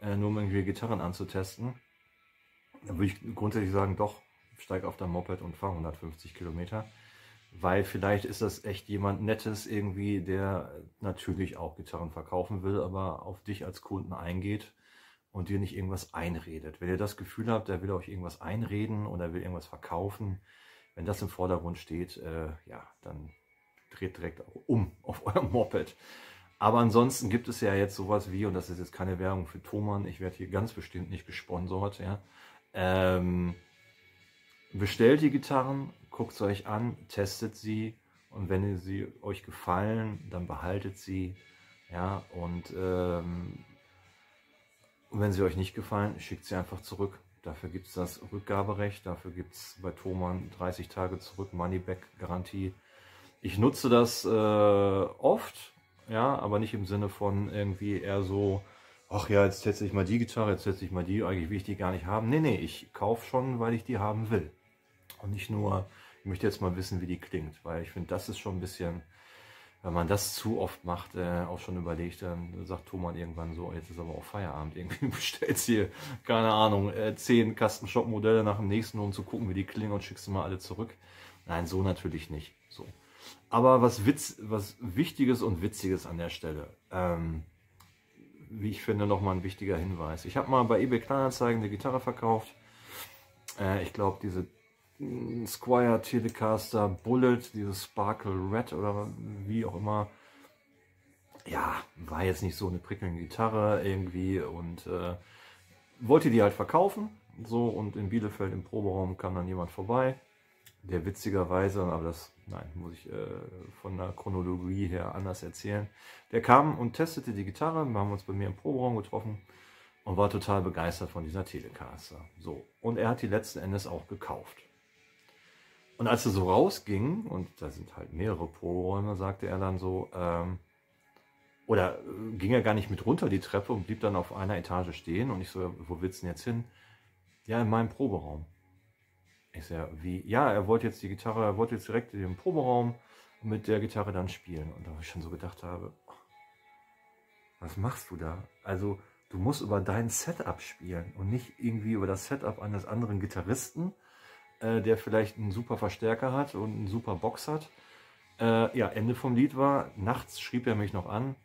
äh, nur um irgendwie Gitarren anzutesten, dann würde ich grundsätzlich sagen, doch, steig auf dein Moped und fahr 150 Kilometer. Weil vielleicht ist das echt jemand Nettes irgendwie, der natürlich auch Gitarren verkaufen will, aber auf dich als Kunden eingeht und dir nicht irgendwas einredet. Wenn ihr das Gefühl habt, er will euch irgendwas einreden oder will irgendwas verkaufen, wenn das im Vordergrund steht, äh, ja, dann dreht direkt um auf eurem Moped. Aber ansonsten gibt es ja jetzt sowas wie, und das ist jetzt keine Werbung für Thomann, ich werde hier ganz bestimmt nicht gesponsert, ja, ähm, bestellt die Gitarren, guckt sie euch an, testet sie und wenn sie euch gefallen, dann behaltet sie. Ja, und ähm, wenn sie euch nicht gefallen, schickt sie einfach zurück. Dafür gibt es das Rückgaberecht, dafür gibt es bei Thomann 30 Tage zurück Moneyback-Garantie. Ich nutze das äh, oft, ja, aber nicht im Sinne von irgendwie eher so, ach ja, jetzt teste ich mal die Gitarre, jetzt teste ich mal die, eigentlich will ich die gar nicht haben. Nee, nee, ich kaufe schon, weil ich die haben will. Und nicht nur, ich möchte jetzt mal wissen, wie die klingt, weil ich finde, das ist schon ein bisschen, wenn man das zu oft macht, äh, auch schon überlegt, dann sagt Thomas irgendwann so, jetzt ist aber auch Feierabend, irgendwie bestellst hier, keine Ahnung, äh, zehn Kasten Shop-Modelle nach dem nächsten, um zu gucken, wie die klingen und schickst du mal alle zurück. Nein, so natürlich nicht. So. Aber was, Witz, was Wichtiges und Witziges an der Stelle. Ähm, wie ich finde, nochmal ein wichtiger Hinweis. Ich habe mal bei eBay Kleinanzeigen eine Gitarre verkauft. Äh, ich glaube, diese Squire Telecaster Bullet, dieses Sparkle Red oder wie auch immer. Ja, war jetzt nicht so eine prickelnde Gitarre irgendwie und äh, wollte die halt verkaufen. So und in Bielefeld im Proberaum kam dann jemand vorbei der witzigerweise, aber das, nein, muss ich äh, von der Chronologie her anders erzählen. Der kam und testete die Gitarre, wir haben uns bei mir im Proberaum getroffen und war total begeistert von dieser Telecaster. So, und er hat die letzten Endes auch gekauft. Und als er so rausging, und da sind halt mehrere Proberäume, sagte er dann so, ähm, oder äh, ging er gar nicht mit runter die Treppe und blieb dann auf einer Etage stehen und ich so, wo willst du denn jetzt hin? Ja, in meinem Proberaum. Ich sage, wie? Ja, er wollte jetzt die Gitarre, er wollte jetzt direkt in den Proberaum mit der Gitarre dann spielen. Und da ich schon so gedacht habe, was machst du da? Also, du musst über dein Setup spielen und nicht irgendwie über das Setup eines anderen Gitarristen, äh, der vielleicht einen super Verstärker hat und einen super Box hat. Äh, ja, Ende vom Lied war, nachts schrieb er mich noch an,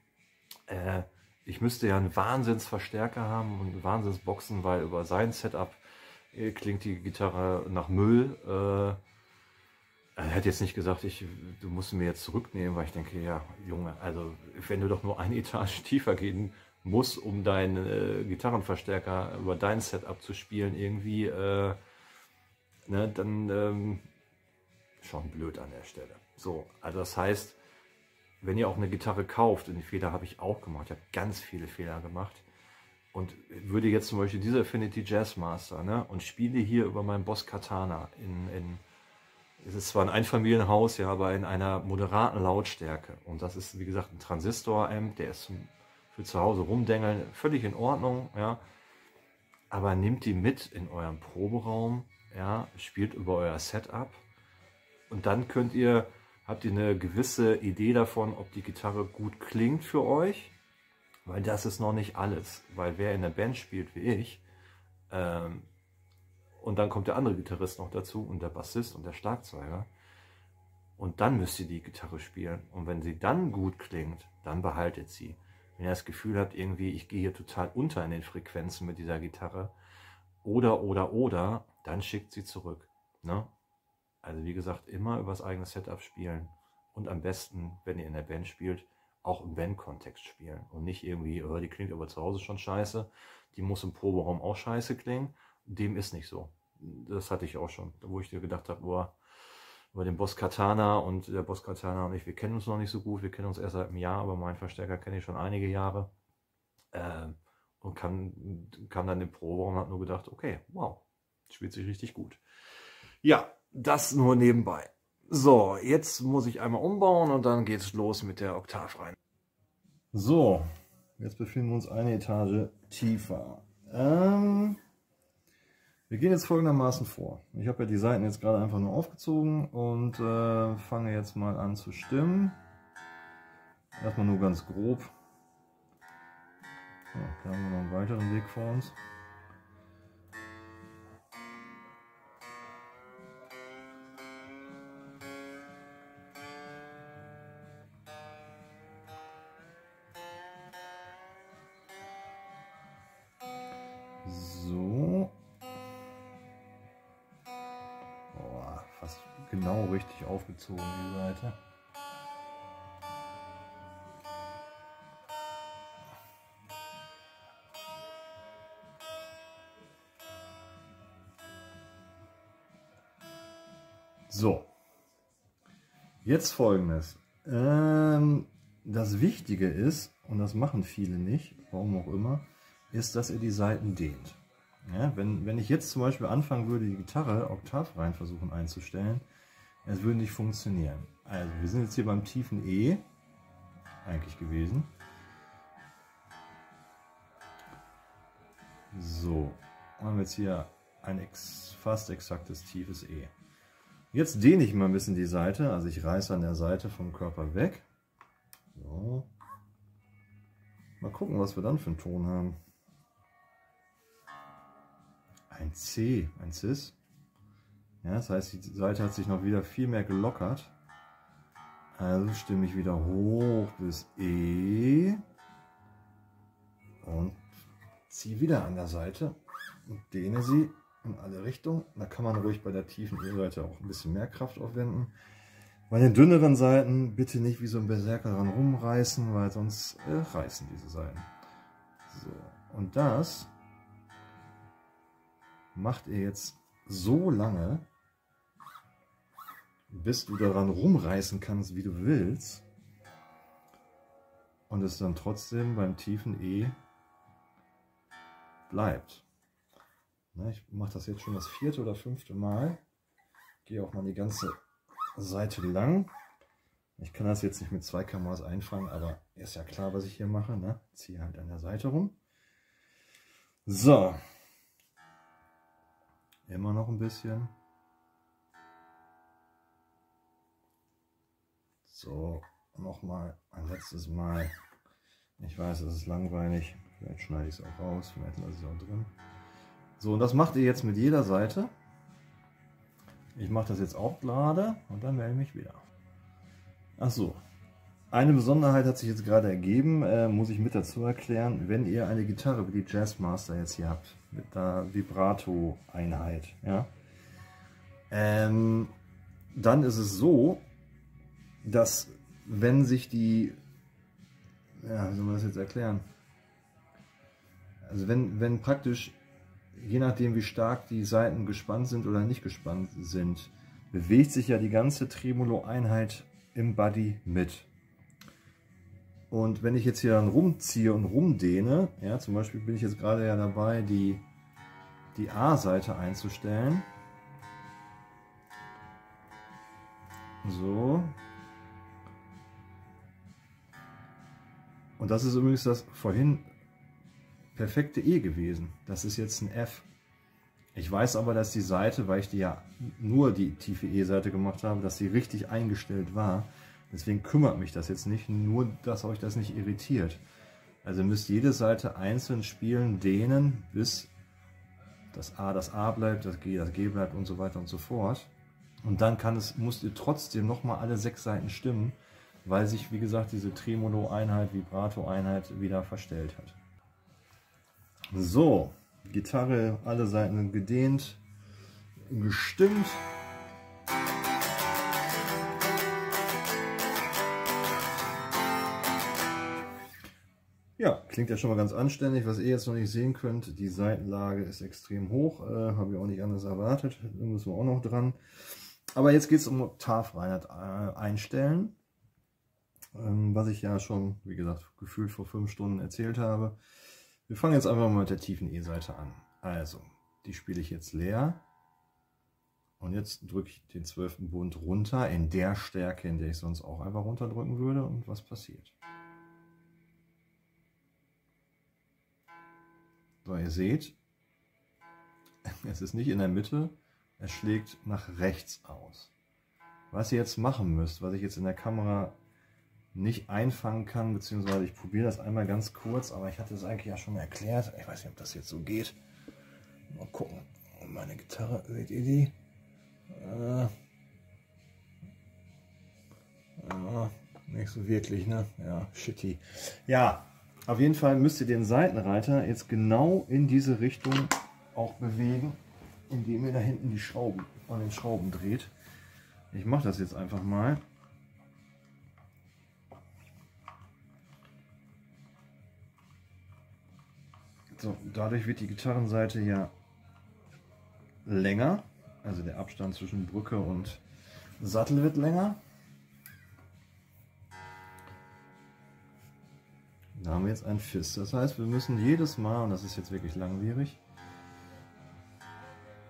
äh, ich müsste ja einen Wahnsinnsverstärker haben und Wahnsinnsboxen, weil über sein Setup äh, klingt die Gitarre nach Müll. Äh, er hat jetzt nicht gesagt, ich, du musst mir jetzt zurücknehmen, weil ich denke, ja, Junge, also wenn du doch nur eine Etage tiefer gehen musst, um deinen äh, Gitarrenverstärker über dein Setup zu spielen, irgendwie, äh, ne, dann ähm, schon blöd an der Stelle. So, also das heißt, wenn ihr auch eine Gitarre kauft, und die Fehler habe ich auch gemacht, ich habe ganz viele Fehler gemacht, und würde jetzt zum Beispiel diese Affinity Jazzmaster ne, und spiele hier über meinen Boss Katana in, in es ist zwar ein Einfamilienhaus, ja, aber in einer moderaten Lautstärke. Und das ist, wie gesagt, ein Transistor-Amp, der ist für zu Hause rumdengeln völlig in Ordnung, ja. Aber nehmt die mit in euren Proberaum, ja, spielt über euer Setup und dann könnt ihr, habt ihr eine gewisse Idee davon, ob die Gitarre gut klingt für euch weil das ist noch nicht alles. Weil wer in der Band spielt wie ich, ähm, und dann kommt der andere Gitarrist noch dazu und der Bassist und der Schlagzeuger. Und dann müsst ihr die Gitarre spielen. Und wenn sie dann gut klingt, dann behaltet sie. Wenn ihr das Gefühl habt, irgendwie, ich gehe hier total unter in den Frequenzen mit dieser Gitarre, oder, oder, oder, dann schickt sie zurück. Ne? Also wie gesagt, immer über das eigene Setup spielen. Und am besten, wenn ihr in der Band spielt, auch im Band-Kontext spielen und nicht irgendwie, oh, die klingt aber zu Hause schon scheiße, die muss im Proberaum auch scheiße klingen. Dem ist nicht so. Das hatte ich auch schon, wo ich dir gedacht habe, boah, über den Boss Katana und der Boss Katana und ich, wir kennen uns noch nicht so gut, wir kennen uns erst seit einem Jahr, aber meinen Verstärker kenne ich schon einige Jahre. Ähm, und kam, kam dann im Proberaum und hat nur gedacht, okay, wow, spielt sich richtig gut. Ja, das nur nebenbei. So, jetzt muss ich einmal umbauen und dann geht es los mit der Oktav rein. So, jetzt befinden wir uns eine Etage tiefer. Ähm, wir gehen jetzt folgendermaßen vor. Ich habe ja die Seiten jetzt gerade einfach nur aufgezogen und äh, fange jetzt mal an zu stimmen. Erstmal nur ganz grob. So, da haben wir noch einen weiteren Weg vor uns. Aufgezogen, die Seite. So, jetzt folgendes. Ähm, das Wichtige ist, und das machen viele nicht, warum auch immer, ist, dass ihr die Seiten dehnt. Ja, wenn, wenn ich jetzt zum Beispiel anfangen würde, die Gitarre Oktav rein versuchen einzustellen, es würde nicht funktionieren. Also, wir sind jetzt hier beim tiefen E eigentlich gewesen. So, haben wir jetzt hier ein ex fast exaktes tiefes E. Jetzt dehne ich mal ein bisschen die Seite, also ich reiße an der Seite vom Körper weg. So. Mal gucken, was wir dann für einen Ton haben. Ein C, ein Cis. Ja, das heißt, die Seite hat sich noch wieder viel mehr gelockert. Also stimme ich wieder hoch bis E und ziehe wieder an der Seite und dehne sie in alle Richtungen. Da kann man ruhig bei der tiefen E-Seite auch ein bisschen mehr Kraft aufwenden. Bei den dünneren Seiten bitte nicht wie so ein Berserker dran rumreißen, weil sonst äh, reißen diese Seiten. So, und das macht ihr jetzt so lange, bis du daran rumreißen kannst, wie du willst. Und es dann trotzdem beim tiefen E bleibt. Na, ich mache das jetzt schon das vierte oder fünfte Mal. Gehe auch mal die ganze Seite lang. Ich kann das jetzt nicht mit zwei Kameras einfangen, aber ist ja klar, was ich hier mache. Ne? Ziehe halt an der Seite rum. So. Immer noch ein bisschen. So, nochmal ein letztes Mal. Ich weiß, es ist langweilig. Vielleicht schneide ich es auch raus, vielleicht lasse ich es auch drin. So, und das macht ihr jetzt mit jeder Seite. Ich mache das jetzt auch gerade und dann melde ich mich wieder. Ach so, eine Besonderheit hat sich jetzt gerade ergeben, äh, muss ich mit dazu erklären. Wenn ihr eine Gitarre wie die Jazzmaster jetzt hier habt, mit der Vibrato-Einheit, ja, ähm, dann ist es so, dass wenn sich die, ja, wie soll man das jetzt erklären? Also wenn, wenn praktisch, je nachdem wie stark die Seiten gespannt sind oder nicht gespannt sind, bewegt sich ja die ganze Tremolo-Einheit im Body mit. Und wenn ich jetzt hier dann rumziehe und rumdehne, ja, zum Beispiel bin ich jetzt gerade ja dabei, die, die A-Seite einzustellen. So, Und das ist übrigens das vorhin perfekte E gewesen. Das ist jetzt ein F. Ich weiß aber, dass die Seite, weil ich die ja nur die tiefe E-Seite gemacht habe, dass sie richtig eingestellt war. Deswegen kümmert mich das jetzt nicht, nur dass euch das nicht irritiert. Also müsst jede Seite einzeln spielen, dehnen, bis das A das A bleibt, das G das G bleibt und so weiter und so fort. Und dann kann es, musst ihr trotzdem nochmal alle sechs Seiten stimmen weil sich, wie gesagt, diese Tremolo-Einheit, Vibrato-Einheit wieder verstellt hat. So, Gitarre, alle Seiten sind gedehnt, gestimmt. Ja, klingt ja schon mal ganz anständig. Was ihr jetzt noch nicht sehen könnt, die Seitenlage ist extrem hoch. Äh, Habe ich auch nicht anders erwartet. Da müssen wir auch noch dran. Aber jetzt geht es um Oktavreinheit äh, einstellen. Ähm, was ich ja schon, wie gesagt, gefühlt vor fünf Stunden erzählt habe. Wir fangen jetzt einfach mal mit der tiefen E-Seite an. Also, die spiele ich jetzt leer. Und jetzt drücke ich den zwölften Bund runter in der Stärke, in der ich sonst auch einfach runterdrücken würde. Und was passiert? So, ihr seht, es ist nicht in der Mitte, es schlägt nach rechts aus. Was ihr jetzt machen müsst, was ich jetzt in der Kamera nicht einfangen kann, beziehungsweise ich probiere das einmal ganz kurz, aber ich hatte es eigentlich ja schon erklärt. Ich weiß nicht, ob das jetzt so geht. Mal gucken. Meine Gitarre, seht ihr die? Äh, äh, nicht so wirklich, ne? Ja, shitty. Ja, auf jeden Fall müsst ihr den Seitenreiter jetzt genau in diese Richtung auch bewegen, indem ihr da hinten die Schrauben an den Schrauben dreht. Ich mache das jetzt einfach mal. So, dadurch wird die Gitarrenseite ja länger, also der Abstand zwischen Brücke und Sattel wird länger. Da haben wir jetzt ein Fist. Das heißt, wir müssen jedes Mal, und das ist jetzt wirklich langwierig,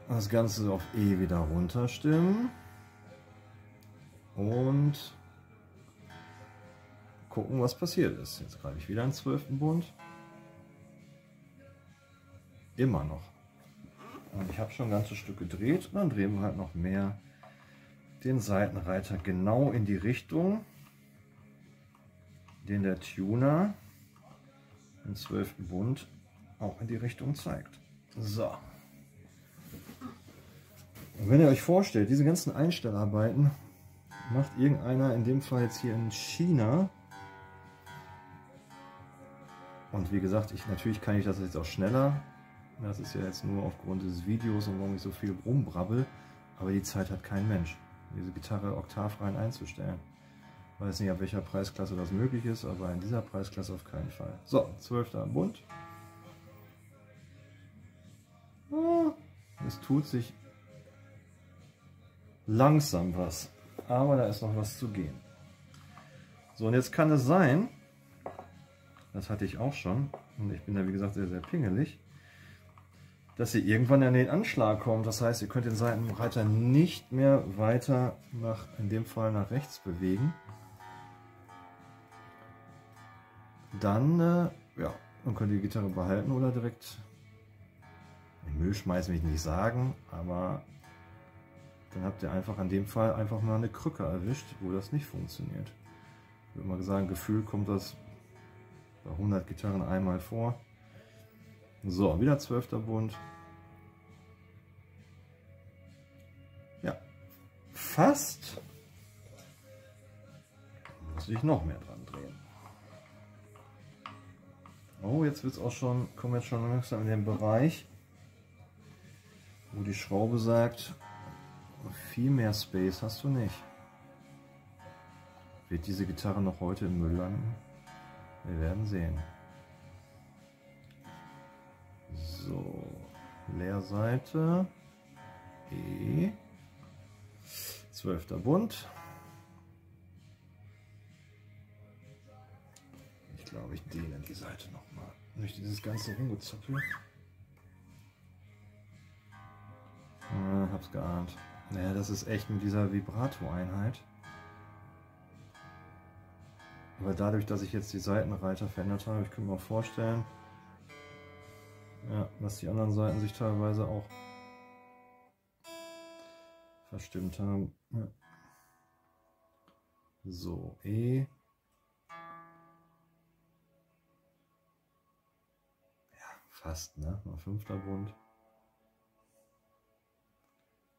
das Ganze auf E wieder runterstimmen und gucken, was passiert ist. Jetzt greife ich wieder einen zwölften Bund. Immer noch. Und ich habe schon ein ganzes Stück gedreht und dann drehen wir halt noch mehr den Seitenreiter genau in die Richtung, den der Tuner im 12. Bund auch in die Richtung zeigt. So. Und wenn ihr euch vorstellt, diese ganzen Einstellarbeiten macht irgendeiner, in dem Fall jetzt hier in China. Und wie gesagt, ich, natürlich kann ich das jetzt auch schneller. Das ist ja jetzt nur aufgrund des Videos und warum ich so viel rumbrabbel. Aber die Zeit hat kein Mensch, diese Gitarre oktavrein einzustellen. Weiß nicht, ab welcher Preisklasse das möglich ist, aber in dieser Preisklasse auf keinen Fall. So, 12. Bund. Ah, es tut sich langsam was, aber da ist noch was zu gehen. So, und jetzt kann es sein, das hatte ich auch schon, und ich bin da wie gesagt sehr, sehr pingelig, dass ihr irgendwann an den Anschlag kommt. Das heißt, ihr könnt den Seitenreiter nicht mehr weiter nach, in dem Fall nach rechts bewegen. Dann, äh, ja, dann könnt ihr die Gitarre behalten oder direkt in Müll schmeißen, will ich nicht sagen, aber dann habt ihr einfach an dem Fall einfach mal eine Krücke erwischt, wo das nicht funktioniert. Ich würde mal sagen, Gefühl kommt das bei 100 Gitarren einmal vor. So, wieder 12. Bund. Ja, fast muss ich noch mehr dran drehen. Oh, jetzt es auch schon, kommen jetzt schon langsam in den Bereich, wo die Schraube sagt, viel mehr Space hast du nicht. Wird diese Gitarre noch heute im Müll landen? Wir werden sehen. So, Leerseite, E, zwölfter Bund. Ich glaube, ich dehne die Seite nochmal. Nicht dieses ganze Rumgezuckel. Ja, hab's geahnt. Naja, das ist echt mit dieser Vibrato-Einheit. Aber dadurch, dass ich jetzt die Seitenreiter verändert habe, ich könnte mir auch vorstellen, ja, dass die anderen Seiten sich teilweise auch verstimmt haben. Ja. So, E. fast, ne? Mal fünfter Bund.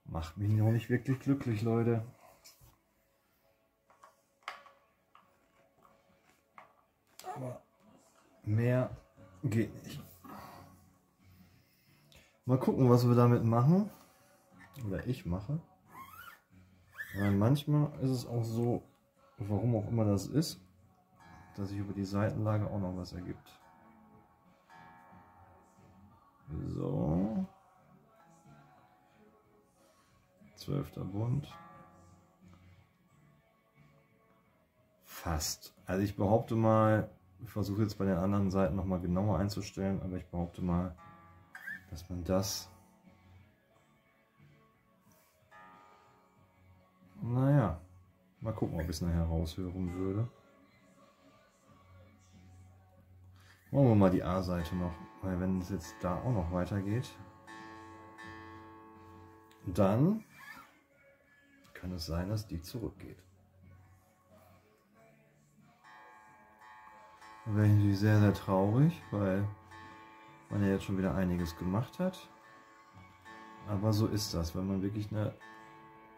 Macht mich noch nicht wirklich glücklich, Leute. Aber mehr geht nicht. Mal gucken, was wir damit machen. Oder ich mache. Weil manchmal ist es auch so, warum auch immer das ist, dass sich über die Seitenlage auch noch was ergibt. So. Zwölfter Bund. Fast. Also ich behaupte mal, ich versuche jetzt bei den anderen Seiten noch mal genauer einzustellen, aber ich behaupte mal, dass man das, naja, mal gucken, ob ich es nachher raushören würde. Machen wir mal die A-Seite noch, weil wenn es jetzt da auch noch weitergeht, dann kann es sein, dass die zurückgeht. Dann wäre ich natürlich sehr, sehr traurig, weil man ja jetzt schon wieder einiges gemacht hat. Aber so ist das, wenn man wirklich eine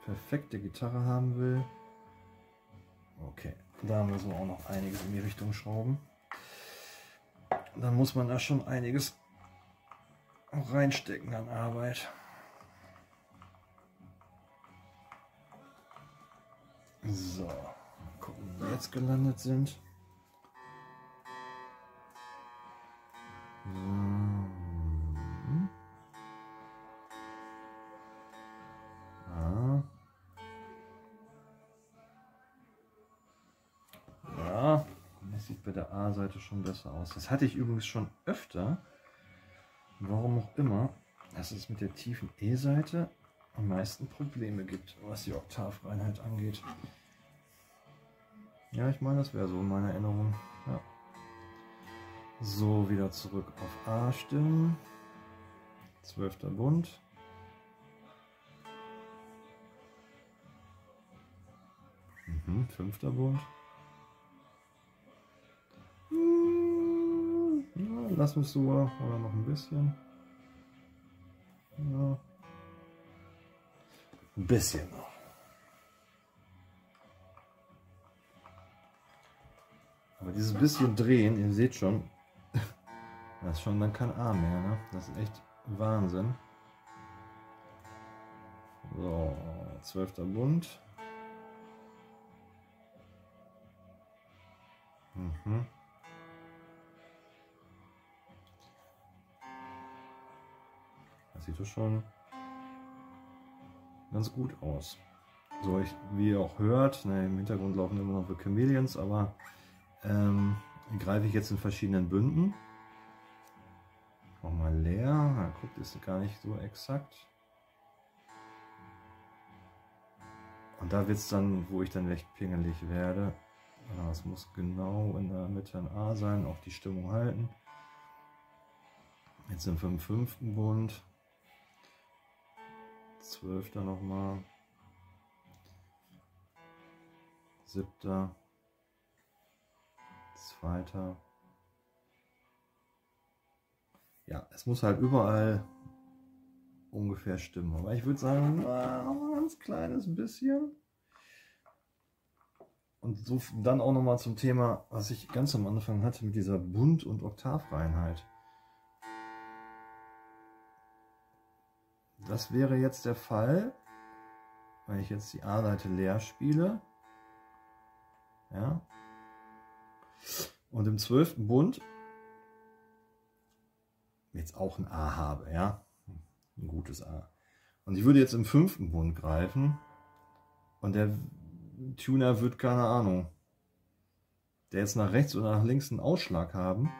perfekte Gitarre haben will. Okay, da müssen wir auch noch einiges in die Richtung schrauben. Dann muss man da schon einiges reinstecken an Arbeit. So, gucken, wo wir jetzt gelandet sind. Mhm. A-Seite schon besser aus. Das hatte ich übrigens schon öfter. Warum auch immer, dass es mit der tiefen E-Seite am meisten Probleme gibt, was die Oktavreinheit angeht. Ja, ich meine, das wäre so in meiner Erinnerung. Ja. So, wieder zurück auf A stimmen. Zwölfter Bund. Mhm, fünfter Bund. Lass uns so oder noch ein bisschen. Ja. Ein bisschen noch. Aber dieses bisschen drehen, ihr seht schon, das ist schon dann kein Arm mehr, ne? Das ist echt Wahnsinn. So, zwölfter Bund. Mhm. Sieht doch schon ganz gut aus. So, ich, wie ihr auch hört, ne, im Hintergrund laufen immer noch The Chameleons, aber ähm, greife ich jetzt in verschiedenen Bünden. Nochmal leer. Na, guckt, ist gar nicht so exakt. Und da wird es dann, wo ich dann recht pingelig werde. Es muss genau in der Mitte ein A sein, auch die Stimmung halten. Jetzt sind wir im fünften Bund. Zwölfter nochmal. Siebter. Zweiter. Ja, es muss halt überall ungefähr stimmen. Aber ich würde sagen, ein ganz kleines bisschen. Und so dann auch nochmal zum Thema, was ich ganz am Anfang hatte mit dieser Bund- und Oktavreinheit. Das wäre jetzt der Fall, wenn ich jetzt die A-Seite leer spiele. Ja. Und im zwölften Bund jetzt auch ein A habe, ja. Ein gutes A. Und ich würde jetzt im fünften Bund greifen und der Tuner wird, keine Ahnung, der jetzt nach rechts oder nach links einen Ausschlag haben,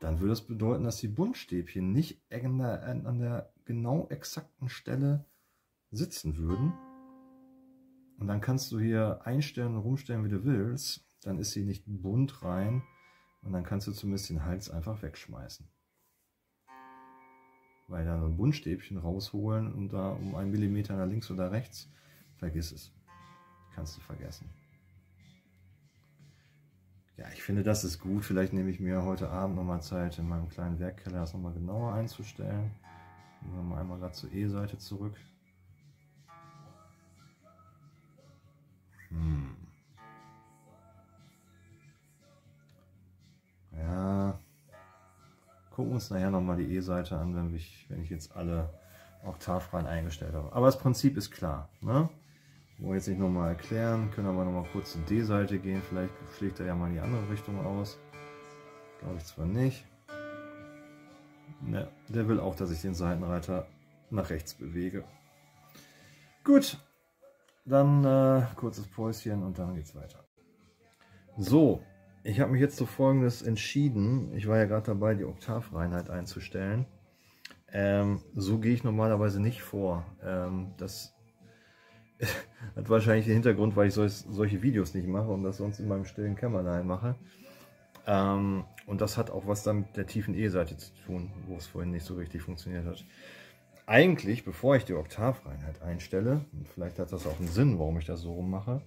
dann würde das bedeuten, dass die Buntstäbchen nicht an der, an der genau exakten Stelle sitzen würden. Und dann kannst du hier einstellen und rumstellen, wie du willst. Dann ist sie nicht bunt rein und dann kannst du zumindest den Hals einfach wegschmeißen. Weil da ein Buntstäbchen rausholen und da um einen Millimeter nach links oder rechts, vergiss es kannst du vergessen. Ja, ich finde, das ist gut. Vielleicht nehme ich mir heute Abend nochmal Zeit, in meinem kleinen Werkkeller das nochmal genauer einzustellen. Gehen wir mal einmal gerade zur E-Seite zurück. Hm. Ja. Gucken wir uns nachher nochmal die E-Seite an, wenn ich, wenn ich jetzt alle Oktavreihen eingestellt habe. Aber das Prinzip ist klar. Ne? Wollen wir jetzt nicht nochmal erklären, können aber nochmal kurz zur D-Seite gehen. Vielleicht schlägt er ja mal in die andere Richtung aus. Glaube ich zwar nicht. Ne, der will auch, dass ich den Seitenreiter nach rechts bewege. Gut, dann äh, kurzes Päuschen und dann geht's weiter. So, ich habe mich jetzt zu folgendes entschieden. Ich war ja gerade dabei, die Oktavreinheit einzustellen. Ähm, so gehe ich normalerweise nicht vor. Ähm, das hat wahrscheinlich den Hintergrund, weil ich solch, solche Videos nicht mache und das sonst in meinem stillen Kämmerlein mache. Ähm, und das hat auch was dann mit der tiefen E-Seite zu tun, wo es vorhin nicht so richtig funktioniert hat. Eigentlich, bevor ich die Oktavreinheit einstelle, und vielleicht hat das auch einen Sinn, warum ich das so rum mache,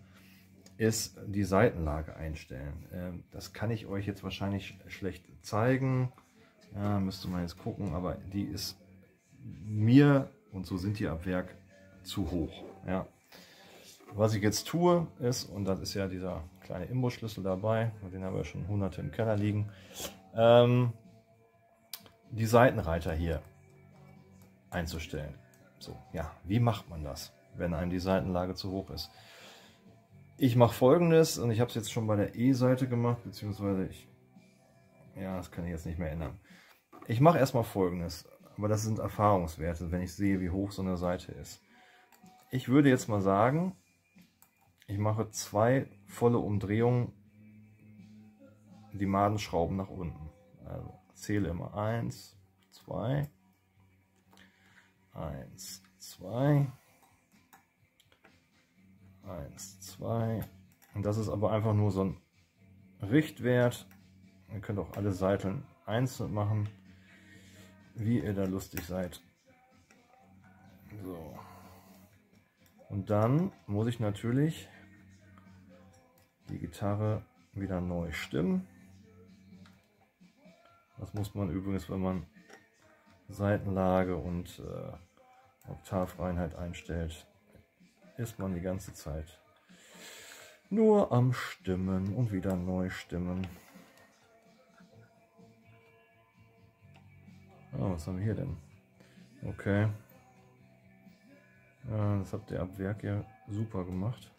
ist die Seitenlage einstellen. Ähm, das kann ich euch jetzt wahrscheinlich schlecht zeigen. Ja, müsste man jetzt gucken, aber die ist mir, und so sind die ab Werk, zu hoch. Ja, was ich jetzt tue ist, und das ist ja dieser kleine Imbusschlüssel dabei, den haben wir schon hunderte im Keller liegen, ähm, die Seitenreiter hier einzustellen. So, ja, wie macht man das, wenn einem die Seitenlage zu hoch ist? Ich mache folgendes, und ich habe es jetzt schon bei der E-Seite gemacht, beziehungsweise ich, ja, das kann ich jetzt nicht mehr ändern. Ich mache erstmal folgendes, aber das sind Erfahrungswerte, wenn ich sehe, wie hoch so eine Seite ist. Ich würde jetzt mal sagen, ich mache zwei volle Umdrehungen, die Madenschrauben nach unten. Also zähle immer 1, 2, 1, 2, 1, 2. Und das ist aber einfach nur so ein Richtwert. Ihr könnt auch alle Seiten einzeln machen, wie ihr da lustig seid. So. Und dann muss ich natürlich die Gitarre wieder neu stimmen. Das muss man übrigens, wenn man Seitenlage und äh, Oktavreinheit einstellt, ist man die ganze Zeit nur am Stimmen und wieder neu stimmen. Oh, was haben wir hier denn? Okay. Ja, das habt ihr ab Werk ja super gemacht.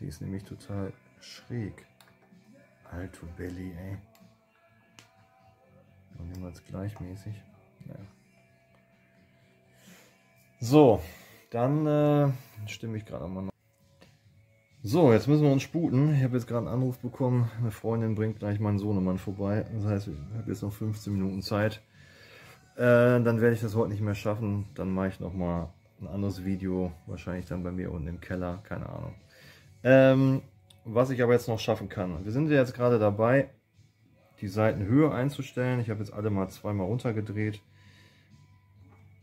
Die ist nämlich total schräg. Alto Belly, ey. Und niemals gleichmäßig. Naja. So, dann äh, stimme ich gerade mal noch. So, jetzt müssen wir uns sputen. Ich habe jetzt gerade einen Anruf bekommen. Eine Freundin bringt gleich meinen Sohnemann vorbei. Das heißt, ich habe jetzt noch 15 Minuten Zeit. Äh, dann werde ich das heute nicht mehr schaffen. Dann mache ich nochmal ein anderes Video. Wahrscheinlich dann bei mir unten im Keller. Keine Ahnung. Ähm, was ich aber jetzt noch schaffen kann. Wir sind jetzt gerade dabei, die Seitenhöhe einzustellen. Ich habe jetzt alle mal zweimal runtergedreht.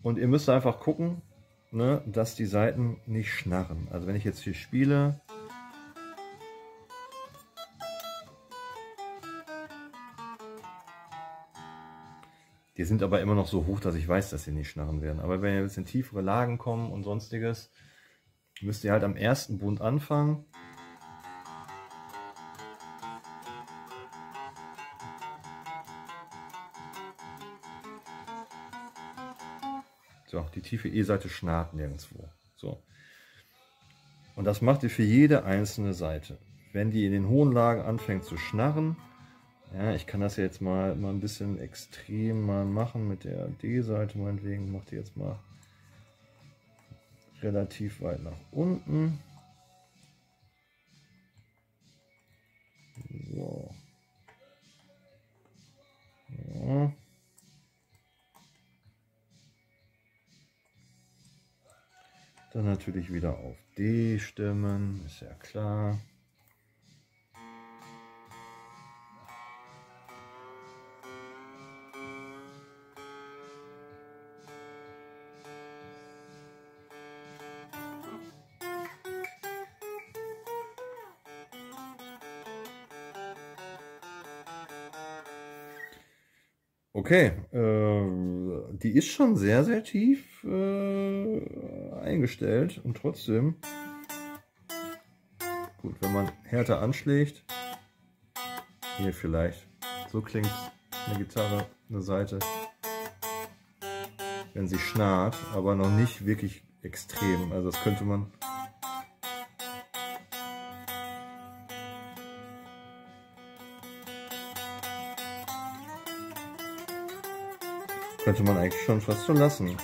Und ihr müsst einfach gucken, ne, dass die Seiten nicht schnarren. Also wenn ich jetzt hier spiele, Die sind aber immer noch so hoch, dass ich weiß, dass sie nicht schnarren werden. Aber wenn jetzt in tiefere Lagen kommen und sonstiges, müsst ihr halt am ersten Bund anfangen. So, die tiefe E-Seite schnarrt nirgendwo. So. Und das macht ihr für jede einzelne Seite. Wenn die in den hohen Lagen anfängt zu schnarren, ja, ich kann das jetzt mal, mal ein bisschen extrem mal machen mit der D-Seite meinetwegen. Macht die jetzt mal relativ weit nach unten. So. Ja. Dann natürlich wieder auf D stimmen, ist ja klar. Okay, äh, die ist schon sehr, sehr tief äh, eingestellt und trotzdem, gut, wenn man härter anschlägt, hier vielleicht, so klingt eine Gitarre, eine Seite, wenn sie schnarrt, aber noch nicht wirklich extrem, also das könnte man Könnte man eigentlich schon fast so lassen.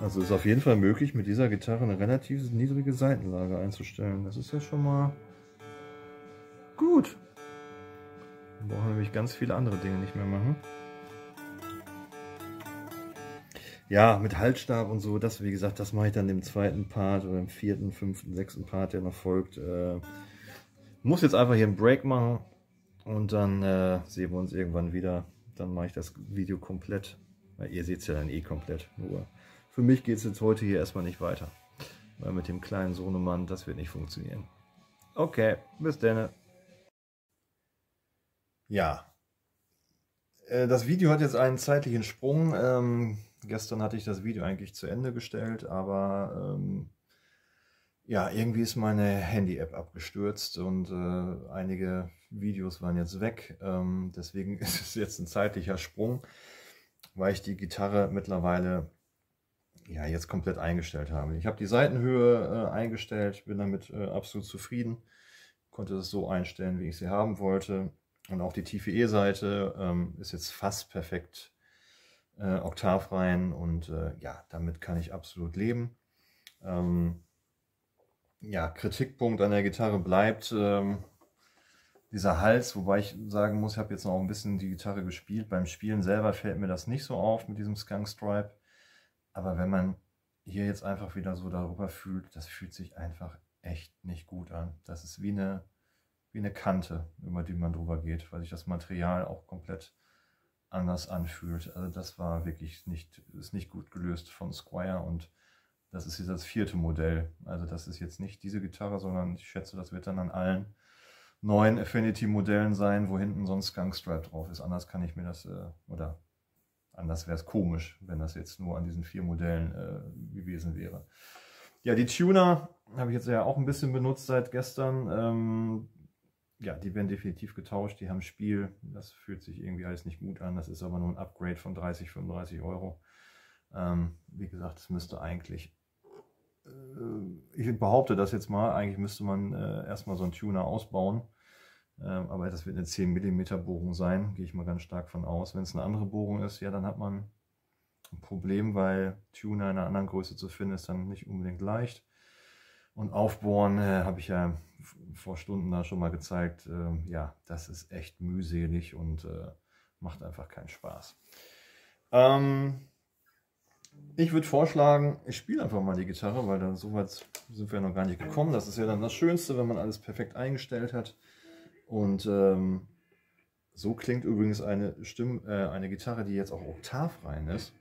Also ist auf jeden Fall möglich, mit dieser Gitarre eine relativ niedrige Seitenlage einzustellen. Das ist ja schon mal gut. Wir brauchen nämlich ganz viele andere Dinge nicht mehr machen. Ja, mit Halsstab und so, das wie gesagt, das mache ich dann im zweiten Part oder im vierten, fünften, sechsten Part, der noch folgt. Äh, muss jetzt einfach hier einen Break machen und dann äh, sehen wir uns irgendwann wieder dann mache ich das Video komplett. Weil ihr seht es ja dann eh komplett. Nur für mich geht es jetzt heute hier erstmal nicht weiter. Weil mit dem kleinen Sohnemann, das wird nicht funktionieren. Okay, bis dann. Ja. Äh, das Video hat jetzt einen zeitlichen Sprung. Ähm, gestern hatte ich das Video eigentlich zu Ende gestellt, aber ähm, ja, irgendwie ist meine Handy-App abgestürzt und äh, einige Videos waren jetzt weg. Ähm, deswegen ist es jetzt ein zeitlicher Sprung, weil ich die Gitarre mittlerweile ja jetzt komplett eingestellt habe. Ich habe die Seitenhöhe äh, eingestellt, bin damit äh, absolut zufrieden, konnte es so einstellen, wie ich sie haben wollte. Und auch die tiefe E-Seite ähm, ist jetzt fast perfekt äh, oktavrein und äh, ja, damit kann ich absolut leben. Ähm, ja, Kritikpunkt an der Gitarre bleibt ähm, dieser Hals, wobei ich sagen muss, ich habe jetzt noch ein bisschen die Gitarre gespielt. Beim Spielen selber fällt mir das nicht so auf mit diesem Skunk Stripe. Aber wenn man hier jetzt einfach wieder so darüber fühlt, das fühlt sich einfach echt nicht gut an. Das ist wie eine, wie eine Kante, über die man drüber geht, weil sich das Material auch komplett anders anfühlt. Also das war wirklich nicht, ist nicht gut gelöst von Squire und das ist jetzt das vierte Modell. Also das ist jetzt nicht diese Gitarre, sondern ich schätze, das wird dann an allen neuen Affinity-Modellen sein, wo hinten so ein Skunkstrap drauf ist. Anders kann ich mir das, äh, oder anders wäre es komisch, wenn das jetzt nur an diesen vier Modellen äh, gewesen wäre. Ja, die Tuner habe ich jetzt ja auch ein bisschen benutzt seit gestern. Ähm, ja, die werden definitiv getauscht. Die haben Spiel. Das fühlt sich irgendwie alles nicht gut an. Das ist aber nur ein Upgrade von 30, 35 Euro. Ähm, wie gesagt, es müsste eigentlich, ich behaupte das jetzt mal, eigentlich müsste man äh, erstmal so einen Tuner ausbauen. Ähm, aber das wird eine 10 mm Bohrung sein, gehe ich mal ganz stark von aus. Wenn es eine andere Bohrung ist, ja, dann hat man ein Problem, weil Tuner in einer anderen Größe zu finden ist dann nicht unbedingt leicht. Und aufbohren äh, habe ich ja vor Stunden da schon mal gezeigt. Äh, ja, das ist echt mühselig und äh, macht einfach keinen Spaß. Ähm, ich würde vorschlagen, ich spiele einfach mal die Gitarre, weil dann so weit sind wir noch gar nicht gekommen. Das ist ja dann das Schönste, wenn man alles perfekt eingestellt hat. Und ähm, so klingt übrigens eine, Stimme, äh, eine Gitarre, die jetzt auch oktavrein ist.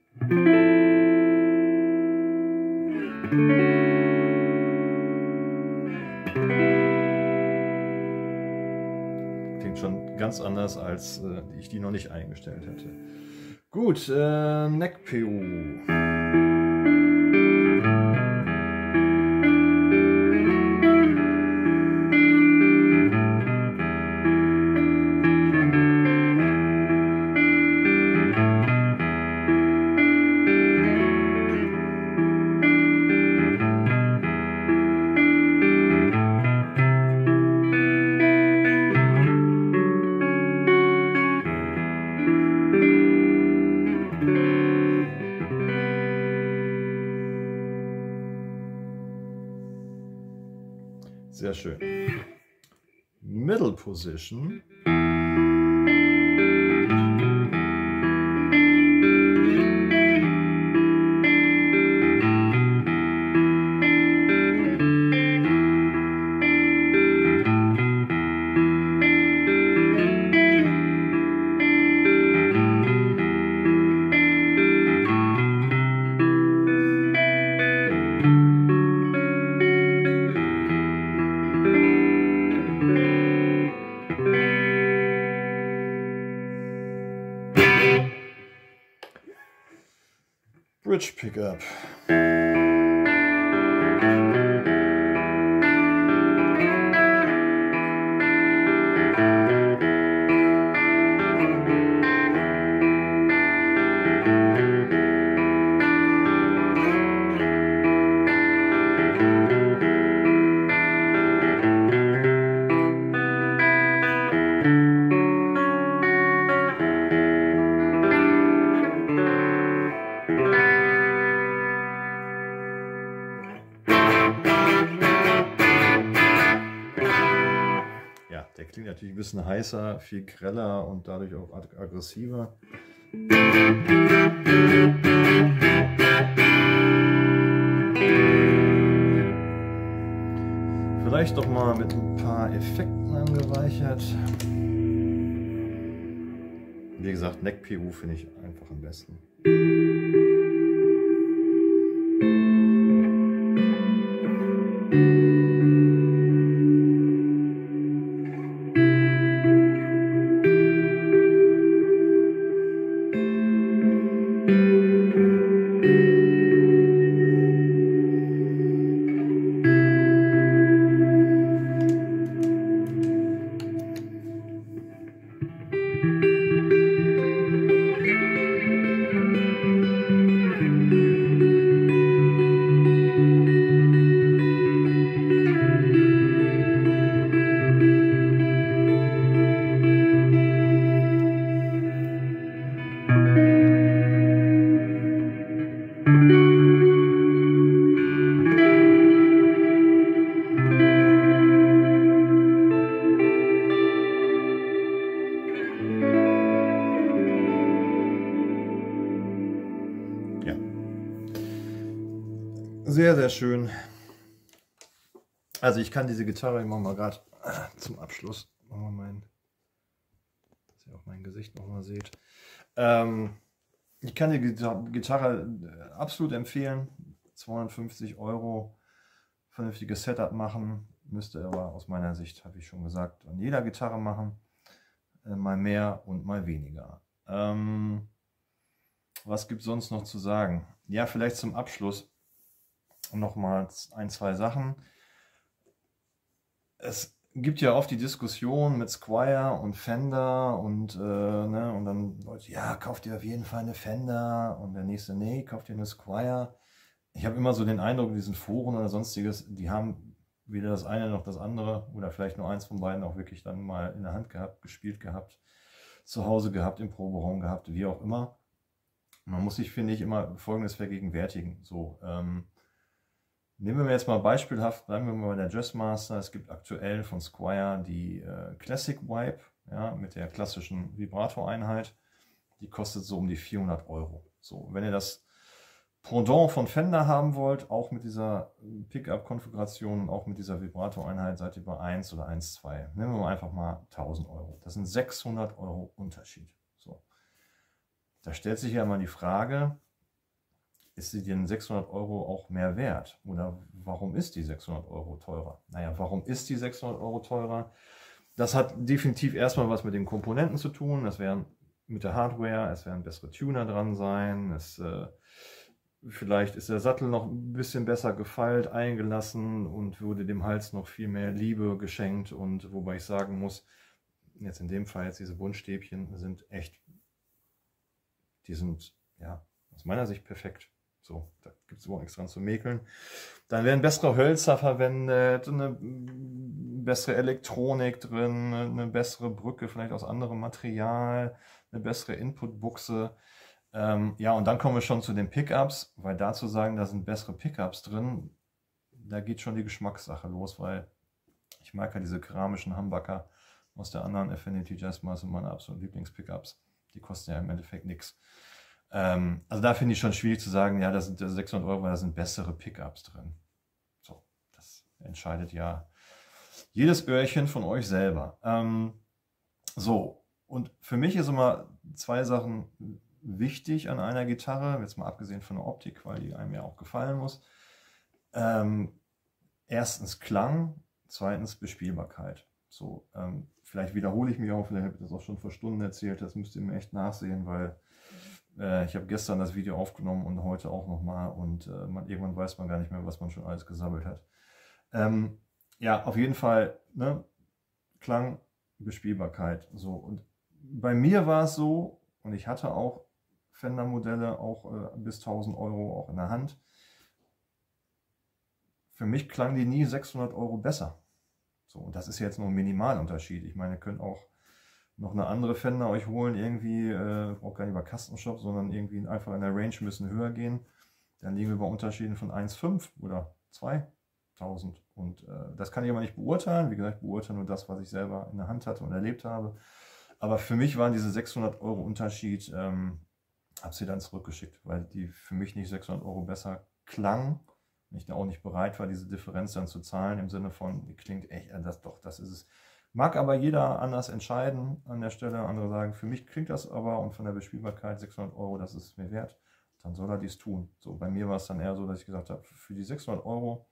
Klingt schon ganz anders, als äh, ich die noch nicht eingestellt hätte. Gut, äh, Neck-PU. Position. Bridge pickup. Heißer, viel greller und dadurch auch aggressiver. Vielleicht doch mal mit ein paar Effekten angereichert. Wie gesagt, Neck-PU finde ich einfach am besten. Ich kann diese Gitarre, ich mache mal gerade zum Abschluss, wir mein, dass ihr auch mein Gesicht nochmal seht. Ähm, ich kann die Gitarre absolut empfehlen. 250 Euro vernünftiges Setup machen. Müsste aber aus meiner Sicht, habe ich schon gesagt, an jeder Gitarre machen. Äh, mal mehr und mal weniger. Ähm, was gibt es sonst noch zu sagen? Ja, vielleicht zum Abschluss nochmal ein, zwei Sachen. Es gibt ja oft die Diskussion mit Squire und Fender und, äh, ne, und dann Leute, ja, kauft ihr auf jeden Fall eine Fender und der nächste, nee, kauft ihr eine Squire. Ich habe immer so den Eindruck, in diesen Foren oder sonstiges, die haben weder das eine noch das andere oder vielleicht nur eins von beiden auch wirklich dann mal in der Hand gehabt, gespielt gehabt, zu Hause gehabt, im Proberaum gehabt, wie auch immer. Man muss sich, finde ich, immer Folgendes vergegenwärtigen. So, ähm, nehmen wir jetzt mal beispielhaft, bleiben wir mal bei der Jazzmaster. Es gibt aktuell von Squire die äh, Classic Wipe, ja, mit der klassischen Vibrato-Einheit. Die kostet so um die 400 Euro. So, wenn ihr das Pendant von Fender haben wollt, auch mit dieser Pickup-Konfiguration, auch mit dieser Vibrato-Einheit, seid ihr bei 1 oder 1,2. Nehmen wir mal einfach mal 1000 Euro. Das sind 600 Euro Unterschied. So. Da stellt sich ja mal die Frage, ist sie den 600 Euro auch mehr wert? Oder warum ist die 600 Euro teurer? Naja, warum ist die 600 Euro teurer? Das hat definitiv erstmal was mit den Komponenten zu tun. Das wären mit der Hardware, es werden bessere Tuner dran sein, es äh, Vielleicht ist der Sattel noch ein bisschen besser gefeilt, eingelassen und wurde dem Hals noch viel mehr Liebe geschenkt. Und wobei ich sagen muss, jetzt in dem Fall jetzt diese Buntstäbchen sind echt, die sind ja aus meiner Sicht perfekt. So, da gibt es überhaupt nichts dran zu mäkeln. Dann werden bessere Hölzer verwendet, eine bessere Elektronik drin, eine bessere Brücke, vielleicht aus anderem Material, eine bessere Inputbuchse. Ähm, ja, und dann kommen wir schon zu den Pickups, weil da zu sagen, da sind bessere Pickups drin, da geht schon die Geschmackssache los, weil ich mag ja diese keramischen Humbucker aus der anderen Affinity Jazzmaster, meine absoluten Lieblingspickups. Die kosten ja im Endeffekt nichts. Ähm, also da finde ich schon schwierig zu sagen, ja, da sind 600 Euro, weil da sind bessere Pickups drin. So, das entscheidet ja jedes Öhrchen von euch selber. Ähm, so, und für mich ist immer zwei Sachen wichtig an einer Gitarre, jetzt mal abgesehen von der Optik, weil die einem ja auch gefallen muss. Ähm, erstens Klang, zweitens Bespielbarkeit. So, ähm, vielleicht wiederhole ich mich auch, vielleicht habe ich das auch schon vor Stunden erzählt, das müsst ihr mir echt nachsehen, weil äh, ich habe gestern das Video aufgenommen und heute auch nochmal und äh, man, irgendwann weiß man gar nicht mehr, was man schon alles gesammelt hat. Ähm, ja, auf jeden Fall, ne? Klang, Bespielbarkeit. So, und bei mir war es so, und ich hatte auch Fender-Modelle, auch äh, bis 1000 Euro auch in der Hand. Für mich klang die nie 600 Euro besser. So, und das ist jetzt nur ein Minimalunterschied. Ich meine, ihr könnt auch noch eine andere Fender euch holen, irgendwie, äh, auch gar nicht über Custom Shop, sondern irgendwie einfach in der Range müssen höher gehen. Dann liegen wir bei Unterschieden von 1,5 oder 2000. Und äh, das kann ich aber nicht beurteilen. Wie gesagt, ich beurteile nur das, was ich selber in der Hand hatte und erlebt habe. Aber für mich waren diese 600 Euro Unterschied ähm, habe sie dann zurückgeschickt, weil die für mich nicht 600 Euro besser klang. Ich da auch nicht bereit war, diese Differenz dann zu zahlen, im Sinne von, die klingt echt, das doch, das ist es. Mag aber jeder anders entscheiden an der Stelle. Andere sagen, für mich klingt das aber und von der Bespielbarkeit 600 Euro, das ist mir wert. Dann soll er dies tun. So, bei mir war es dann eher so, dass ich gesagt habe, für die 600 Euro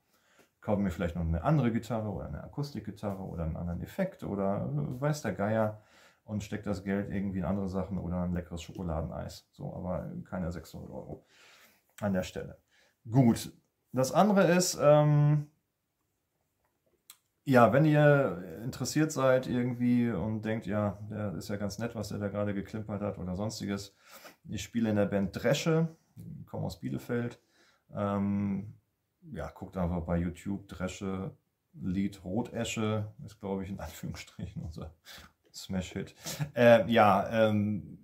kaufen wir vielleicht noch eine andere Gitarre oder eine Akustikgitarre oder einen anderen Effekt oder äh, weiß der Geier und steckt das Geld irgendwie in andere Sachen oder ein leckeres Schokoladeneis. So, aber keine 600 Euro an der Stelle. Gut, das andere ist, ähm, ja, wenn ihr interessiert seid irgendwie und denkt, ja, der ist ja ganz nett, was er da gerade geklimpert hat oder sonstiges. Ich spiele in der Band Dresche, komme aus Bielefeld. Ähm, ja, guckt einfach bei YouTube Dresche, Lied Rotesche, ist glaube ich in Anführungsstrichen unser, Smash-Hit. Äh, ja, ähm,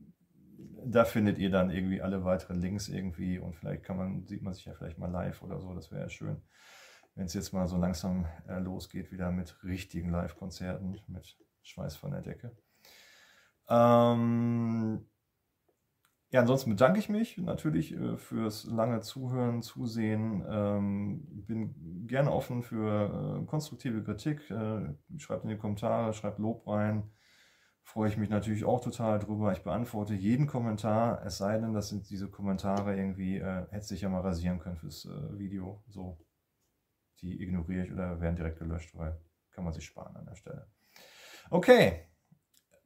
da findet ihr dann irgendwie alle weiteren Links irgendwie und vielleicht kann man, sieht man sich ja vielleicht mal live oder so, das wäre ja schön, wenn es jetzt mal so langsam äh, losgeht wieder mit richtigen Live-Konzerten, mit Schweiß von der Decke. Ähm, ja, ansonsten bedanke ich mich natürlich äh, fürs lange Zuhören, Zusehen. Ähm, bin gerne offen für äh, konstruktive Kritik. Äh, schreibt in die Kommentare, schreibt Lob rein freue ich mich natürlich auch total drüber. Ich beantworte jeden Kommentar, es sei denn, das sind diese Kommentare irgendwie, äh, hätte sich ja mal rasieren können fürs äh, Video. So, die ignoriere ich oder werden direkt gelöscht, weil kann man sich sparen an der Stelle. Okay,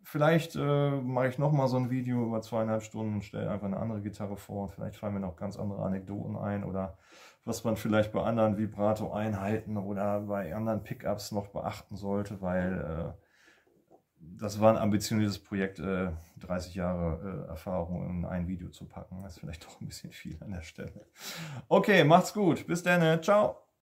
vielleicht äh, mache ich nochmal so ein Video über zweieinhalb Stunden und stelle einfach eine andere Gitarre vor. Und vielleicht fallen mir noch ganz andere Anekdoten ein oder was man vielleicht bei anderen Vibrato-Einheiten oder bei anderen Pickups noch beachten sollte, weil äh, das war ein ambitioniertes Projekt, äh, 30 Jahre äh, Erfahrung in ein Video zu packen. Das ist vielleicht doch ein bisschen viel an der Stelle. Okay, macht's gut. Bis dann. Ciao.